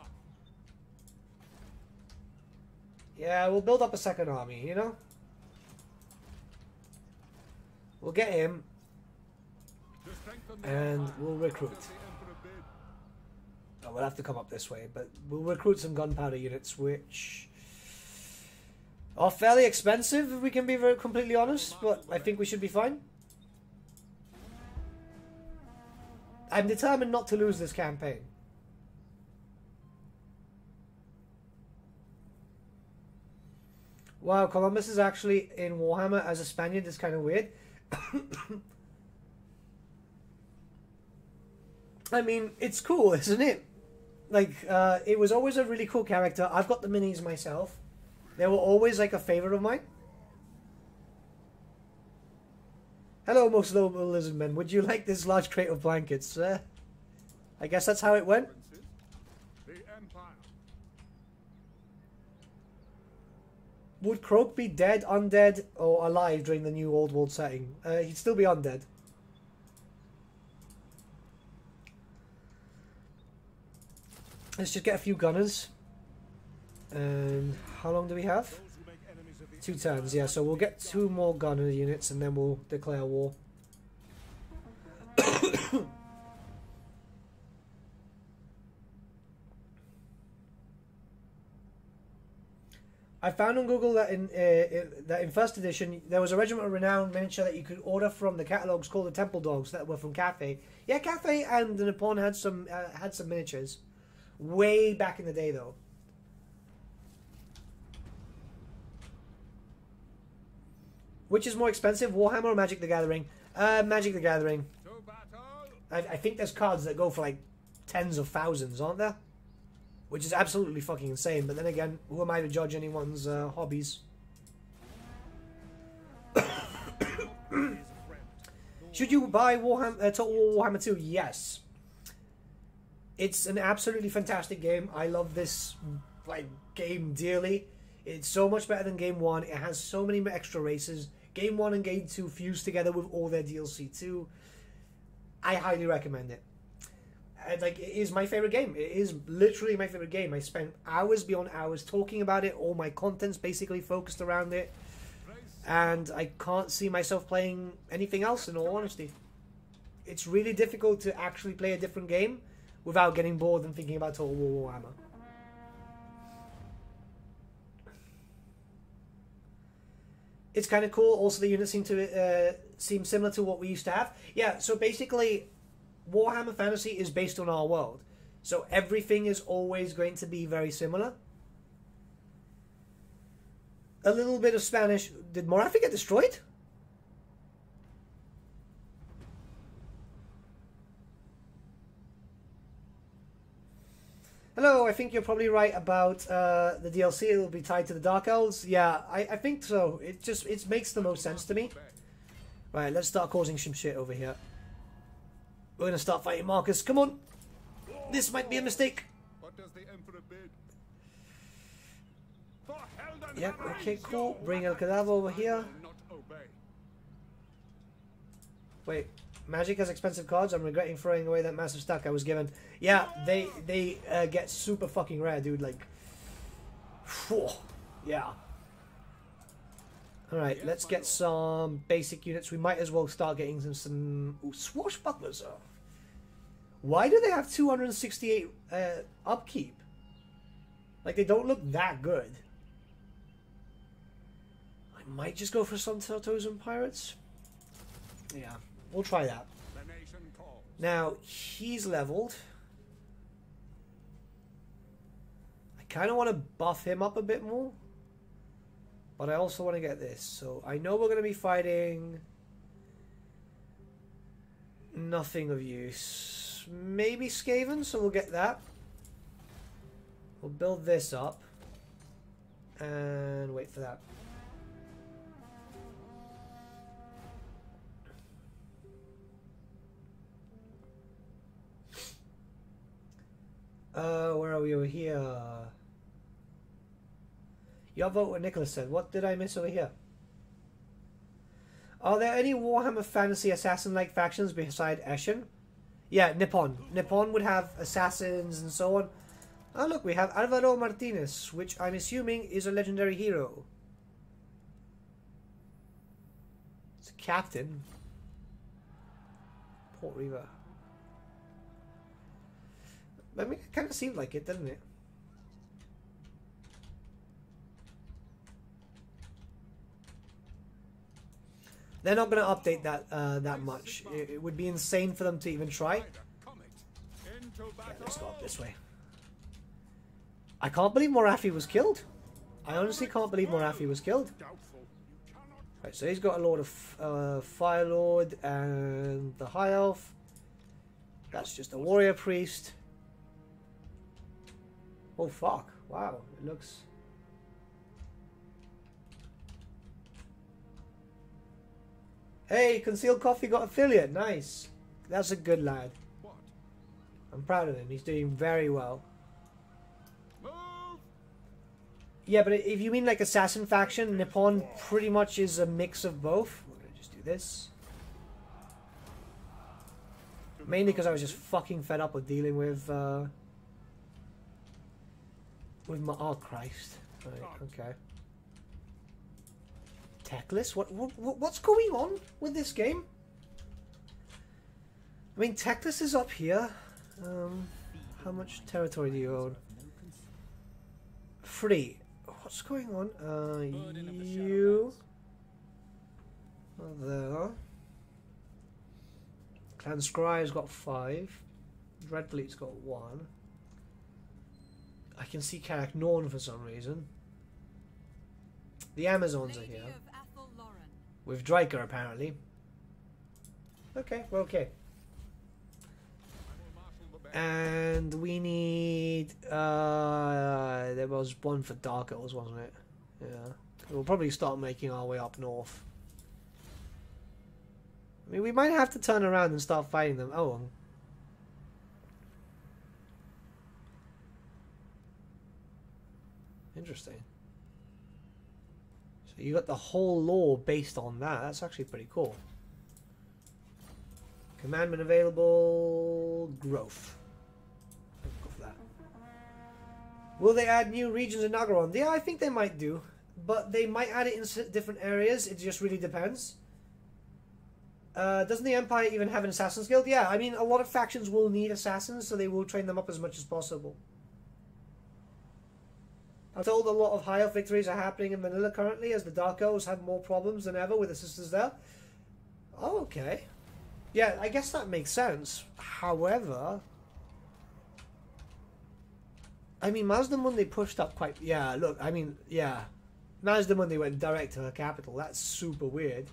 Yeah, we'll build up a second army, you know? We'll get him, and we'll recruit. Oh, we'll have to come up this way, but we'll recruit some gunpowder units, which are fairly expensive, if we can be very completely honest, but I think we should be fine. I'm determined not to lose this campaign. Wow, Columbus is actually in Warhammer as a Spaniard. It's kind of weird. (coughs) I mean, it's cool, isn't it? Like, uh, it was always a really cool character. I've got the minis myself. They were always like a favorite of mine. Hello, most noble lizard men. Would you like this large crate of blankets? Uh, I guess that's how it went. Princes. The Empire. Would Croak be dead, undead, or alive during the new old world setting? Uh, he'd still be undead. Let's just get a few gunners. And how long do we have? Two turns, yeah. So we'll get two more gunner units and then we'll declare war. (coughs) (coughs) I found on Google that in uh, that in first edition there was a regiment of renown miniature that you could order from the catalogs called the Temple Dogs that were from Cathay. Yeah, Cathay and the Nippon had some uh, had some miniatures, way back in the day though. Which is more expensive, Warhammer or Magic the Gathering? Uh, Magic the Gathering. I, I think there's cards that go for like tens of thousands, aren't there? Which is absolutely fucking insane. But then again, who am I to judge anyone's uh, hobbies? (coughs) Should you buy Warhammer uh, Total War Warhammer 2? Yes. It's an absolutely fantastic game. I love this like game dearly. It's so much better than Game 1. It has so many extra races. Game 1 and Game 2 fused together with all their DLC too. I highly recommend it. Like it is my favorite game. It is literally my favorite game. I spent hours beyond hours talking about it. All my content's basically focused around it, and I can't see myself playing anything else. In all honesty, it's really difficult to actually play a different game without getting bored and thinking about Total War Warhammer. It's kind of cool. Also, the units seem to uh, seem similar to what we used to have. Yeah. So basically, Warhammer Fantasy is based on our world. So everything is always going to be very similar. A little bit of Spanish. Did Morathi get destroyed? Hello, I think you're probably right about uh, the DLC. It'll be tied to the Dark Elves. Yeah, I, I think so. It just it makes the most sense to me. Right, let's start causing some shit over here. We're gonna start fighting Marcus. Come on. This might be a mistake. What does the Emperor bid? for Yep, okay, cool. Bring El. Cadavo over here. Wait, Magic has expensive cards. I'm regretting throwing away that massive stack I was given. Yeah, they they uh, get super fucking rare, dude. Like, phew, yeah. All right, let's get some basic units. We might as well start getting some some ooh, swashbucklers. Are. Why do they have 268 uh, upkeep? Like they don't look that good. I might just go for some Turtles and Pirates. Yeah, we'll try that. The nation calls. Now, he's leveled. I kind of want to buff him up a bit more. But I also want to get this. So I know we're going to be fighting nothing of use. Maybe Skaven, so we'll get that. We'll build this up. And wait for that. Uh, where are we over here? Your vote what Nicholas said. What did I miss over here? Are there any Warhammer Fantasy Assassin-like factions beside Eshin? Yeah, Nippon. Nippon would have assassins and so on. Oh look, we have Alvaro Martinez, which I'm assuming is a legendary hero. It's a captain. Port River. I mean, it kind of seemed like it, didn't it? They're not going to update that uh, that much. It, it would be insane for them to even try. Yeah, let's go up this way. I can't believe Morathi was killed. I honestly can't believe Morathi was killed. Right, so he's got a Lord of uh, Fire Lord and the High Elf. That's just a Warrior Priest. Oh fuck! Wow, it looks. Hey, Concealed Coffee got affiliate. Nice. That's a good lad. I'm proud of him. He's doing very well. Yeah, but if you mean like assassin faction, Nippon pretty much is a mix of both. We're gonna just do this. Mainly because I was just fucking fed up with dealing with uh with my oh Christ. Right, okay. Teclis? What, what what- what's going on with this game? I mean Teclis is up here. Um how much territory do you own? Three. What's going on? Uh, you. There. Clan Skryre's got five. Dreadfleet's got one. I can see Karak Norn for some reason. The Amazons are here. With Dryker, apparently. Okay, we're okay. And we need. Uh, there was one for Dark Elves, wasn't it? Yeah. We'll probably start making our way up north. I mean, we might have to turn around and start fighting them. Oh. um, Interesting. So you got the whole lore based on that. That's actually pretty cool. Commandment available. Growth. Go for that. Will they add new regions in Naggaroth? Yeah, I think they might do. But they might add it in different areas. It just really depends. Uh, doesn't the Empire even have an Assassin's Guild? Yeah, I mean, a lot of factions will need assassins, so they will train them up as much as possible. I'm told a lot of high elf victories are happening in Manila currently, as the Dark Elves have more problems than ever with the sisters there. Oh, okay. Yeah, I guess that makes sense. However, I mean, Mazdamundi pushed up quite. Yeah, look, I mean, yeah. Mazdamundi went direct to her capital. That's super weird.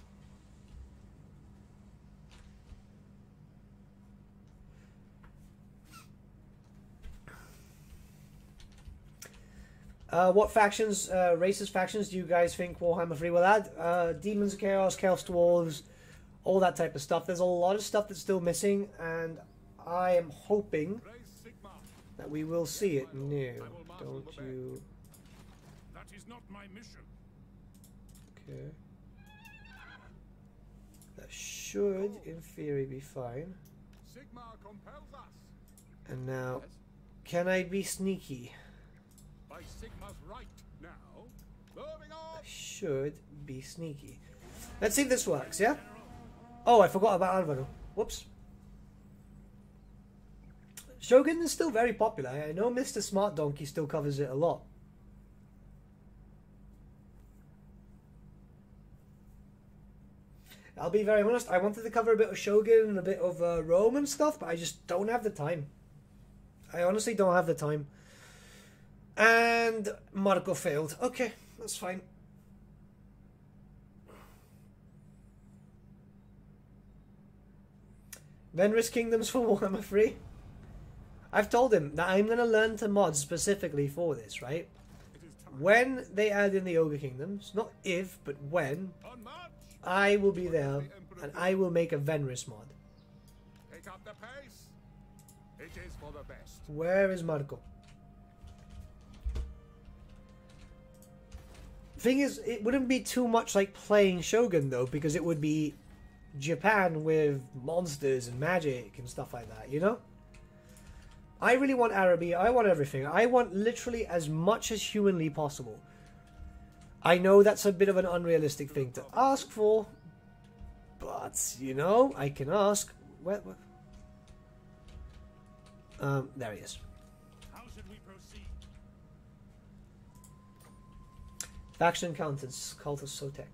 Uh, what factions, uh, racist factions, do you guys think Warhammer 3 will add? Uh, Demons of Chaos, Chaos Dwarves, all that type of stuff. There's a lot of stuff that's still missing, and I am hoping that we will see it. No, don't you. That is not my mission. Okay. That should, in theory, be fine. Sigmar compels us. And now, can I be sneaky? By Sigmar's right. Now, moving on. I should be sneaky. Let's see if this works, yeah? Oh, I forgot about Alvaro. Whoops. Shogun is still very popular. I know Mr. Smart Donkey still covers it a lot. I'll be very honest, I wanted to cover a bit of Shogun and a bit of uh, Rome and stuff, but I just don't have the time. I honestly don't have the time. And Marco failed. Okay, that's fine. Venris Kingdoms for (laughs) Warhammer 3. I've told him that I'm going to learn to mod specifically for this, right? It is time. When they add in the Ogre Kingdoms, not if, but when, I will be there and I will make a Venris mod. Pick up the pace. It is for the best. Where is Marco? Thing is, it wouldn't be too much like playing Shogun though, because it would be Japan with monsters and magic and stuff like that, you know? I really want Araby, I want everything. I want literally as much as humanly possible. I know that's a bit of an unrealistic thing to ask for, but you know, I can ask. Where, where? Um, there he is. How should we proceed? Faction encounters, Cult of Sotek.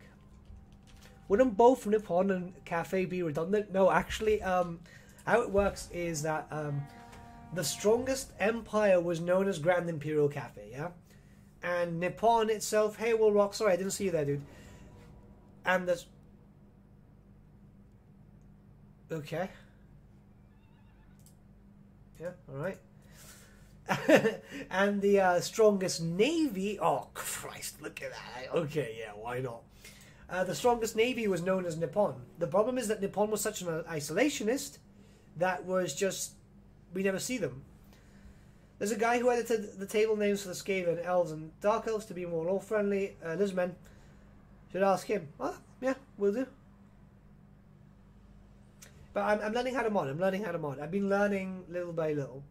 Wouldn't both Nippon and Cathay be redundant? No, actually, um, how it works is that um, the strongest empire was known as Grand Imperial Cathay, yeah? And Nippon itself, hey, Will Rock, sorry, I didn't see you there, dude. And the. Okay. Yeah, alright. (laughs) and the uh, strongest navy. Oh Christ! Look at that. Okay, yeah, why not? Uh, the strongest navy was known as Nippon. The problem is that Nippon was such an isolationist that was just we never see them. There's a guy who edited the table names for the Skaven, Elves, and Dark Elves to be more lore friendly. Uh, Lizmen should ask him. Oh, yeah, we'll do. But I'm, I'm learning how to mod. I'm learning how to mod. I've been learning little by little.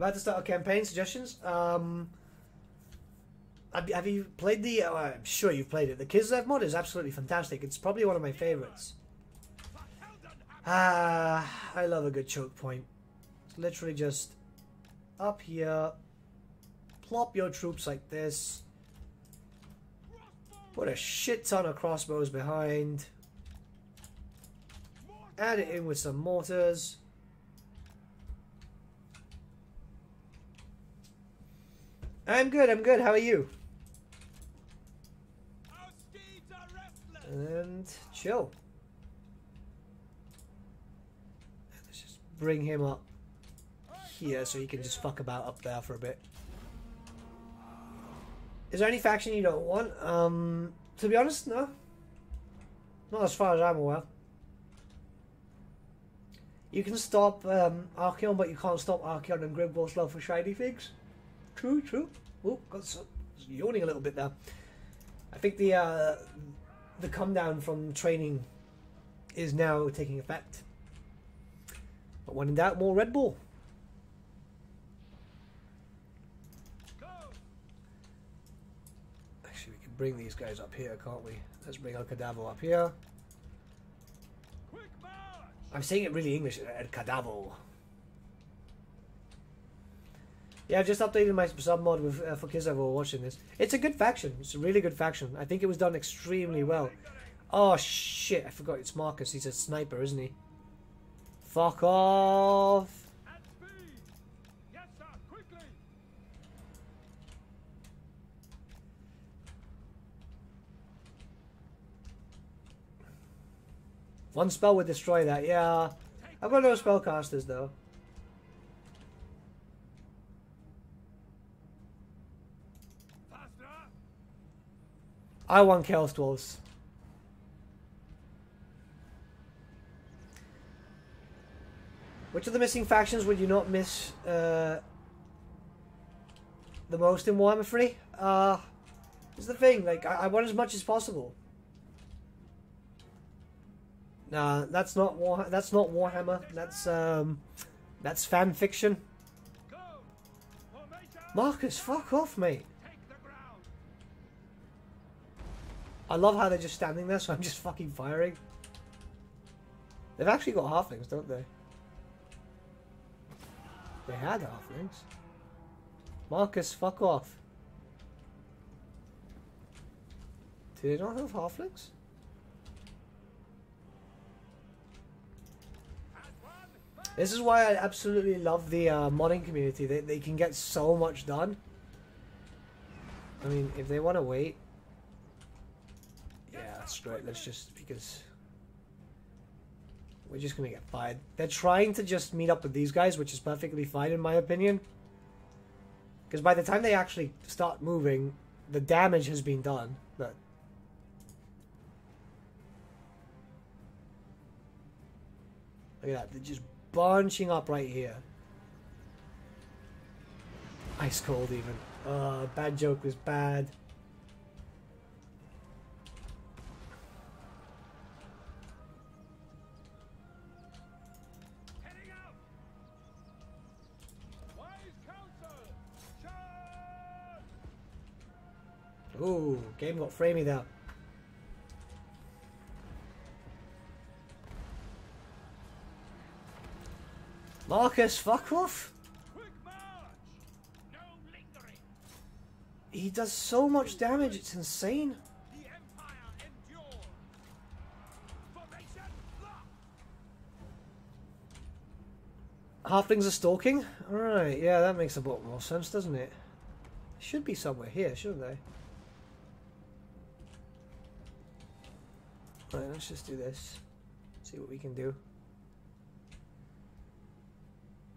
About to start a campaign. Suggestions? Um, have, you- played the? Oh, I'm sure you've played it. The Kislev mod is absolutely fantastic. It's probably one of my favorites. Ah, I love a good choke point. It's literally just up here. Plop your troops like this. Put a shit ton of crossbows behind. Add it in with some mortars. I'm good, I'm good. How are you? Our steeds are restless. And chill. Let's just bring him up here so he can just fuck about up there for a bit. Is there any faction you don't want? Um, to be honest, no. Not as far as I'm aware. You can stop um, Archaon, but you can't stop Archaon and Grimwall's love for shiny things. True, true. Oh, got some, yawning a little bit there. I think the uh, the come down from training is now taking effect. But when in doubt, more Red Bull. Go. Actually, we can bring these guys up here, can't we? Let's bring El Cadavo up here. I'm saying it really English. El Cadavo. Yeah, I've just updated my sub mod with uh, for kids that were watching this. It's a good faction. It's a really good faction. I think it was done extremely well. Oh shit! I forgot it's Marcus. He's a sniper, isn't he? Fuck off! One spell would destroy that. Yeah, I've got no spellcasters though. I want Chaos Dwarves. Which of the missing factions would you not miss uh, the most in Warhammer 3? Uh, is the thing. Like, I, I want as much as possible. Nah, that's not War. That's not Warhammer. That's um, that's fan fiction. Marcus, fuck off, mate. I love how they're just standing there, so I'm just fucking firing. They've actually got halflings, don't they? They had halflings. Marcus, fuck off. Do they not have halflings? This is why I absolutely love the uh, modding community. They, they can get so much done. I mean, if they want to wait, right. Let's just because we're just gonna get fired. They're trying to just meet up with these guys, which is perfectly fine in my opinion. Because by the time they actually start moving, the damage has been done. But look at that, they're just bunching up right here. Ice cold even. Uh, bad joke was bad. Ooh, game got framey there. Marcus, fuck off! No! He does so much damage, it's insane. Halflings are stalking? Alright, yeah, that makes a lot more sense, doesn't it? Should be somewhere here, shouldn't they? Right, let's just do this. See what we can do.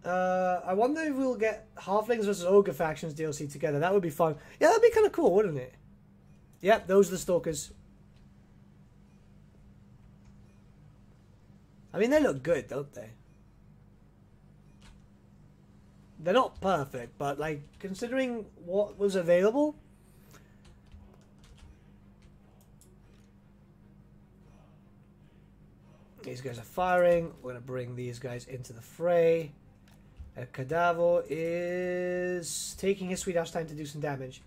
Uh, I wonder if we'll get Halflings versus Ogre factions DLC together. That would be fun. Yeah, that'd be kind of cool, wouldn't it? Yep, those are the stalkers. I mean, they look good, don't they? They're not perfect, but like considering what was available. These guys are firing. We're gonna bring these guys into the fray. Uh, Cadaver is taking his sweet ass time to do some damage.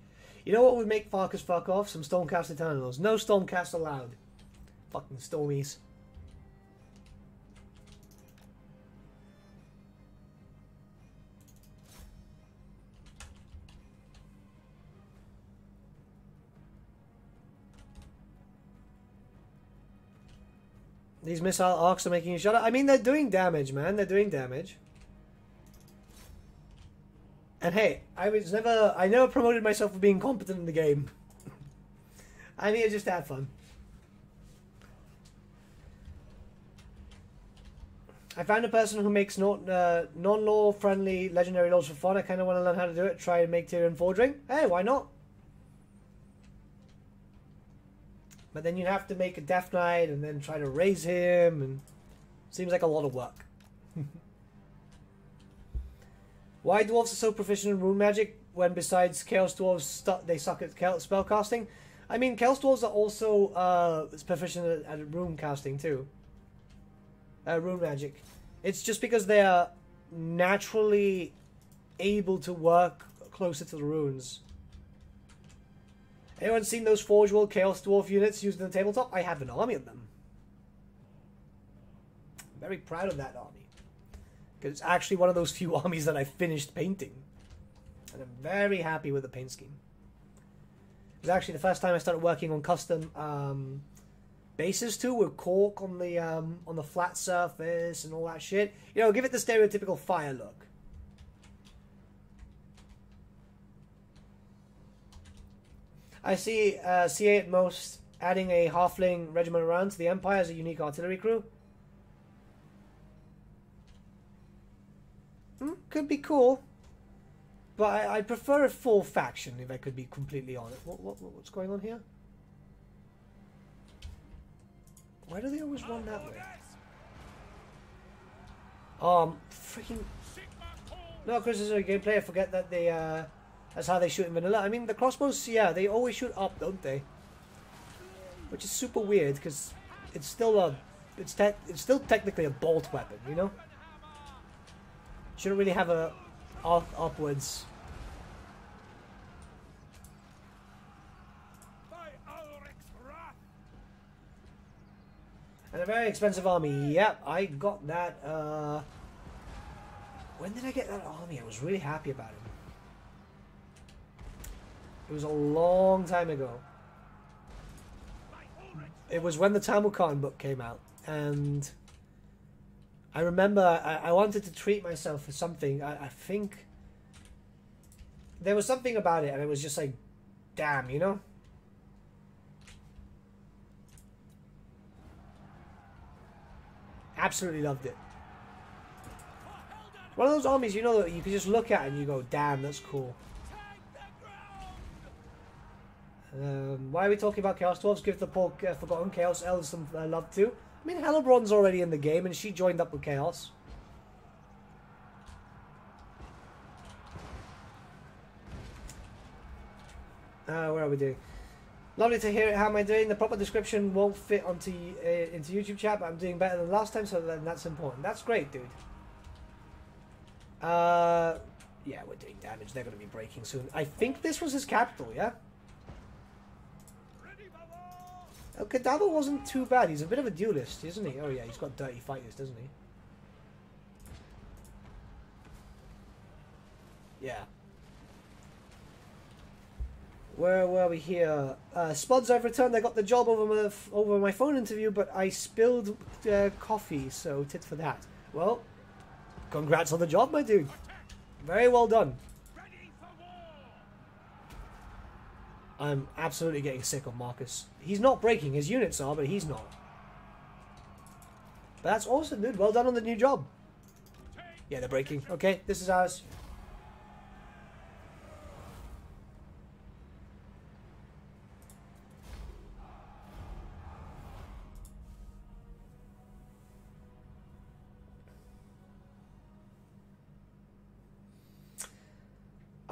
You know what would make Farkas fuck off? Some Stormcast Eternals. No Stormcast allowed. Fucking Stormies. These missile arcs are making shut up. I mean, they're doing damage, man. They're doing damage. And hey, I was never, I never promoted myself for being competent in the game. (laughs) I need to just have fun. I found a person who makes non, uh, non-lore friendly legendary laws for fun. I kind of want to learn how to do it. Try and make Tyrion forging. Hey, why not? But then you'd have to make a Death Knight and then try to raise him, and seems like a lot of work. (laughs) Why dwarves are so proficient in rune magic when besides chaos dwarves they suck at spell casting? I mean, chaos dwarves are also uh, proficient at, at rune casting too. Uh, rune magic. It's just because they are naturally able to work closer to the runes. Anyone seen those Forge World Chaos Dwarf units used in the tabletop? I have an army of them. I'm very proud of that army. Because it's actually one of those (laughs) few armies that I finished painting. And I'm very happy with the paint scheme. It was actually the first time I started working on custom um, bases too, with cork on the um, on the flat surface and all that shit. You know, give it the stereotypical fire look. I see uh, CA at most adding a halfling regiment around to the Empire as a unique artillery crew. Hmm, could be cool. But I, I prefer a full faction if I could be completely honest. What, what, what's going on here? Why do they always run that way? Um, freaking no criticism of gameplay. I forget that they uh, that's how they shoot in vanilla. I mean, the crossbows, yeah, they always shoot up, don't they? Which is super weird because it's still a, it's te- it's still technically a bolt weapon, you know. Shouldn't really have a up upwards. And a very expensive army. Yep, I got that. Uh, when did I get that army? I was really happy about it. It was a long time ago. It was when the Tamurkhan book came out, and I remember I, I wanted to treat myself for something. I, I think there was something about it, and it was just like, damn, you know. Absolutely loved it. One of those armies, you know, that you can just look at and you go, damn, that's cool. Um, why are we talking about Chaos Dwarves? Give the poor uh, Forgotten Chaos Elves some uh, love too. I mean, Hellebron's already in the game, and she joined up with Chaos. Uh, where are we doing? Lovely to hear it. How am I doing? The proper description won't fit onto uh, into YouTube chat, but I'm doing better than last time, so then that's important. That's great, dude. Uh, yeah, we're doing damage. They're going to be breaking soon. I think this was his capital, yeah? Ready for Kadava wasn't too bad. He's a bit of a duelist, isn't he? Oh yeah, he's got dirty fighters, doesn't he? Yeah. Where were we here? Uh, Spuds, I've returned. I got the job over my over my phone interview, but I spilled uh, coffee, so tit for that. Well, congrats on the job, my dude. Very well done. Ready for war. I'm absolutely getting sick of Marcus. He's not breaking. His units are, but he's not. But that's awesome, dude. Well done on the new job. Yeah, they're breaking. Okay, this is ours.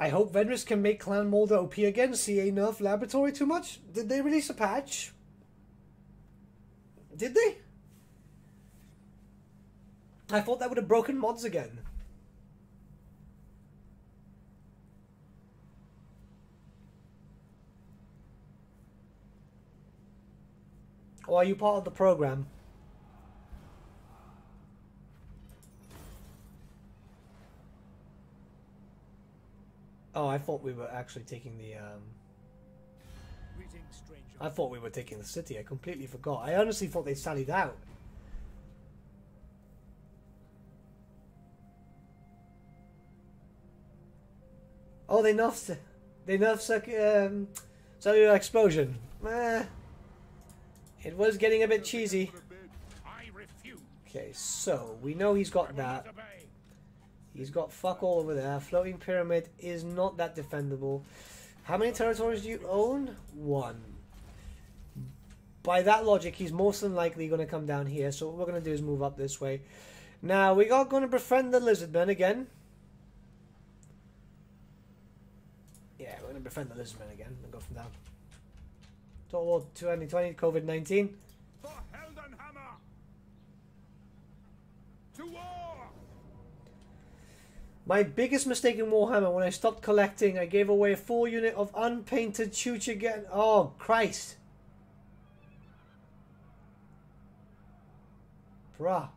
I hope Venris can make Clan Moulder OP again. CA nerf laboratory too much? Did they release a patch? Did they? I thought that would have broken mods again. Or are you part of the program? Oh, I thought we were actually taking the. Um, I thought we were taking the city. I completely forgot. I honestly thought they sallied out. Oh, they nerfed. They nerfed um, cellular explosion. Eh, it was getting a bit cheesy. Okay, so we know he's got that. He's got fuck all over there. Floating pyramid is not that defendable. How many territories do you own? One. By that logic, he's most than likely going to come down here. So what we're going to do is move up this way. Now we are going to befriend the lizardmen again. Yeah, we're going to befriend the lizardmen again and go from there. Total War 2020, COVID 19. For Heldenhammer. To war. My biggest mistake in Warhammer when I stopped collecting, I gave away a full unit of unpainted Chooch again. Oh, Christ. Bruh.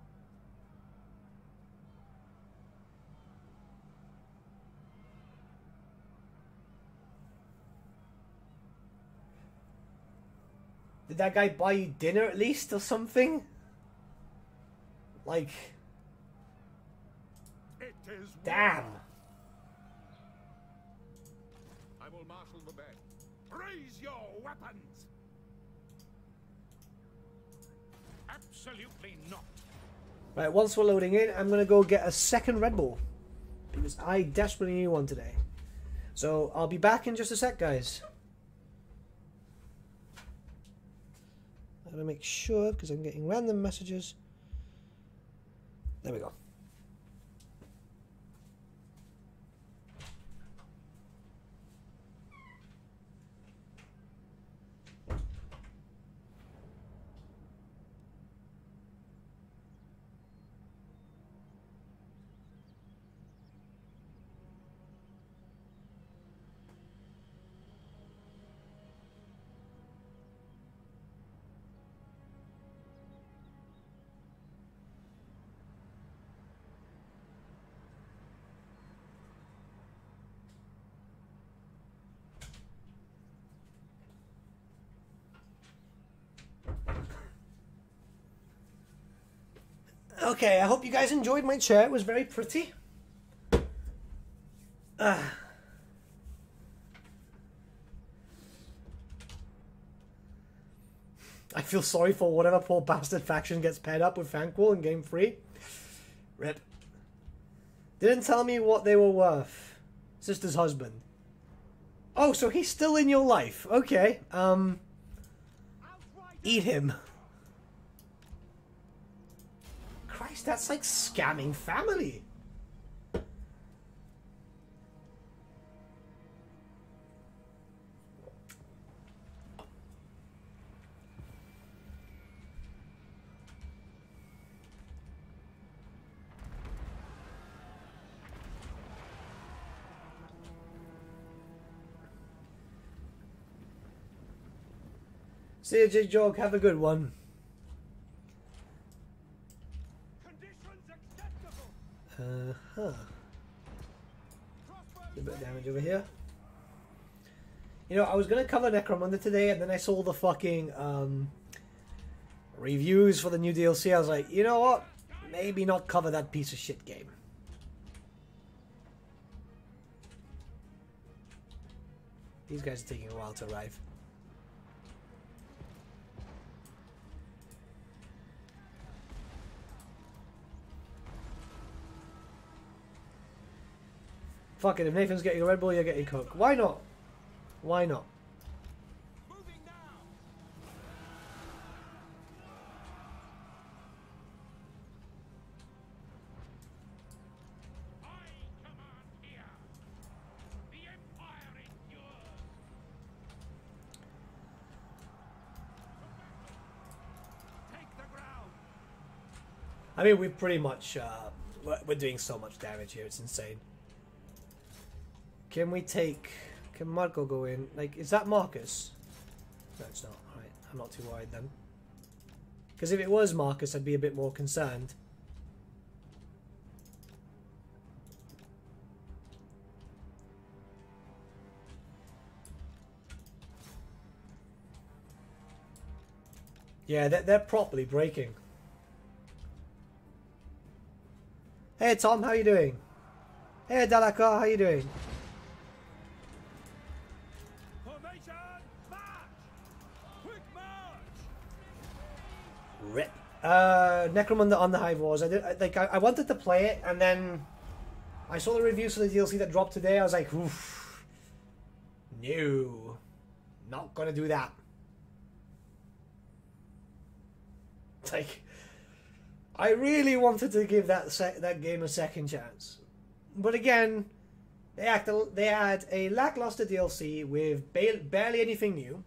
Did that guy buy you dinner at least or something? Like, damn. I will marshal the band. Raise your weapons. Absolutely not. Right, once we're loading in, I'm gonna go get a second Red Bull because I desperately need one today. So I'll be back in just a sec, guys. I'm gonna make sure because I'm getting random messages. There we go. Okay, I hope you guys enjoyed my chair. It was very pretty. Ah. I feel sorry for whatever poor bastard faction gets paired up with Fanquil in Game 3. Rip. Didn't tell me what they were worth. Sister's husband. Oh, so he's still in your life. Okay. Um, eat him. Christ, that's like scamming family. See you, Jig Jog. Have a good one. Huh. A bit of damage over here. You know, I was gonna cover Necromunda today, and then I saw the fucking um, reviews for the new DLC. I was like, you know what? Maybe not cover that piece of shit game. These guys are taking a while to arrive. Fuck it, if Nathan's getting a Red Bull, you're getting Coke. Why not? Why not? I mean, we've pretty much, uh, we're doing so much damage here, it's insane. Can we take, can Marco go in? Like, is that Marcus? No, it's not. Alright, I'm not too worried then. Because if it was Marcus, I'd be a bit more concerned. Yeah, they're, they're properly breaking. Hey Tom, how you doing? Hey Dalaka, how you doing? Rip. Uh, Necromunda on the Hive Wars. I did like I, I wanted to play it, and then I saw the reviews for the DLC that dropped today. I was like, Oof, no, not gonna do that. (laughs) Like, I really wanted to give that sec- that game a second chance, but again, they act they had a lackluster DLC with ba- barely anything new.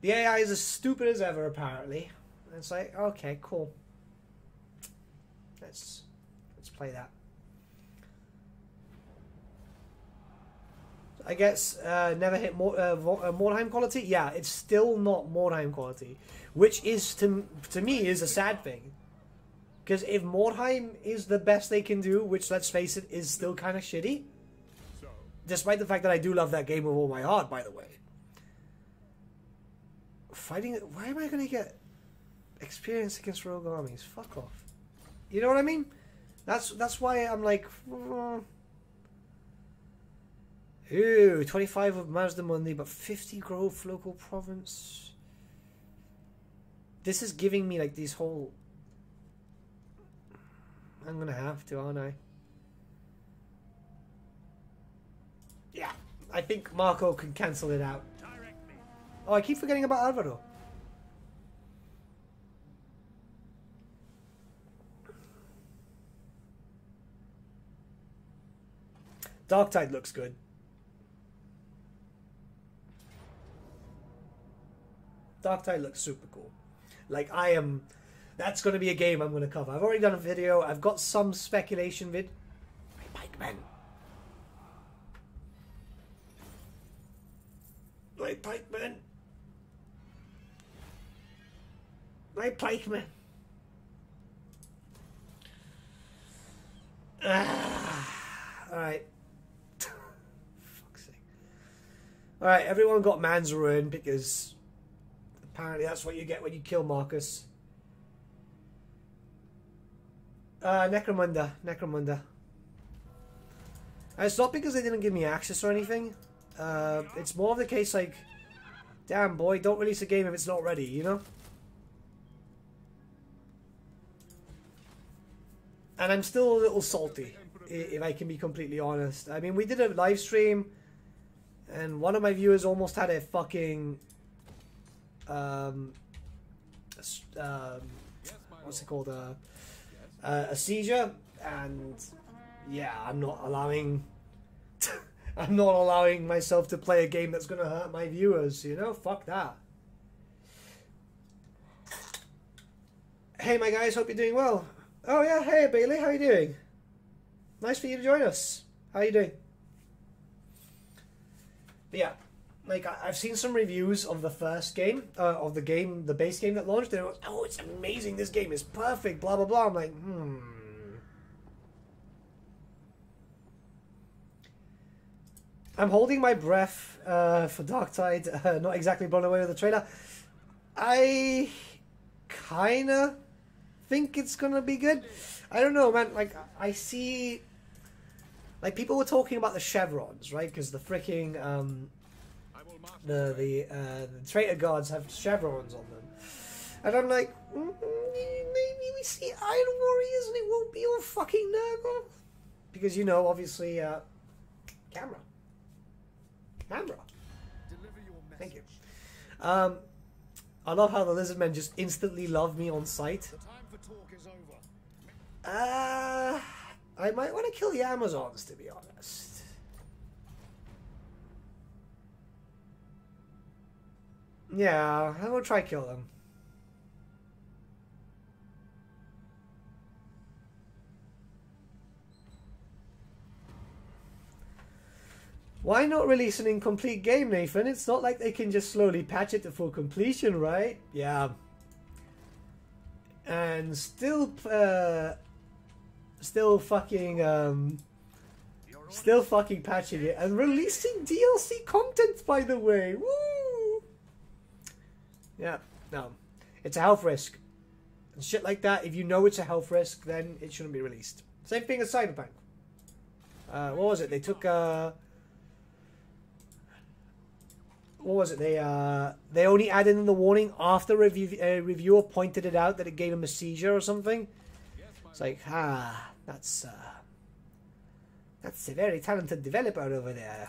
The AI is as stupid as ever, apparently. And It's like, okay, cool. Let's let's play that. I guess uh, never hit more uh, uh, Mordheim quality. Yeah, it's still not Mordheim quality, which is to to me is a sad thing. Because if Mordheim is the best they can do, which let's face it is still kind of shitty, despite the fact that I do love that game with all my heart, by the way. Fighting, why am I going to get experience against rogue armies? Fuck off. You know what I mean? That's that's why I'm like, ooh, 25 of Mazdamundi, but 50 Grove local province. This is giving me like these whole. I'm gonna have to, aren't I? Yeah, I think Marco can cancel it out. Oh, I keep forgetting about Alvaro. Darktide looks good. Dark Tide looks super cool. Like I am, that's going to be a game I'm going to cover. I've already done a video. I've got some speculation vid. My pikemen. My pikemen. My pikemen. Ah, all right. Fuck's sake. All right, everyone got man's ruin because apparently that's what you get when you kill Marcus. Uh, Necromunda. Necromunda. And it's not because they didn't give me access or anything. Uh, it's more of the case like, damn boy, don't release a game if it's not ready, you know? And I'm still a little salty, if I can be completely honest. I mean, we did a live stream, and one of my viewers almost had a fucking, um, um what's it called, uh, uh, a seizure, and yeah, I'm not allowing, (laughs) I'm not allowing myself to play a game that's gonna hurt my viewers. You know, fuck that. Hey, my guys, hope you're doing well. Oh yeah, hey Bailey, how you doing? Nice for you to join us. How you doing? But yeah, like I- I've seen some reviews of the first game, uh, of the game, the base game that launched. And it was, oh, it's amazing! This game is perfect. Blah blah blah. I'm like, hmm. I'm holding my breath uh, for Darktide. (laughs) Uh, not exactly blown away with the trailer. I kinda think it's gonna be good. I don't know, man. Like I see, like people were talking about the chevrons, right? Because the freaking um, the the uh, the traitor guards have chevrons on them, and I'm like, mm, maybe we see Iron Warriors and it won't be all fucking Nurgle, because you know, obviously, uh, camera, camera. Thank you. Um, I love how the lizard men just instantly love me on sight. The. Uh, I might want to kill the Amazons, to be honest. Yeah, I will try kill them. Why not release an incomplete game, Nathan? It's not like they can just slowly patch it to full completion, right? Yeah. And still, uh, still fucking, um, still fucking patching it and releasing DLC content, by the way. Woo! Yeah, no, it's a health risk. And shit like that. If you know it's a health risk, then it shouldn't be released. Same thing as Cyberpunk. Uh, what was it? They took, uh, what was it? They uh they only added in the warning after review uh, reviewer pointed it out that it gave him a seizure or something. It's like ah, that's uh, that's a very talented developer over there.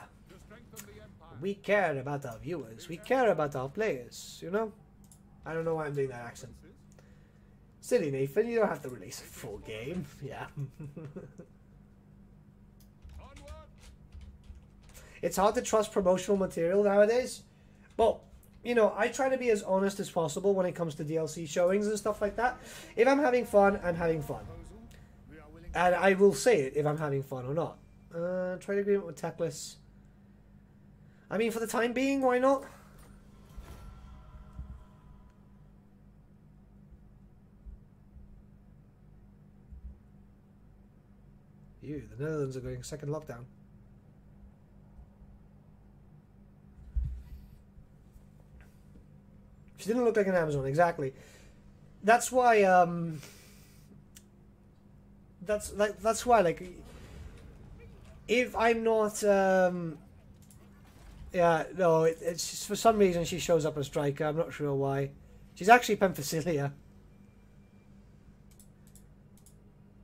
We care about our viewers. We care about our players. You know. I don't know why I'm doing that accent. Silly Nathan, you don't have to release a full game. (laughs) Yeah. (laughs) It's hard to trust promotional material nowadays. But you know, I try to be as honest as possible when it comes to DLC showings and stuff like that. If I'm having fun, I'm having fun, and I will say it if I'm having fun or not. Uh, trade agreement with Teclis. I mean, for the time being, why not? Ew, the Netherlands are going second lockdown. She didn't look like an Amazon, exactly. That's why, um, that's like that's why, like, if I'm not, um, yeah, no, it, it's just, for some reason she shows up as striker. I'm not sure why. She's actually Penthesilea.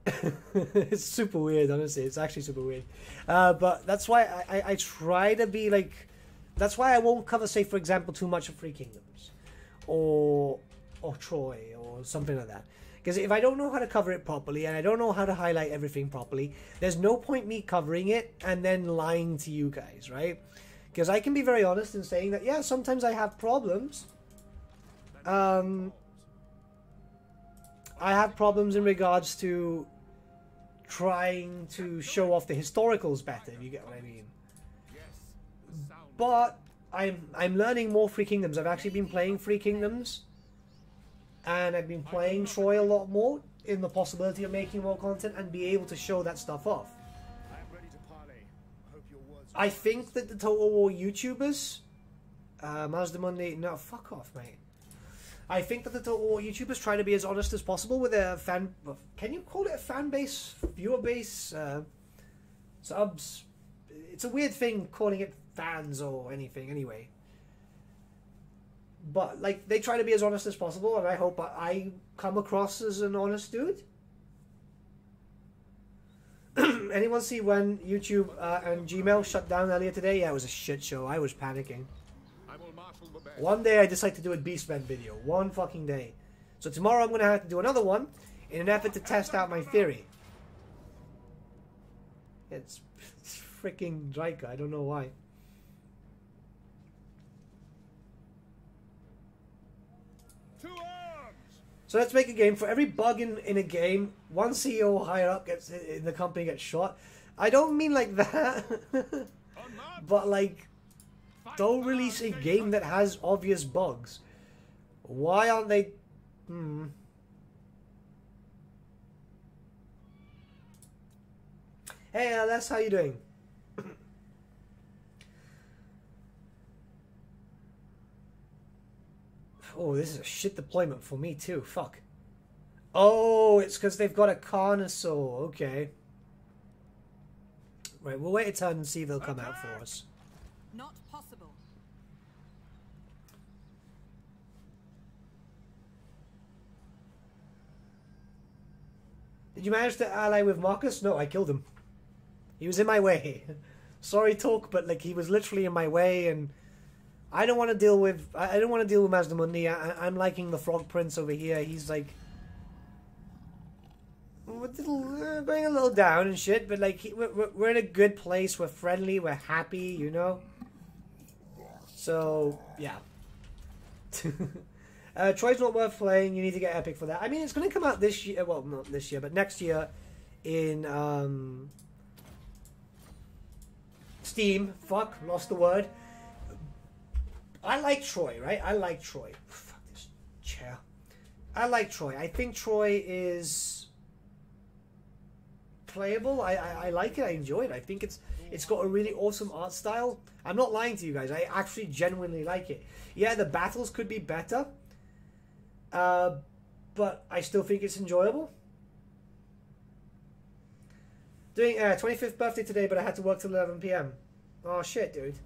(laughs) it's super weird, honestly. It's actually super weird. Uh, but that's why I, I, I try to be like. That's why I won't cover, say, for example, too much of Three Kingdoms, or or Troy, or something like that. Because if I don't know how to cover it properly, and I don't know how to highlight everything properly, there's no point me covering it and then lying to you guys, right? Because I can be very honest in saying that, yeah, sometimes I have problems. Um, I have problems in regards to trying to show off the historicals better, if you get what I mean. But I'm I'm learning more Free Kingdoms. I've actually been playing Free Kingdoms, and I've been playing Troy a lot more in the possibility of making more content and be able to show that stuff off. I am ready to parley. I hope your words. I think that the Total War YouTubers, uh, Mazdamundi, no, fuck off, mate. I think that the total War YouTubers try to be as honest as possible with their fan. Can you call it a fan base, viewer base, uh, subs? It's a weird thing calling it fans or anything. Anyway, but like they try to be as honest as possible, and I hope I- come across as an honest dude. (clears throat) Anyone see when YouTube uh, and Gmail shut down earlier today? Yeah, it was a shit show. I was panicking. One day I decide to do a Beastman video. One fucking day. So tomorrow I'm going to have to do another one in an effort to test out my theory. It's, (laughs) it's freaking Drycha. I don't know why. To arms! So let's make a game. For every bug in, in a game, one CEO higher up gets in the company gets shot. I don't mean like (laughs) that, but like don't release a game that has obvious bugs. Why aren't they? Hmm. Hey, LS, how you doing? Oh, this is a shit deployment for me too. Fuck. Oh, it's because they've got a Carnosaur. Okay. Right, we'll wait a turn and see if they'll come out for us. Not possible. Did you manage to ally with Marcus? No, I killed him. He was in my way. (laughs) Sorry, talk, but like he was literally in my way, and I don't want to deal with. I don't want to deal with Mazdamundi. I, I'm liking the Frog Prince over here. He's like going a little down and shit, but like we're, we're- we're in a good place. We're friendly. We're happy. You know. So yeah. (laughs) uh, Troy's not worth playing. You need to get Epic for that. I mean, it's going to come out this year. Well, not this year, but next year in um, Steam. Fuck, lost the word. I like Troy, right? I like Troy. Fuck this chair. I like Troy. I think Troy is playable. I, I, I like it. I enjoy it. I think it's it's got a really awesome art style. I'm not lying to you guys. I actually genuinely like it. Yeah, the battles could be better, uh, but I still think it's enjoyable. Doing uh, 25th birthday today, but I had to work till 11 p.m. Oh shit, dude.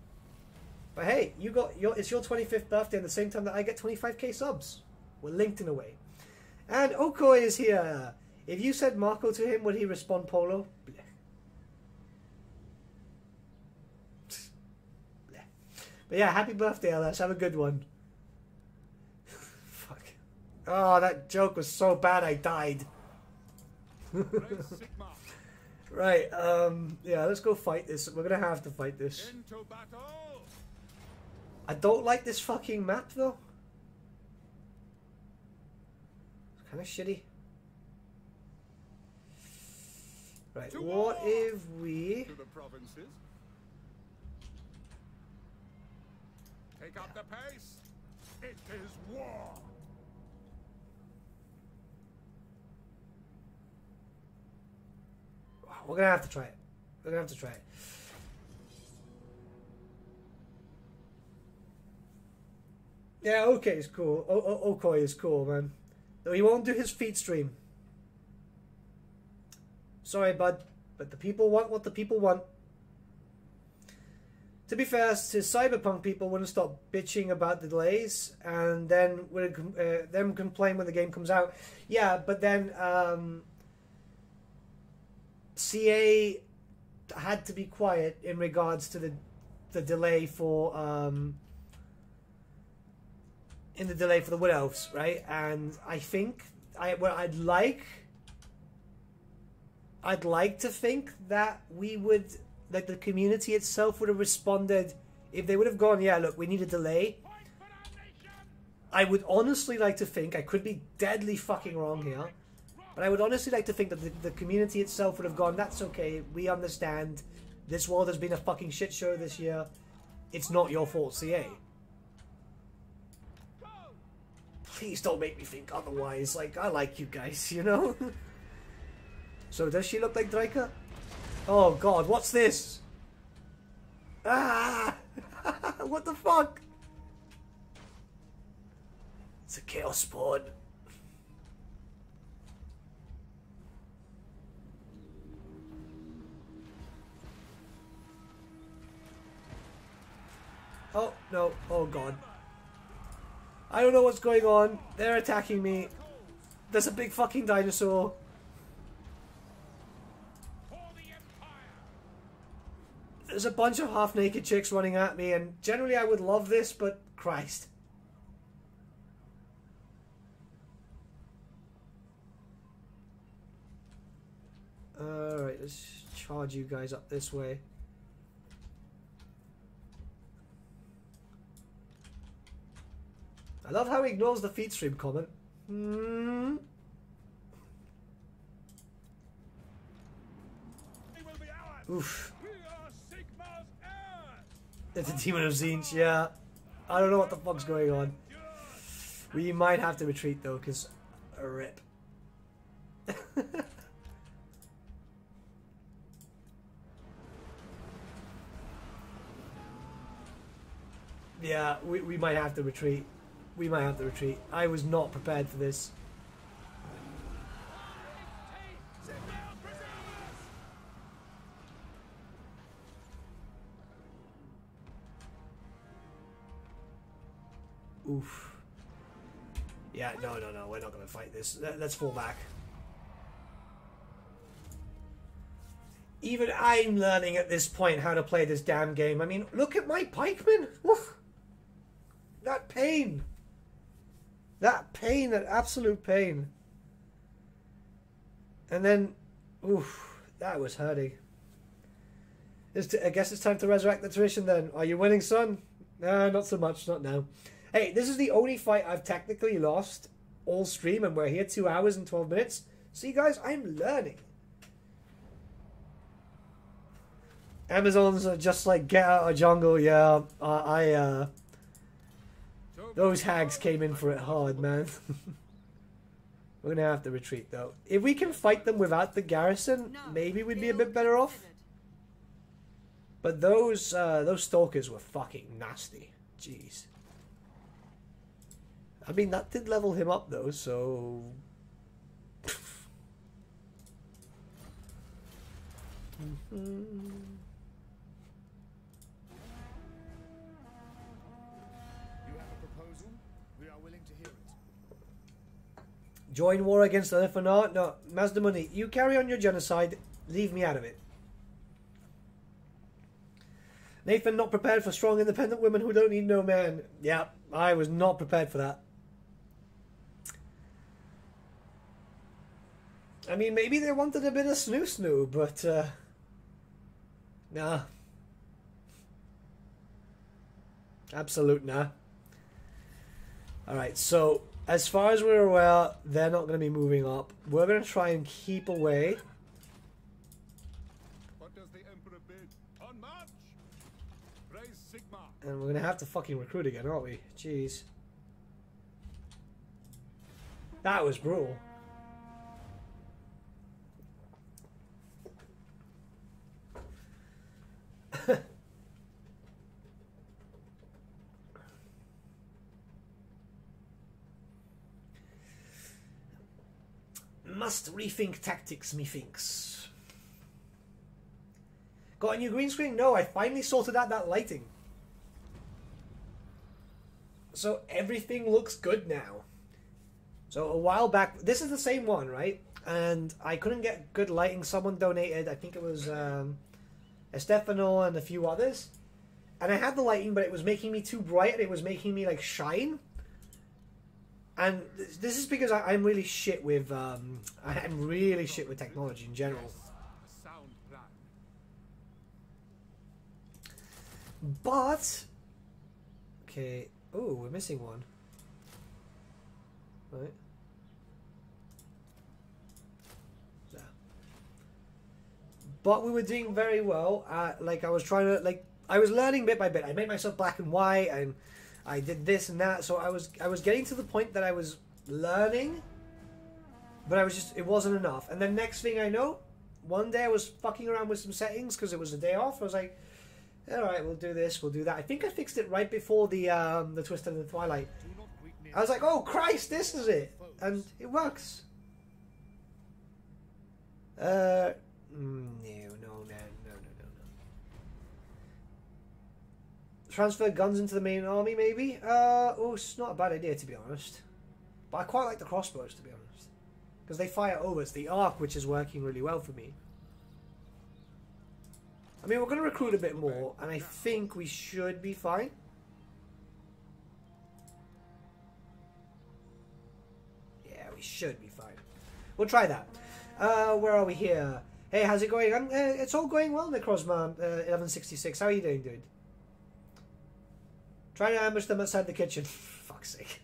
But hey, you got your it's your 25th birthday at the same time that I get 25k subs. We're linked in a way. And Okoi is here. If you said Marco to him, would he respond Polo? But yeah, happy birthday, LS. Have a good one. (laughs) Fuck. Oh, that joke was so bad I died. (laughs) Right, um, yeah, let's go fight this. We're gonna have to fight this. I don't like this fucking map though. It's kind of shitty. Right, To what war! if we? To the provinces. Take up the pace! It is war! We're gonna have to try it. We're gonna have to try it. Yeah, okay, is cool. O- o- is cool, man. Though he won't do his feet stream. Sorry, bud, but the people want what the people want. To be fair, to cyberpunk people wouldn't stop bitching about the delays, and then would uh, them complain when the game comes out. Yeah, but then um, CA had to be quiet in regards to the the delay for um, in the delay for the Wood Elves, right? And I think I well, I'd like I'd like to think that we would like the community itself would have responded if they would have gone, yeah, look, we need a delay. I would honestly like to think I could be deadly fucking wrong here. But I would honestly like to think that the, the community itself would have gone, that's okay, we understand. This world has been a fucking shit show this year. It's not your fault, CA. Go! Please don't make me think otherwise. Like, I like you guys, you know? (laughs) so, does she look like Drycha? Oh god, what's this? Ah! (laughs) what the fuck? It's a chaos spawn. Oh, no. Oh, God. I don't know what's going on. They're attacking me. There's a big fucking dinosaur. There's a bunch of half naked chicks running at me, and generally I would love this, but Christ. Alright, let's charge you guys up this way. I love how he ignores the feed stream comment. Ours. Oof. It's a demon of Tzeentch, yeah. I don't know what the fuck's going on. We might have to retreat though, because a rip. (laughs) yeah, we, we might have to retreat. We might have to retreat. I was not prepared for this. Oof. Yeah, no, no, no. We're not going to fight this. Let- Let's fall back. Even I'm learning at this point how to play this damn game. I mean, look at my pikeman. That pain. That pain, that absolute pain. And then, oof, that was hurting. I guess it's time to resurrect the tradition then. Are you winning, son? Nah, not so much, not now. Hey, this is the only fight I've technically lost all stream, and we're here two hours and 12 minutes. See, guys, I'm learning. Amazons are just like get out of jungle, yeah. I, I uh, those hags came in for it hard, man. (laughs) We're gonna have to retreat though. If we can fight them without the garrison, maybe we'd be a bit better off. But those uh, those stalkers were fucking nasty. Jeez. I mean, that did level him up though, so. You (laughs) Join war against the Elephant No, Mazdamundi, you carry on your genocide. Leave me out of it. Nathan, not prepared for strong, independent women who don't need no man. Yeah, I was not prepared for that. I mean, maybe they wanted a bit of snoo snoo, but uh, nah. Absolute nah. Alright, so as far as we're aware, they're not going to be moving up. We're going to try and keep away. What does the Emperor bid? On march! Praise Sigmar! And we're going to have to fucking recruit again, aren't we? Jeez. That was brutal. (laughs) Must rethink tactics, methinks. Got a new green screen? No, I finally sorted out that lighting. So everything looks good now. So a while back, this is the same one, right? And I couldn't get good lighting. Someone donated, I think it was um, Estefano and a few others. And I had the lighting, but it was making me too bright and it was making me like shine. And this is because I, I'm really shit with um, I'm really shit with technology in general. But okay. Oh, we're missing one. Right. Yeah. But we were doing very well. Uh, like I was trying to like I was learning bit by bit. I made myself black and white and I did this and that. So I was I was getting to the point that I was learning, but I was just it wasn't enough. And then next thing I know, one day I was fucking around with some settings because it was a day off. I was like, all right, we'll do this, we'll do that. I think I fixed it right before the um, the twist and the twilight. I was like, oh Christ, this is it, and it works. Uh, mm, no, no, Transfer guns into the main army, maybe. Uh, oh, it's not a bad idea to be honest. But I quite like the crossbows to be honest, because they fire over. It's the arc which is working really well for me. I mean, we're going to recruit a bit more, and I think we should be fine. Yeah, we should be fine. We'll try that. Uh, where are we here? Hey, how's it going? Uh, it's all going well, Necrosma uh, 1166. How are you doing, dude? Trying to ambush them outside the kitchen. (laughs) Fuck's sake.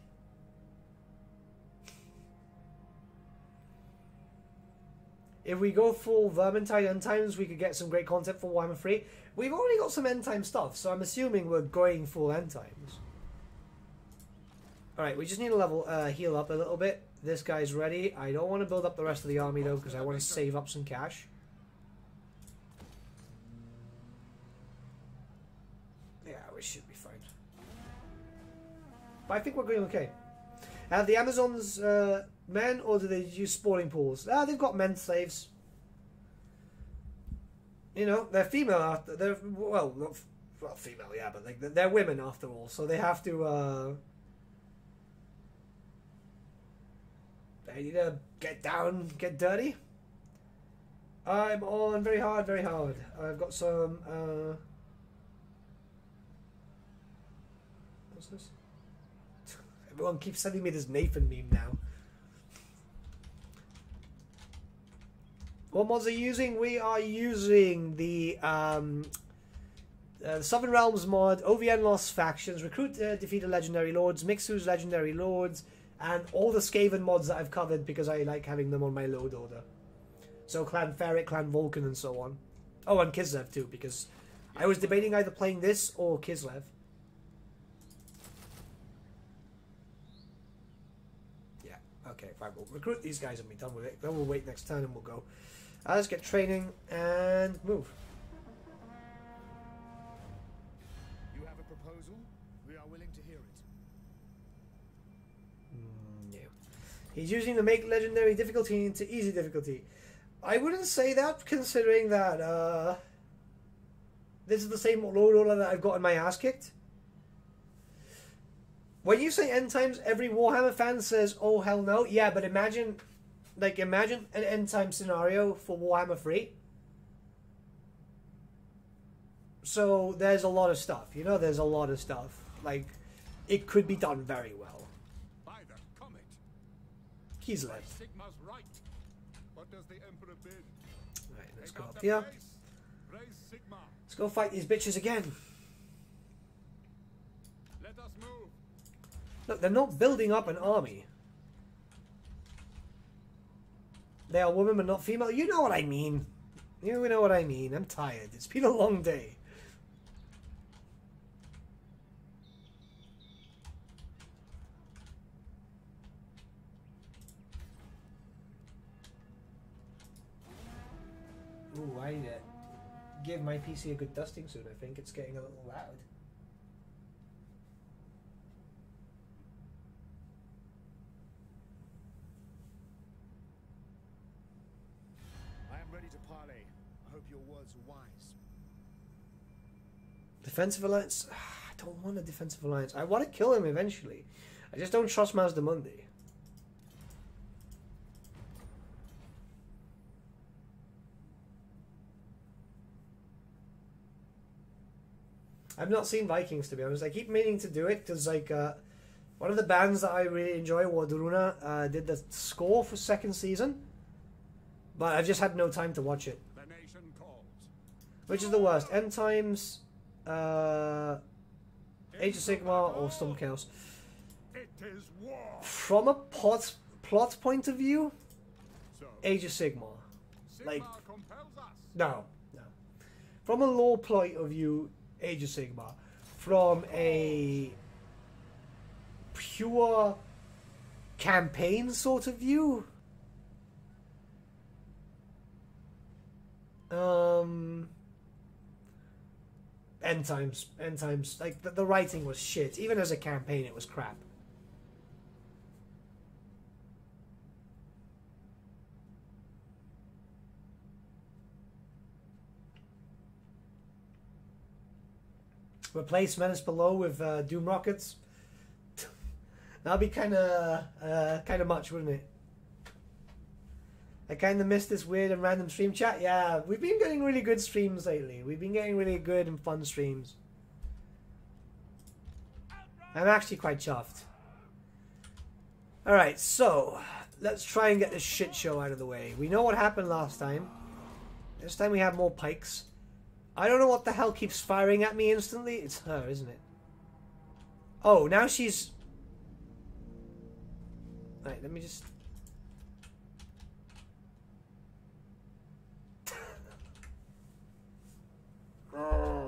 If we go full Vermintide End Times, we could get some great content for Warhammer 3. We've already got some End Time stuff, so I'm assuming we're going full End Times. Alright, we just need to level, uh, heal up a little bit. This guy's ready. I don't want to build up the rest of the army, though, because I want to save up some cash. Yeah, we should be fine. But I think we're going okay. Have the Amazons uh, men, or do they use spawning pools? Ah, they've got men slaves. You know, they're female after they're well, not well female, yeah, but like they're women after all, so they have to. uh They need to get down, get dirty. I'm on very hard, very hard. I've got some. uh What's this? Everyone keeps sending me this Nathan meme now. What mods are using? We are using the um, uh, Southern Realms mod, OVN Lost Factions, Recruit uh, Defeated Legendary Lords, Mixu's Legendary Lords, and all the Skaven mods that I've covered because I like having them on my load order. So Clan Ferret, Clan Vulcan, and so on. Oh, and Kislev too, because I was debating either playing this or Kislev. Yeah, We'll recruit these guys and be done with it. Then we'll wait next turn and we'll go. Uh, let's get training and move. You have a proposal? We are willing to hear it. Mm, no. He's using the make legendary difficulty into easy difficulty. I wouldn't say that, considering that uh, this is the same load order that I've gotten my ass kicked. When you say end times, every Warhammer fan says, "Oh hell no!" Yeah, but imagine, like, imagine an end time scenario for Warhammer Three. So there's a lot of stuff, you know. There's a lot of stuff. Like, it could be done very well. By the comet. Kislev. Sigmar's right. What does the Emperor bid? Right, let's Take go up here. Let's go fight these bitches again. Let us move. Look, they're not building up an army. They are women but not female. You know what I mean. You know what I mean. I'm tired. It's been a long day. Ooh, I uh, need to give my PC a good dusting soon. I think it's getting a little loud. Defensive alliance? (sighs) I don't want a defensive alliance. I want to kill him eventually. I just don't trust Mazdamundi. I've not seen Vikings to be honest. I keep meaning to do it because like uh, one of the bands that I really enjoy, Wardruna, uh, did the score for second season, but I've just had no time to watch it. The nation calls. Which is the worst? End Times, uh, Age of Sigmar, or Storm Chaos? It is war. From a plot plot point of view, Age of Sigmar. Sigmar like-. No, no. From a lore point of view, Age of Sigmar. From a pure campaign sort of view, um, End times, end times. Like the, the writing was shit. Even as a campaign, it was crap. replace Menace Below with uh, Doom Rockets. (laughs) That'd be kind of uh, kind of much, wouldn't it? I kind of missed this weird and random stream chat. Yeah, we've been getting really good streams lately. We've been getting really good and fun streams. I'm actually quite chuffed. Alright, so let's try and get this shit show out of the way. We know what happened last time. This time we have more pikes. I don't know what the hell keeps firing at me instantly. It's her, isn't it? Oh, now she's... Right, let me just... oh.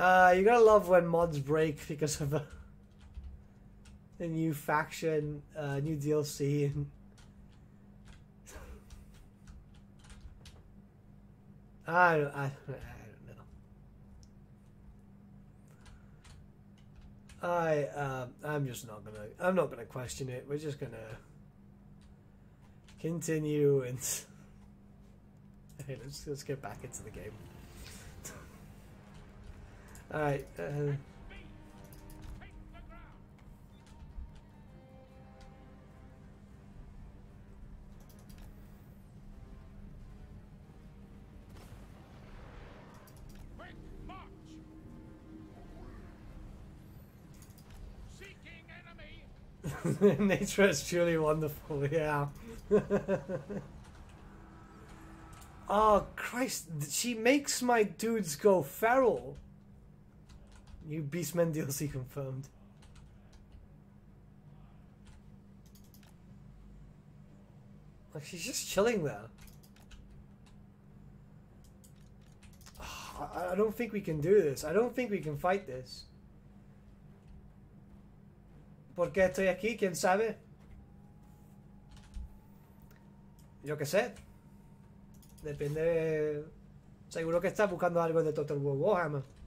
Uh, you gotta love when mods break because of a, a new faction, uh, new DLC, (laughs) I don't, I, I don't know. I uh, I'm just not gonna I'm not gonna question it. We're just gonna continue and (laughs) let's let's get back into the game. All right. Uh, B. Take the ground. Quick march. Uh, Seeking (laughs) enemy. Nature is truly wonderful, yeah. oh, (laughs) Christ. She makes my dudes go feral. New Beastmen DLC confirmed. Like, she's just chilling there. Ah, I, I don't think we can do this. I don't think we can fight this. ¿Por qué estoy aquí? ¿Quién sabe? Yo qué sé. Depende. Seguro que estás buscando algo de Total War Warhammer.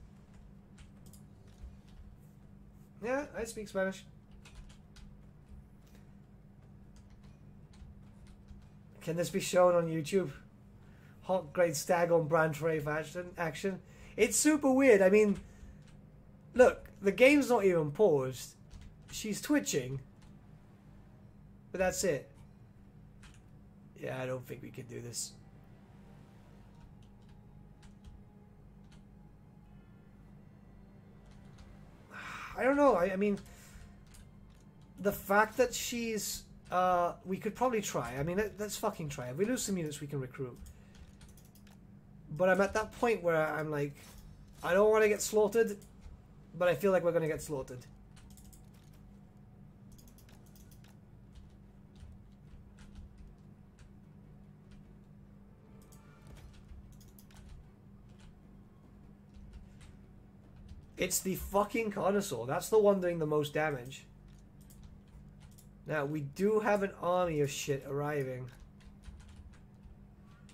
Yeah, I speak Spanish. Can this be shown on YouTube? Hot Great Stag on Brand Rave action. action. It's super weird. I mean, look, the game's not even paused. She's twitching. But that's it. Yeah, I don't think we can do this. I don't know. I, I mean, the fact that she's. Uh, we could probably try. I mean, let, let's fucking try. If we lose some units, we can recruit. But I'm at that point where I'm like, I don't want to get slaughtered, but I feel like we're going to get slaughtered. It's the fucking Carnosaur. That's the one doing the most damage. Now, we do have an army of shit arriving.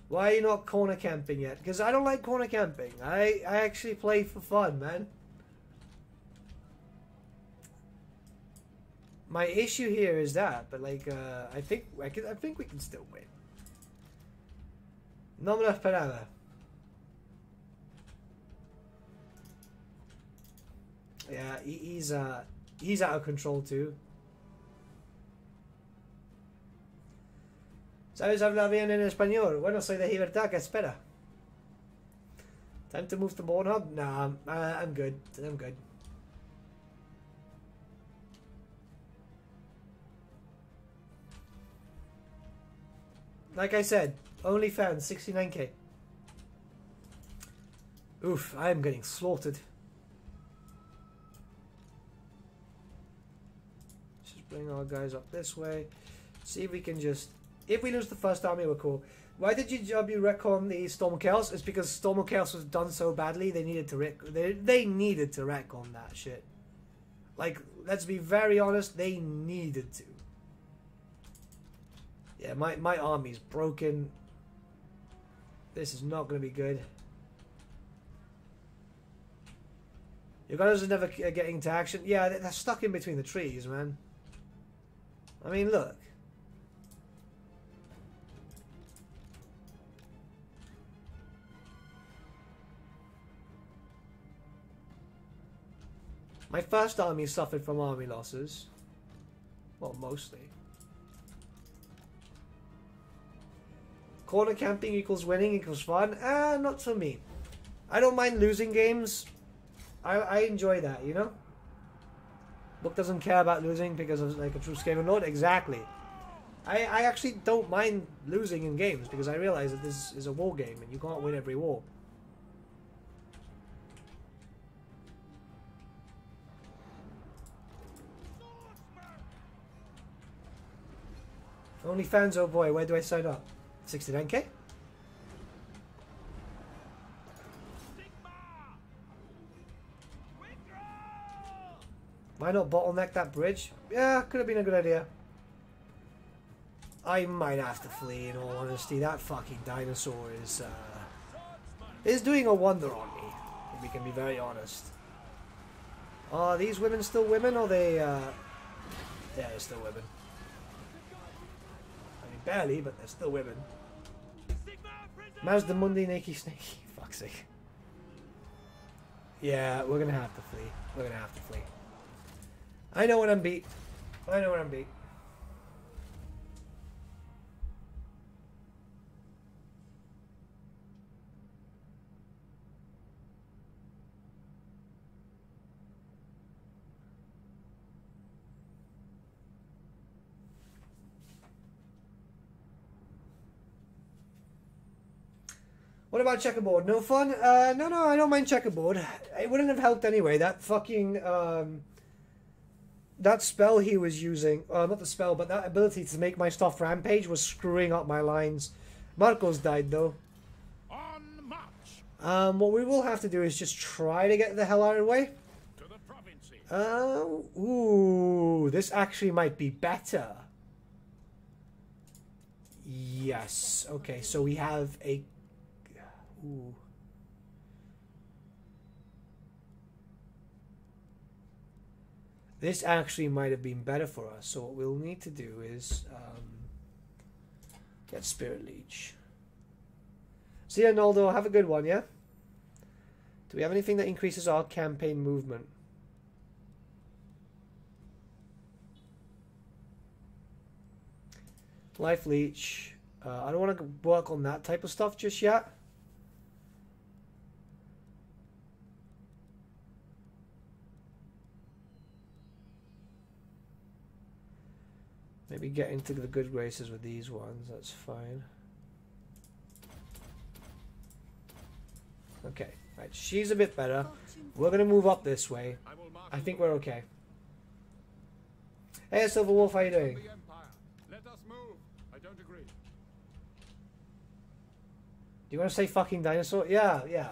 Why are you not corner camping yet? Because I don't like corner camping. I, I actually play for fun, man. My issue here is that, but like, uh, I think I, can, I think we can still win. No me lo esperaba. Yeah, he, he's uh, he's out of control too. ¿Sabes hablar bien en español? Bueno, soy de Libertad, ¿qué espera? Time to move to Pornhub? Nah, I'm, uh, I'm good. I'm good. Like I said, OnlyFans, 69k. Oof, I am getting slaughtered. Bring our guys up this way. See if we can just... If we lose the first army, we're cool. Why did GW retcon the Storm Chaos? It's because Storm Chaos was done so badly, they needed to rec- they, they needed to retcon that shit. Like, let's be very honest, they needed to. Yeah, my, my army's broken. This is not going to be good. Your gunners are never getting to action. Yeah, they're stuck in between the trees, man. I mean, look. My first army suffered from army losses. Well, mostly. Corner camping equals winning equals fun. Ah, not for me. I don't mind losing games. I, I enjoy that, you know? Book doesn't care about losing because of like a true scale Lord. Exactly. I, I actually don't mind losing in games because I realize that this is a war game and you can't win every war. OnlyFans, oh boy, where do I sign up? 69k? Why not bottleneck that bridge? Yeah, could have been a good idea. I might have to flee in all honesty. That fucking dinosaur is, uh, is doing a wonder on me. If we can be very honest. Are these women still women or they, uh, yeah, they're still women. I mean, barely, but they're still women. Mazdamundi Nakey Snakey. (laughs) Fuck's sake. Yeah, we're gonna have to flee. We're gonna have to flee. I know when I'm beat. I know when I'm beat. What about checkerboard? No fun? Uh, no, no, I don't mind checkerboard. It wouldn't have helped anyway. That fucking um, that spell he was using, uh, not the spell, but that ability to make my stuff rampage was screwing up my lines. Marcos died though. On march Um, what we will have to do is just try to get the hell out of the way. to the provinces. Uh, ooh, this actually might be better. Yes. Okay, so we have a. Ooh. This actually might have been better for us. So what we'll need to do is um, get Spirit Leech. See you, Noldo. Have a good one, yeah? Do we have anything that increases our campaign movement? Life leech. Uh, I don't want to work on that type of stuff just yet. Maybe get into the good graces with these ones. That's fine. Okay, right. She's a bit better. We're gonna move up this way. I to think we're okay. Hey, Silver Wolf, how you doing? Do you want to say fucking dinosaur? Yeah, yeah.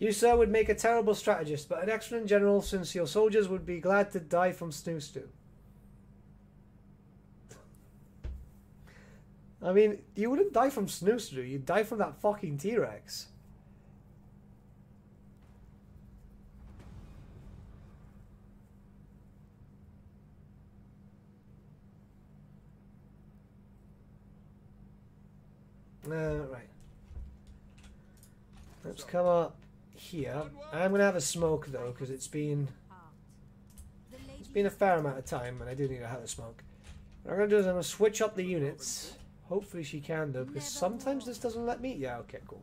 You, sir, would make a terrible strategist, but an excellent general since your soldiers would be glad to die from snoo stew. I mean, you wouldn't die from snoo stew, you'd die from that fucking T Rex. Uh, right. Let's come up here. I'm gonna have a smoke though, because it's been it's been a fair amount of time, and I do need to have a smoke. What I'm gonna do is I'm gonna switch up the units. Hopefully she can though, because sometimes this doesn't let me. Yeah, okay, cool.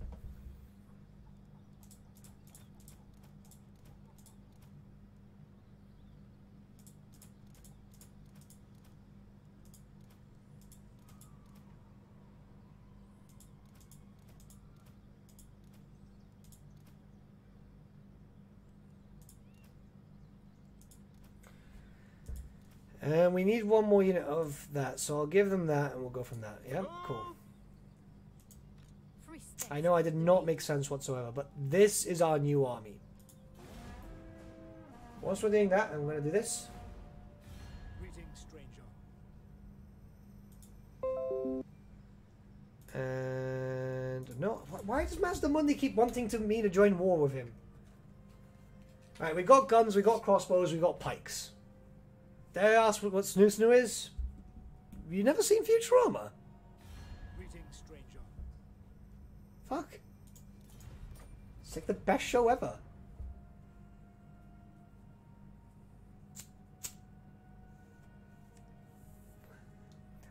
And we need one more unit of that, so I'll give them that and we'll go from that. Yeah, cool. I know I did not make sense whatsoever, but this is our new army. Once we're doing that, I'm going to do this. And no, why does Mazdamundi keep wanting to me to join war with him? All right, we got guns, we got crossbows, we got pikes. Dare I ask what, what Snoo Snoo is? Have you never seen Futurama? Greetings, stranger. Fuck. It's like the best show ever.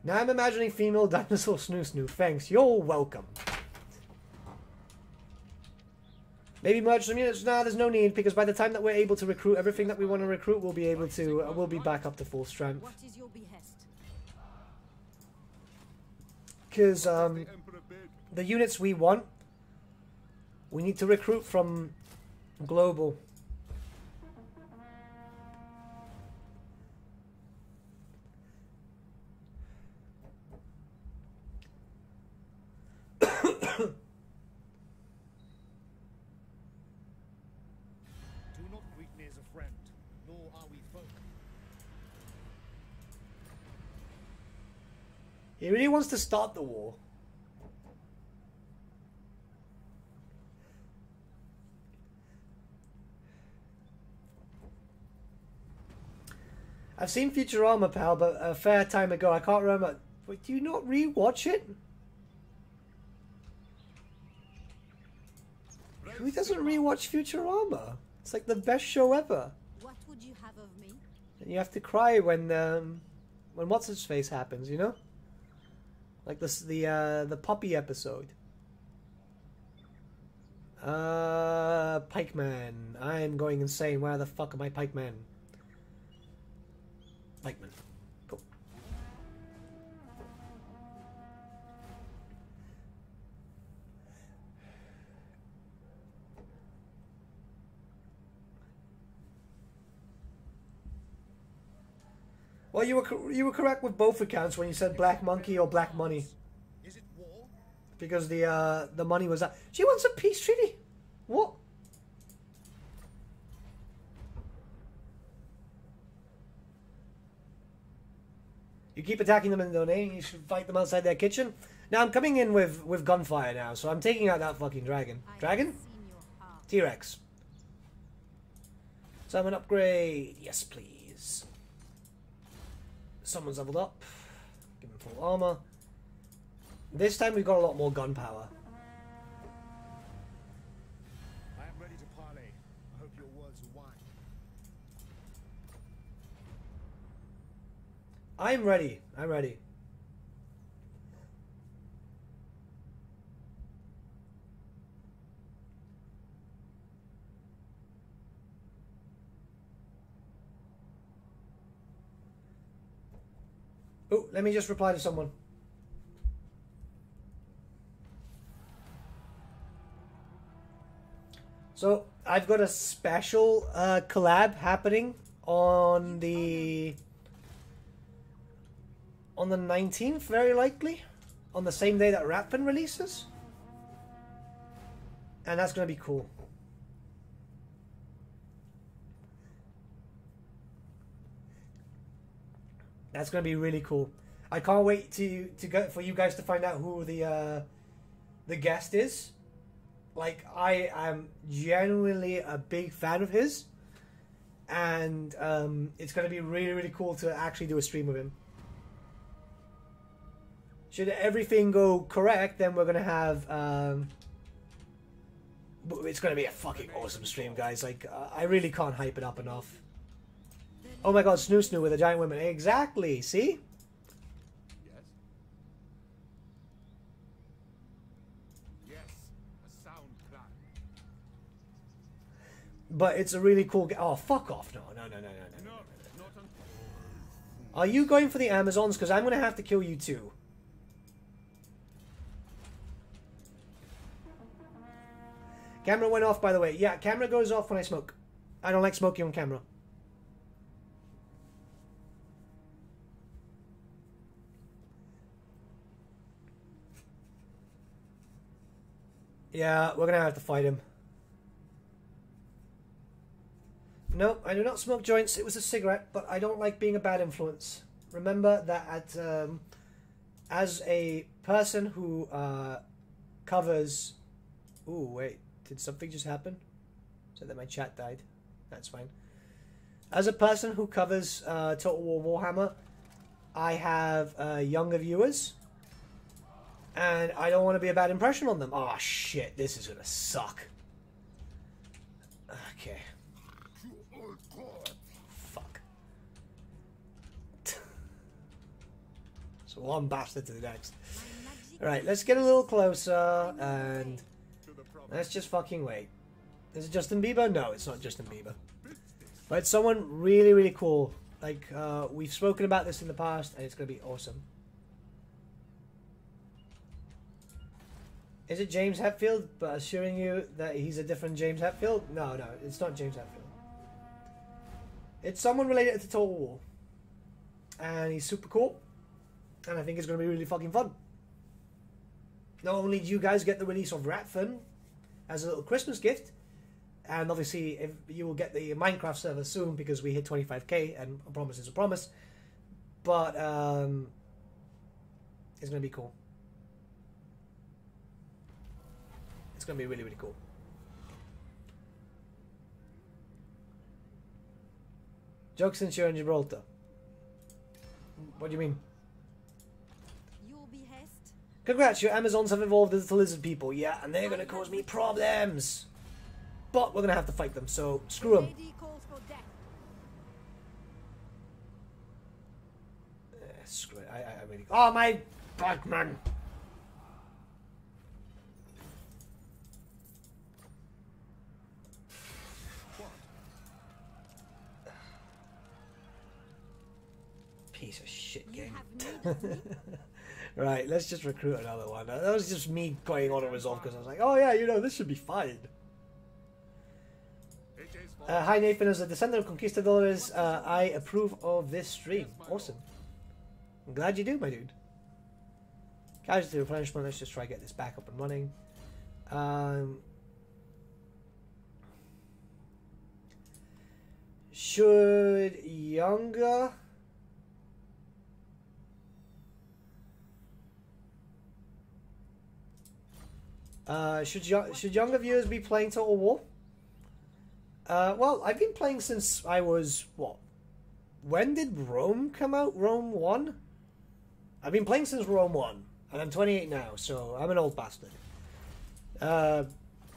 Now I'm imagining female dinosaur snoo snoo. Thanks, you're welcome. Maybe merge some units. Nah, there's no need because by the time that we're able to recruit everything that we want to recruit, we'll be able to. Uh, we'll be back up to full strength. What is your behest? Because um, The Emperor bid. the units we want, we need to recruit from global. He really wants to start the war. I've seen Futurama, pal, but a fair time ago. I can't remember. Wait, do you not rewatch it? Who doesn't rewatch Futurama? It's like the best show ever. What would you have of me? And you have to cry when um, when what's his face happens, you know? Like this the uh, the puppy episode. Uh, Pikeman. I'm going insane. Where the fuck am I, Pikeman? Pikeman. Well, you were you were correct with both accounts when you said Black Monkey or Black Money Is it war? because the uh, the money was that. She wants a peace treaty. What? You keep attacking them in the name. You should fight them outside their kitchen. Now I'm coming in with with gunfire now, so I'm taking out that fucking dragon. Dragon? have seen your heart. T Rex. Summon upgrade. Yes, please. Someone's leveled up. Give him full armor. This time we've got a lot more gunpowder. I am ready to parley. I hope your words are wine. I'm ready. I'm ready. Oh, let me just reply to someone. So I've got a special uh, collab happening on the on the 19th, very likely, on the same day that Ratfin releases. And that's going to be cool. That's going to be really cool. I can't wait to to go for you guys to find out who the uh, the guest is. Like I am genuinely a big fan of his, and um, it's going to be really really cool to actually do a stream with him. Should everything go correct, then we're gonna have. Um, it's gonna be a fucking awesome stream, guys. Like I really can't hype it up enough. Oh my god, Snoo Snoo with the giant women. Exactly. See? Yes? Yes, a sound plan. But it's a really cool. Ga- oh fuck off! No, no, no, no, no, no. No, not on. Are you going for the Amazons? Because I'm gonna have to kill you too. Camera went off, by the way. Yeah, camera goes off when I smoke. I don't like smoking on camera. Yeah, we're gonna have to fight him. No, I do not smoke joints. It was a cigarette, but I don't like being a bad influence. Remember that at um, as a person who uh, covers. Ooh, wait, did something just happen? So that my chat died. That's fine. As a person who covers uh, Total War Warhammer, I have uh, younger viewers, and I don't want to be a bad impression on them. Oh shit, this is gonna suck. Okay. Fuck. (laughs) so one bastard to the next. Alright, let's get a little closer and To let's just fucking wait. Is it Justin Bieber? No, it's not Justin Bieber. But it's someone really, really cool. Like, uh, we've spoken about this in the past and it's gonna be awesome. Is it James Hetfield? But assuring you that he's a different James Hetfield? No, no, it's not James Hetfield. It's someone related to Total War. And he's super cool. And I think it's going to be really fucking fun. Not only do you guys get the release of Ratfin as a little Christmas gift, and obviously if you will get the Minecraft server soon because we hit 25k, and a promise is a promise. But um, it's going to be cool. It's going to be really, really cool. Joke since you're in Gibraltar. What do you mean? Congrats, your Amazons have evolved into the lizard people. Yeah, and they're gonna cause me problems. But we're gonna have to fight them, so screw them. Calls eh, screw it. I, I, I really. Oh my Batman! Piece of shit game. have (laughs) need of me. Right, let's just recruit another one. That was just me playing auto resolve because I was like, oh yeah, you know, this should be fine. It is for Uh, hi Nathan, as a descendant of conquistadors, uh, I approve of this stream. Awesome. I'm glad you do, my dude. Casualty replenishment, let's just try to get this back up and running. Um, should younger. Uh, should yo- should younger viewers be playing Total War? Uh, well, I've been playing since I was what? When did Rome come out? Rome One. I've been playing since Rome One, and I'm 28 now, so I'm an old bastard. Uh,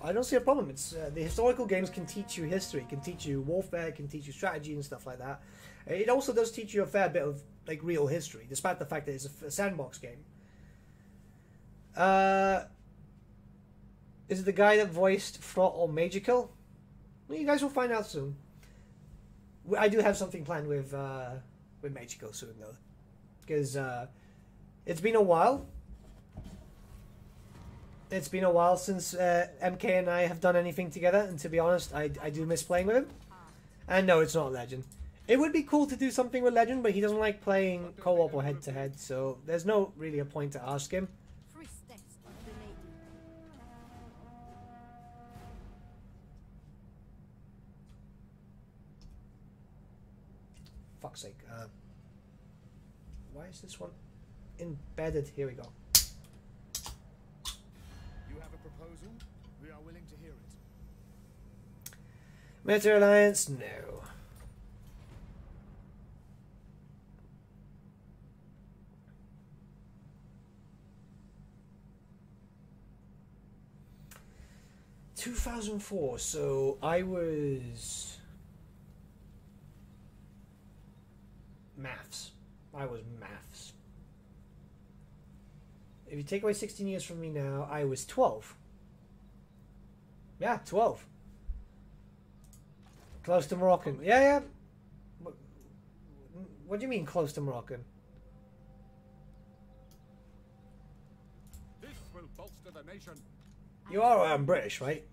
I don't see a problem. It's uh, the historical games can teach you history, can teach you warfare, can teach you strategy and stuff like that. It also does teach you a fair bit of like real history, despite the fact that it's a, sandbox game. Uh, is it the guy that voiced Fraught or Magical? Well, you guys will find out soon. I do have something planned with uh, with Magical soon though, because uh, it's been a while. It's been a while since uh, MK and I have done anything together, and to be honest, I, I do miss playing with him. And no, it's not Legend. It would be cool to do something with Legend, but he doesn't like playing co-op or head-to-head, so there's no really a point to ask him. Why is this one embedded? Here we go. You have a proposal? We are willing to hear it. Military Alliance? No. Two thousand four. So I was maths. I was maths. If you take away sixteen years from me now, I was twelve. Yeah, twelve. Close to Moroccan. Yeah, yeah. What, what do you mean close to Moroccan? this will bolster the nation. You are um, British, right?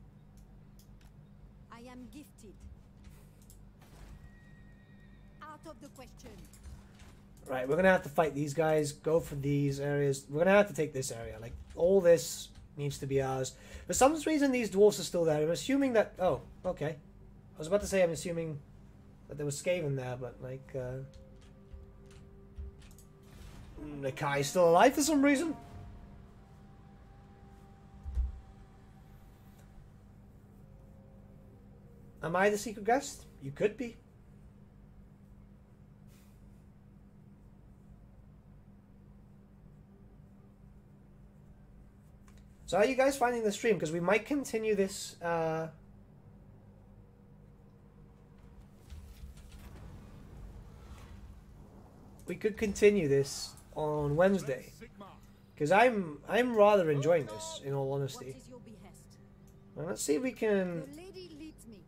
I am gifted. Out of the question. Right, we're gonna have to fight these guys. Go for these areas. We're gonna have to take this area. Like all this needs to be ours. For some reason, these dwarfs are still there. I'm assuming that. Oh, okay. I was about to say I'm assuming that there was Skaven there, but like. Uh, mm, the Kai's still alive for some reason. Am I the secret guest? You could be. So how are you guys finding the stream? Because we might continue this. Uh... We could continue this on Wednesday. Because I'm I'm rather enjoying this, in all honesty. is your behest? Well, let's see if we can. lady leads me.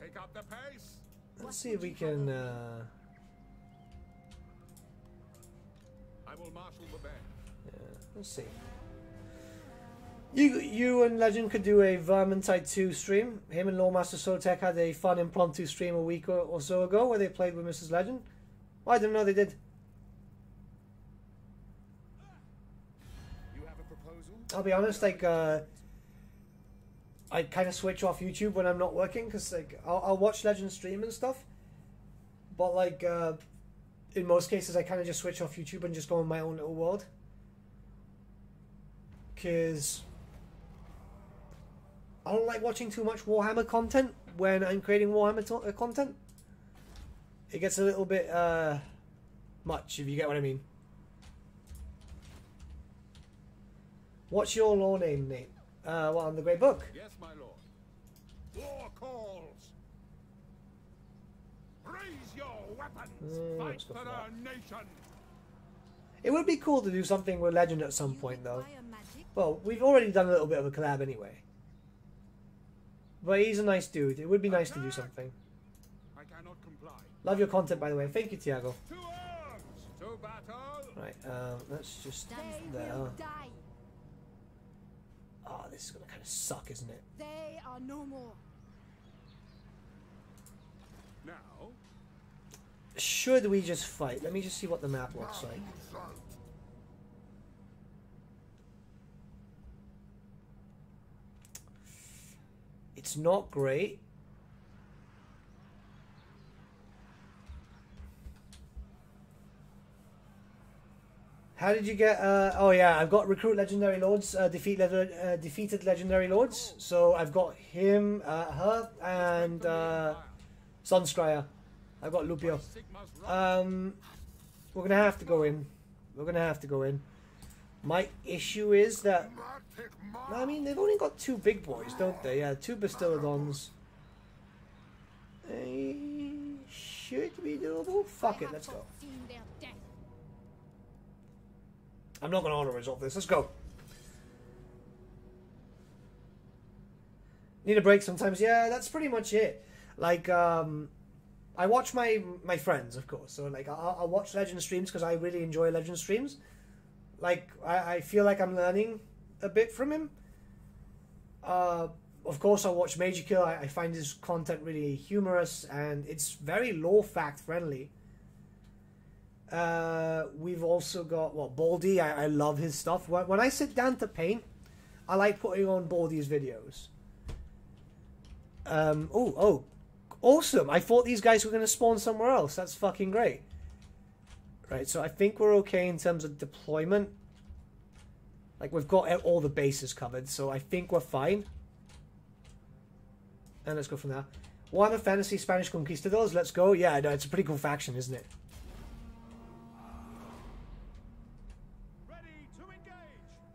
Take up the pace. Let's see if we can. Uh, I will marshal the band. let's see. You you and Legend could do a Vermintide 2 stream. Him and Loremaster Sotek had a fun impromptu stream a week or, or so ago where they played with Mrs. Legend. I didn't know they did. You have a proposal? I'll be honest, like, uh, I kind of switch off YouTube when I'm not working because, like, I'll, I'll watch Legend stream and stuff. But, like, uh, in most cases, I kind of just switch off YouTube and just go in my own little world. Because I don't like watching too much Warhammer content when I'm creating Warhammer to- uh, content. It gets a little bit uh, much, if you get what I mean. What's your law name, Nate? Uh, well, I'm the Great Book. Yes, my lord. War calls. Raise your weapons. Mm, Fight for for our nation. It would be cool to do something with Legend at some You point, though. Well, we've already done a little bit of a collab anyway. But he's a nice dude. It would be nice to do something. I cannot comply. Love your content, by the way. Thank you, Tiago. To arms. To battle. Right, um, let's just. They There. will die. Oh, this is gonna kind of suck, isn't it? They are no more. Now, Should we just fight? Let me just see what the map looks like. It's not great. How did you get? Uh, oh yeah, I've got recruit legendary lords, uh, defeat le- uh, defeated legendary lords. So I've got him, uh, her, and uh, Sunscryer. I've got Lupio. Um, we're gonna have to go in. We're gonna have to go in. My issue is that I mean they've only got two big boys, don't they? Yeah, two Bastillodons. They should be doable. Fuck it, let's go. I'm not gonna auto resolve this. Let's go. Need a break sometimes. Yeah, that's pretty much it. Like, um, I watch my my friends, of course. So like, I'll, I'll watch Legend streams because I really enjoy Legend streams. Like, I, I feel like I'm learning a bit from him. Uh, of course, I watch Major Kill. I, I find his content really humorous and it's very lore fact friendly. Uh, we've also got what Baldy. I, I love his stuff. When, when I sit down to paint, I like putting on Baldy's videos. Um, oh, oh, awesome! I thought these guys were going to spawn somewhere else. That's fucking great. Right, so I think we're okay in terms of deployment. Like we've got all the bases covered, so I think we're fine. And let's go from there. Warhammer Fantasy Spanish Conquistadors. Let's go. Yeah, no, it's a pretty cool faction, isn't it?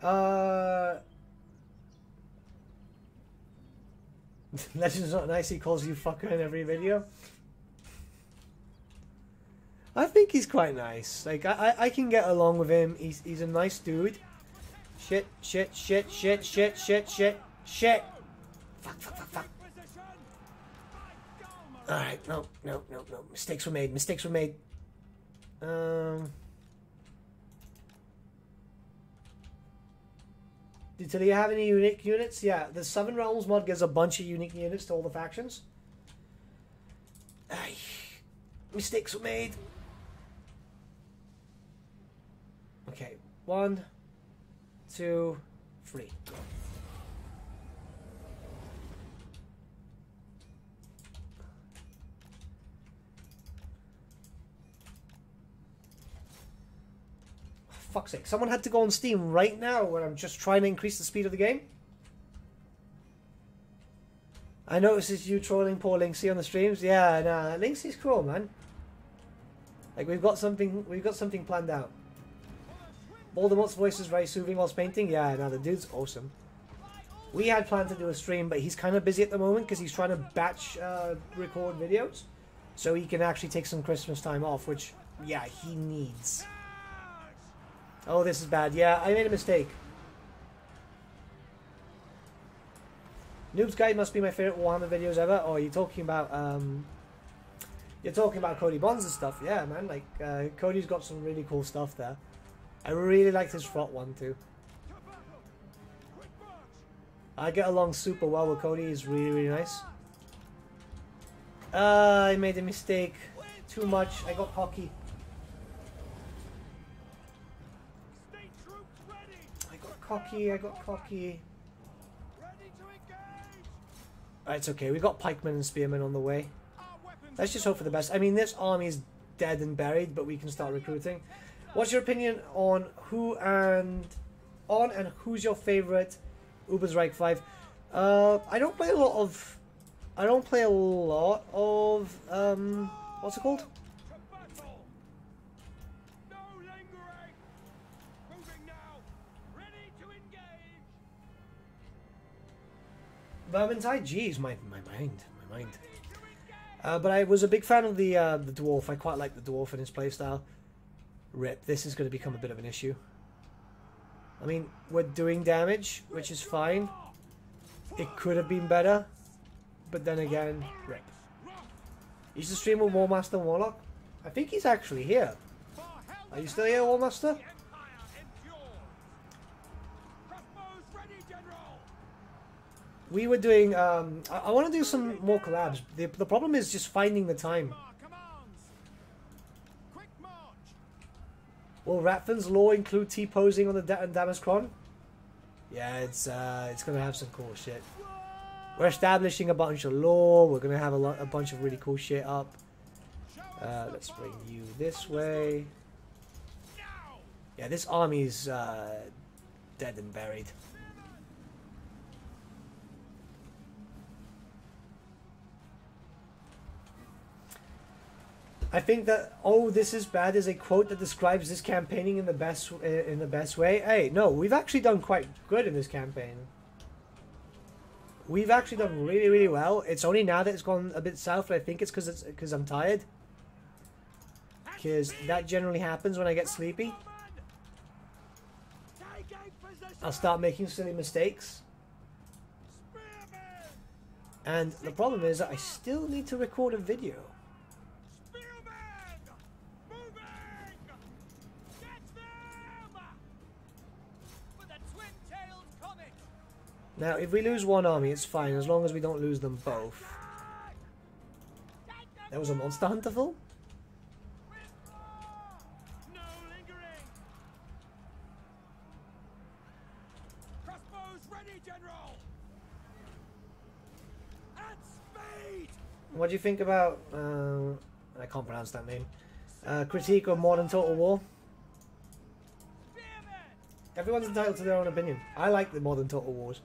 Uh, (laughs) Legend's not nice. He calls you fucker in every video. I think he's quite nice. Like I, I, I can get along with him. He's, he's a nice dude. Shit, shit, shit, shit, shit, shit, shit, shit. Fuck, fuck, fuck, fuck. Position. By Galmer. All right, no, no, no, no. Mistakes were made. Mistakes were made. Um. Did Talia have any unique units? Yeah, the Southern Realms mod gives a bunch of unique units to all the factions. Ay, mistakes were made. Okay, one, two, free. Fuck's sake, someone had to go on Steam right now when I'm just trying to increase the speed of the game. I noticed it's you trolling poor Linksy on the streams. Yeah, nah, Linksy's cool, man. Like we've got something, we've got something planned out. Baldermort's voice is very soothing whilst painting. Yeah, now the dude's awesome. We had planned to do a stream, but he's kind of busy at the moment because he's trying to batch uh, record videos, so he can actually take some Christmas time off. Which, yeah, he needs. Oh, this is bad. Yeah, I made a mistake. Noob's Guide must be my favorite Warhammer videos ever. Oh, you're talking about um, you're talking about Cody Bonds and stuff. Yeah, man. Like uh, Cody's got some really cool stuff there. I really liked his front one too. I get along super well with Cody. He's really, really nice. Uh, I made a mistake. Too much. I got cocky. I got cocky. I got cocky. It's okay. We got pikemen and spearmen on the way. Let's just hope for the best. I mean, this army is dead and buried, but we can start recruiting. What's your opinion on who and on and who's your favorite Ubersreik Five? Uh, I don't play a lot of. I don't play a lot of um. What's it called? Vermintide. Jeez, my my mind, my mind. Uh, but I was a big fan of the uh, the dwarf. I quite like the dwarf and his playstyle. Rip, this is going to become a bit of an issue. I mean, we're doing damage, which is fine. It could have been better, but then again, rip. He's the stream with Warmaster Warlock. I think he's actually here. Are you still here, Warmaster? We were doing. Um, I, I want to do some more collabs. The, the problem is just finding the time. Our commands! Quick march! Will Ratfin's lore include T posing on the da- Damas Cron? Yeah, it's uh, it's gonna have some cool shit. We're establishing a bunch of lore. We're gonna have a lot, a bunch of really cool shit up. Uh, let's bring you this way. Yeah, this army's uh, dead and buried. I think that oh, this is bad is a quote that describes this campaigning in the best uh, in the best way. Hey, no, we've actually done quite good in this campaign. We've actually done really, really well. It's only now that it's gone a bit south, but I think it's because it's because I'm tired. Because that generally happens when I get sleepy. I'll start making silly mistakes. And the problem is that I still need to record a video. Now, if we lose one army, it's fine, as long as we don't lose them both. There was a Monster Hunter film? Crossbows ready, General! What do you think about, uh, I can't pronounce that name, uh, critique of modern Total War? Everyone's entitled to their own opinion. I like the modern Total Wars.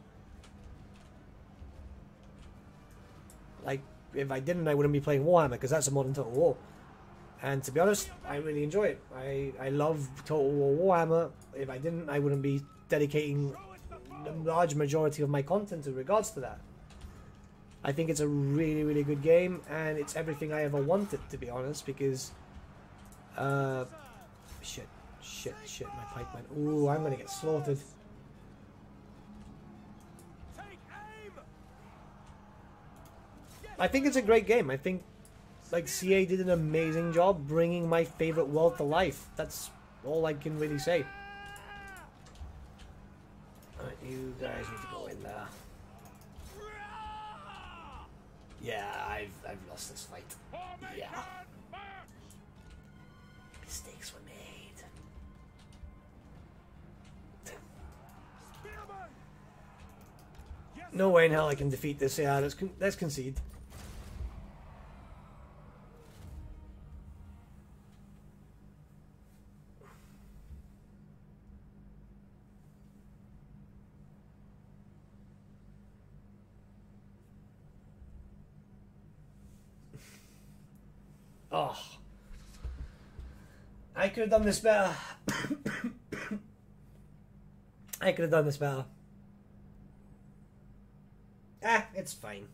Like, if I didn't, I wouldn't be playing Warhammer, because that's a modern Total War. And to be honest, I really enjoy it. I, I love Total War Warhammer. If I didn't, I wouldn't be dedicating the large majority of my content in regards to that. I think it's a really, really good game, and it's everything I ever wanted, to be honest, because, uh, shit, shit, shit, my pikeman. Ooh, I'm gonna get slaughtered. Take aim! I think it's a great game. I think, like, CA did an amazing job bringing my favorite world to life. That's all I can really say. Alright, you guys need to go in there. Yeah, I've, I've lost this fight. Yeah. Mistakes were made. No way in hell I can defeat this. Yeah, let's con- let's concede. Oh. I could have done this better. (coughs) I could have done this better. Ah, it's fine.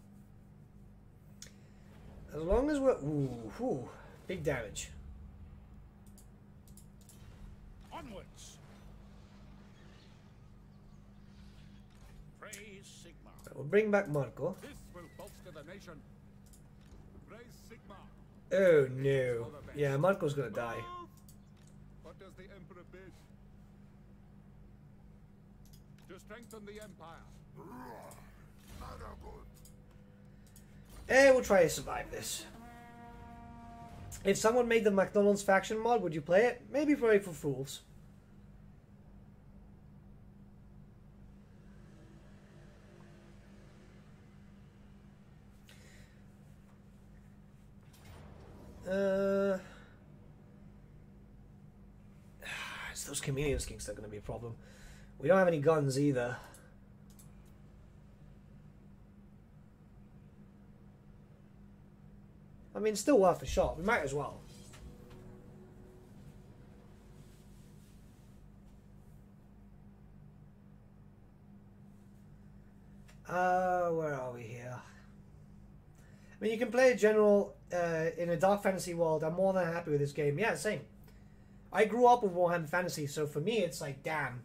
As long as we're... Ooh, ooh, big damage. Onwards. Praise Sigmar. We'll bring back Marco. This will bolster the nation. Oh no. Yeah, Marco's gonna die. What does the Emperor bid? To strengthen the Empire. Eh, we'll try to survive this. If someone made the McDonald's faction mod, would you play it? Maybe for April Fools. Uh, it's those chameleon skinks are going to be a problem. We don't have any guns either. I mean, still worth a shot. We might as well. Uh, where are we here? I mean, you can play a general uh, in a dark fantasy world. I'm more than happy with this game. Yeah, same. I grew up with Warhammer Fantasy, so for me, it's like, damn.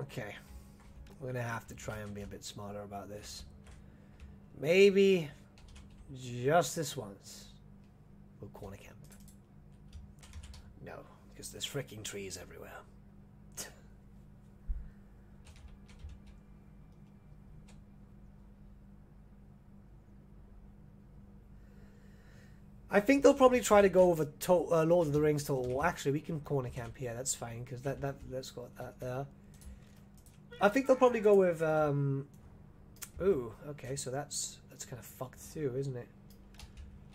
Okay. We're gonna have to try and be a bit smarter about this. Maybe just this once. We'll corner camp. Because there's freaking trees everywhere. I think they'll probably try to go with a to- uh, Lord of the Rings total war. Actually, we can corner camp here. That's fine because that that that's got that there. I think they'll probably go with. um Ooh, okay, so that's that's kind of fucked too, isn't it?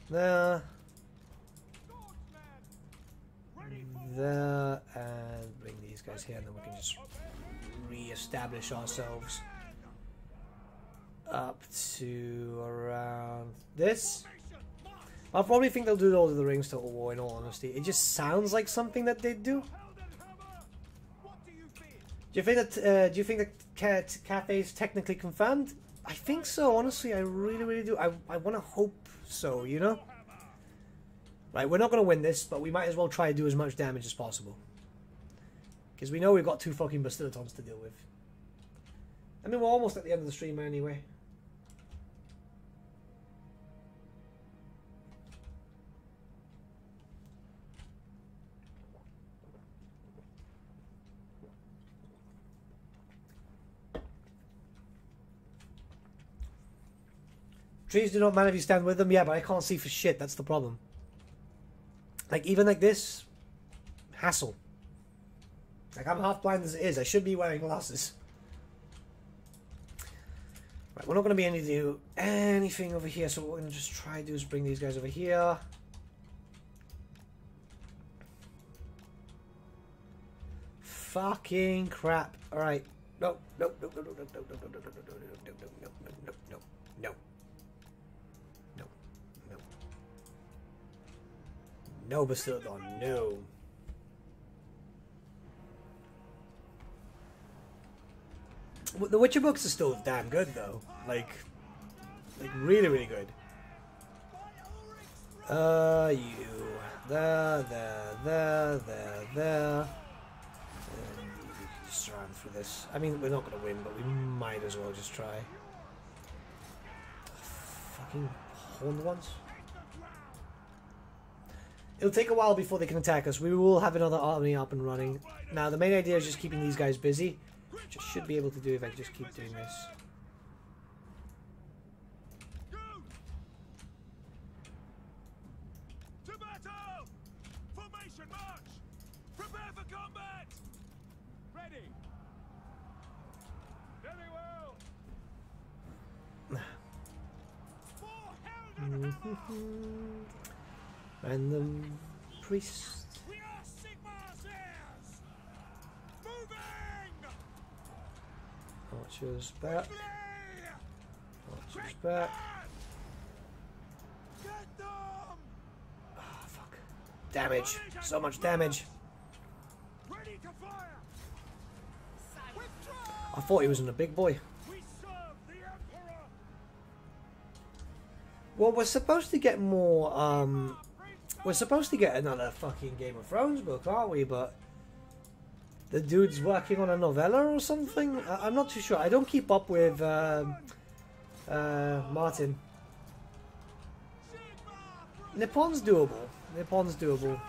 For there, and bring these guys here, and then we can just re-establish ourselves up to around this. I probably think they'll do Lord of the Rings Total War. In all honesty, it just sounds like something that they'd do. Do you think that? Uh, do you think that Cat is technically confirmed? I think so. Honestly, I really, really do. I, I want to hope so. You know. Right, we're not going to win this, but we might as well try to do as much damage as possible. Because we know we've got two fucking Bastillodons to deal with. I mean, we're almost at the end of the stream anyway. Trees do not matter if you stand with them. Yeah, but I can't see for shit. That's the problem. Like, even like this, hassle. Like, I'm half blind as it is. I should be wearing glasses. Right, we're not going to be to do anything over here, so what we're going to just try to do is bring these guys over here. Fucking crap. Alright. No, no, no, no, no, no, no, no, no, no, no, no, no, no, no, no, no, no, no. No. No, Bastillodon, no. W- The Witcher books are still damn good, though. Like, like really, really good. Uh, you. There, there, there, there, there. Just run through this. I mean, we're not going to win, but we might as well just try. Fucking horned ones. It'll take a while before they can attack us. We will have another army up and running. Now, the main idea is just keeping these guys busy. which I should be able to do if I just keep doing this. Go! the battle! Formation march! Prepare for combat! Ready! Very well! For Heldenhammer! Random priest. We are Sigmar's heirs! Moving! Archers back. Archers back. Get them! Ah, fuck. Damage. So much damage. Ready to fire! I thought he was in a big boy. We serve the Emperor! Well, we're supposed to get more, um... We're supposed to get another fucking Game of Thrones book, aren't we? But... The dude's working on a novella or something? I- I'm not too sure. I don't keep up with, um... Uh, Martin. Nippon's doable. Nippon's doable.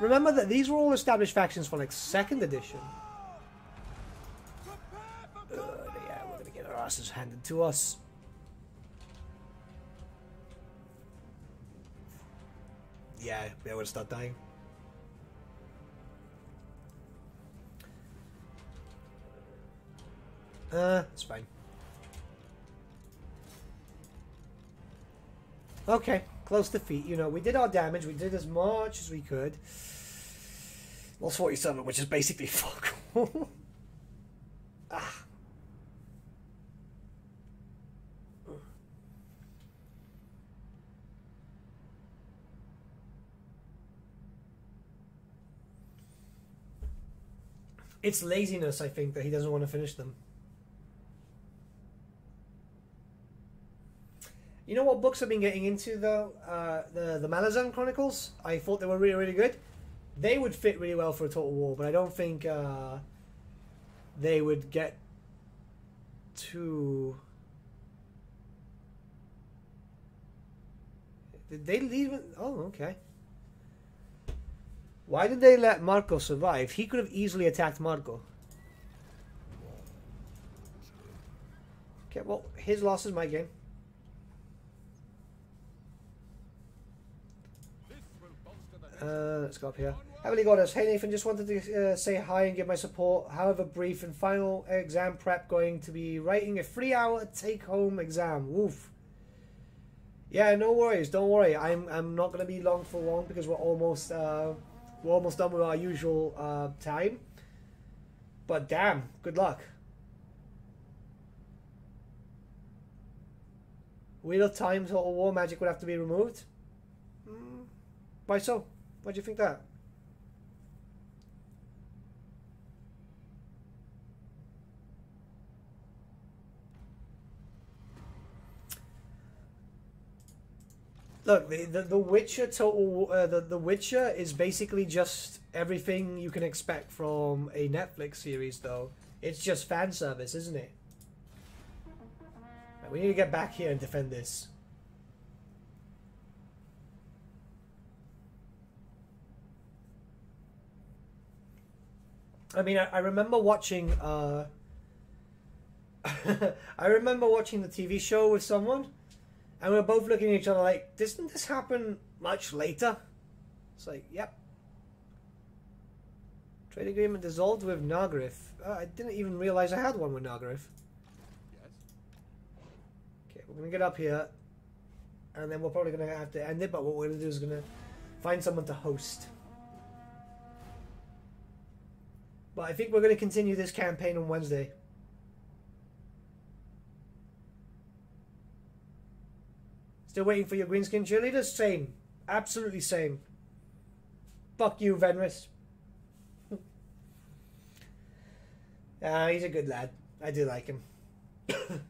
Remember that these were all established factions for, like, second edition. Uh, yeah, we're gonna get our asses handed to us. Yeah, yeah, we'll start dying. Uh, it's fine. Okay, close defeat. You know, we did our damage. We did as much as we could. Lost 47, which is basically (laughs) fuck ah. It's laziness, I think, that he doesn't want to finish them. You know what books I've been getting into though? Uh, the the Malazan Chronicles. I thought they were really really good. They would fit really well for a Total War, but I don't think uh, they would get too. Did they leave it? Oh, okay. Why did they let Marco survive? He could have easily attacked Marco. Okay, well, his loss is my game. Uh, let's go up here. Heavenly Goddess, hey Nathan, just wanted to uh, say hi and give my support. However, brief and final exam prep going to be writing a three hour take home exam. Woof. Yeah, no worries, don't worry. I'm I'm not gonna be long for long because we're almost uh, we're almost done with our usual uh, time. But damn, good luck. Wheel of Time Total War magic would have to be removed. Mm, why so? Why do you think that? Look, the, the the Witcher total uh, the the Witcher is basically just everything you can expect from a Netflix series, though. It's just fan service, isn't it? We need to get back here and defend this. I mean, I, I remember watching. Uh, (laughs) I remember watching the TV show with someone, and we're both looking at each other like, "Doesn't this happen much later?" It's like, "Yep." Trade agreement dissolved with Nargriff. Uh, I didn't even realize I had one with Nargriff. Yes. Okay, we're gonna get up here, and then we're probably gonna have to end it. But what we're gonna do is gonna find someone to host. But I think we're gonna continue this campaign on Wednesday. Still waiting for your greenskin cheerleaders? Same. Absolutely same. Fuck you, Venris. (laughs) Ah, he's a good lad. I do like him. (coughs)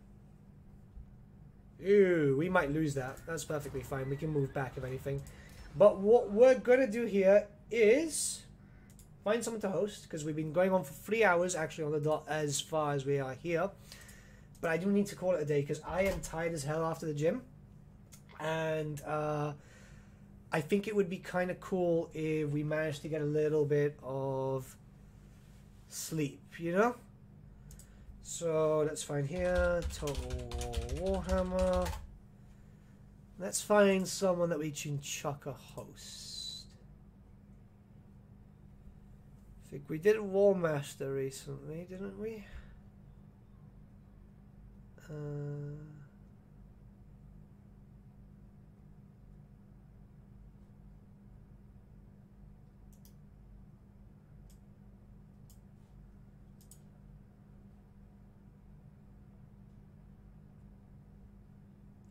Ooh, we might lose that. That's perfectly fine. We can move back if anything. But what we're gonna do here is find someone to host because we've been going on for three hours actually on the dot as far as we are here. But I do need to call it a day because I am tired as hell after the gym, and uh, I think it would be kind of cool if we managed to get a little bit of sleep. You know. So let's find here Total Warhammer. Let's find someone that we can chuck a host. I think we did War Master recently, didn't we? Uh,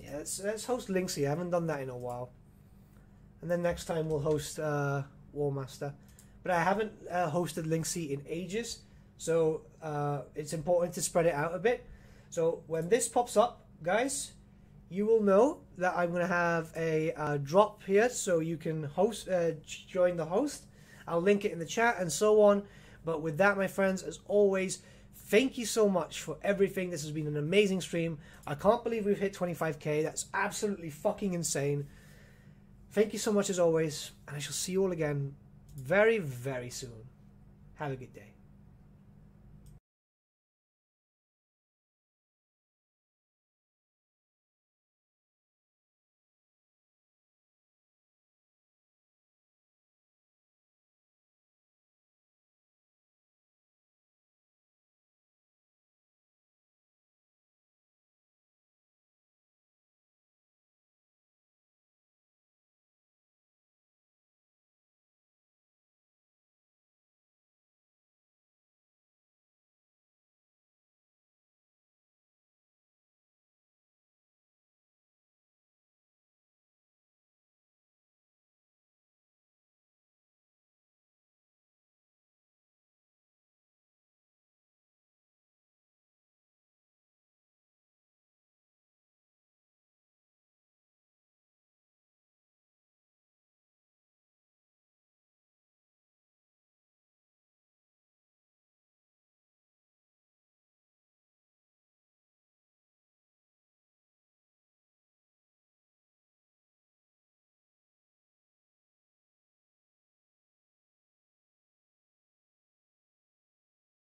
yeah, let's, let's host Linksy. I haven't done that in a while. And then next time we'll host uh, War Master. But I haven't uh, hosted Linksy in ages, so uh, it's important to spread it out a bit. So when this pops up, guys, you will know that I'm going to have a uh, drop here so you can host uh, join the host. I'll link it in the chat and so on. But with that, my friends, as always, thank you so much for everything. This has been an amazing stream. I can't believe we've hit 25k. That's absolutely fucking insane. Thank you so much as always, and I shall see you all again very, very soon. Have a good day.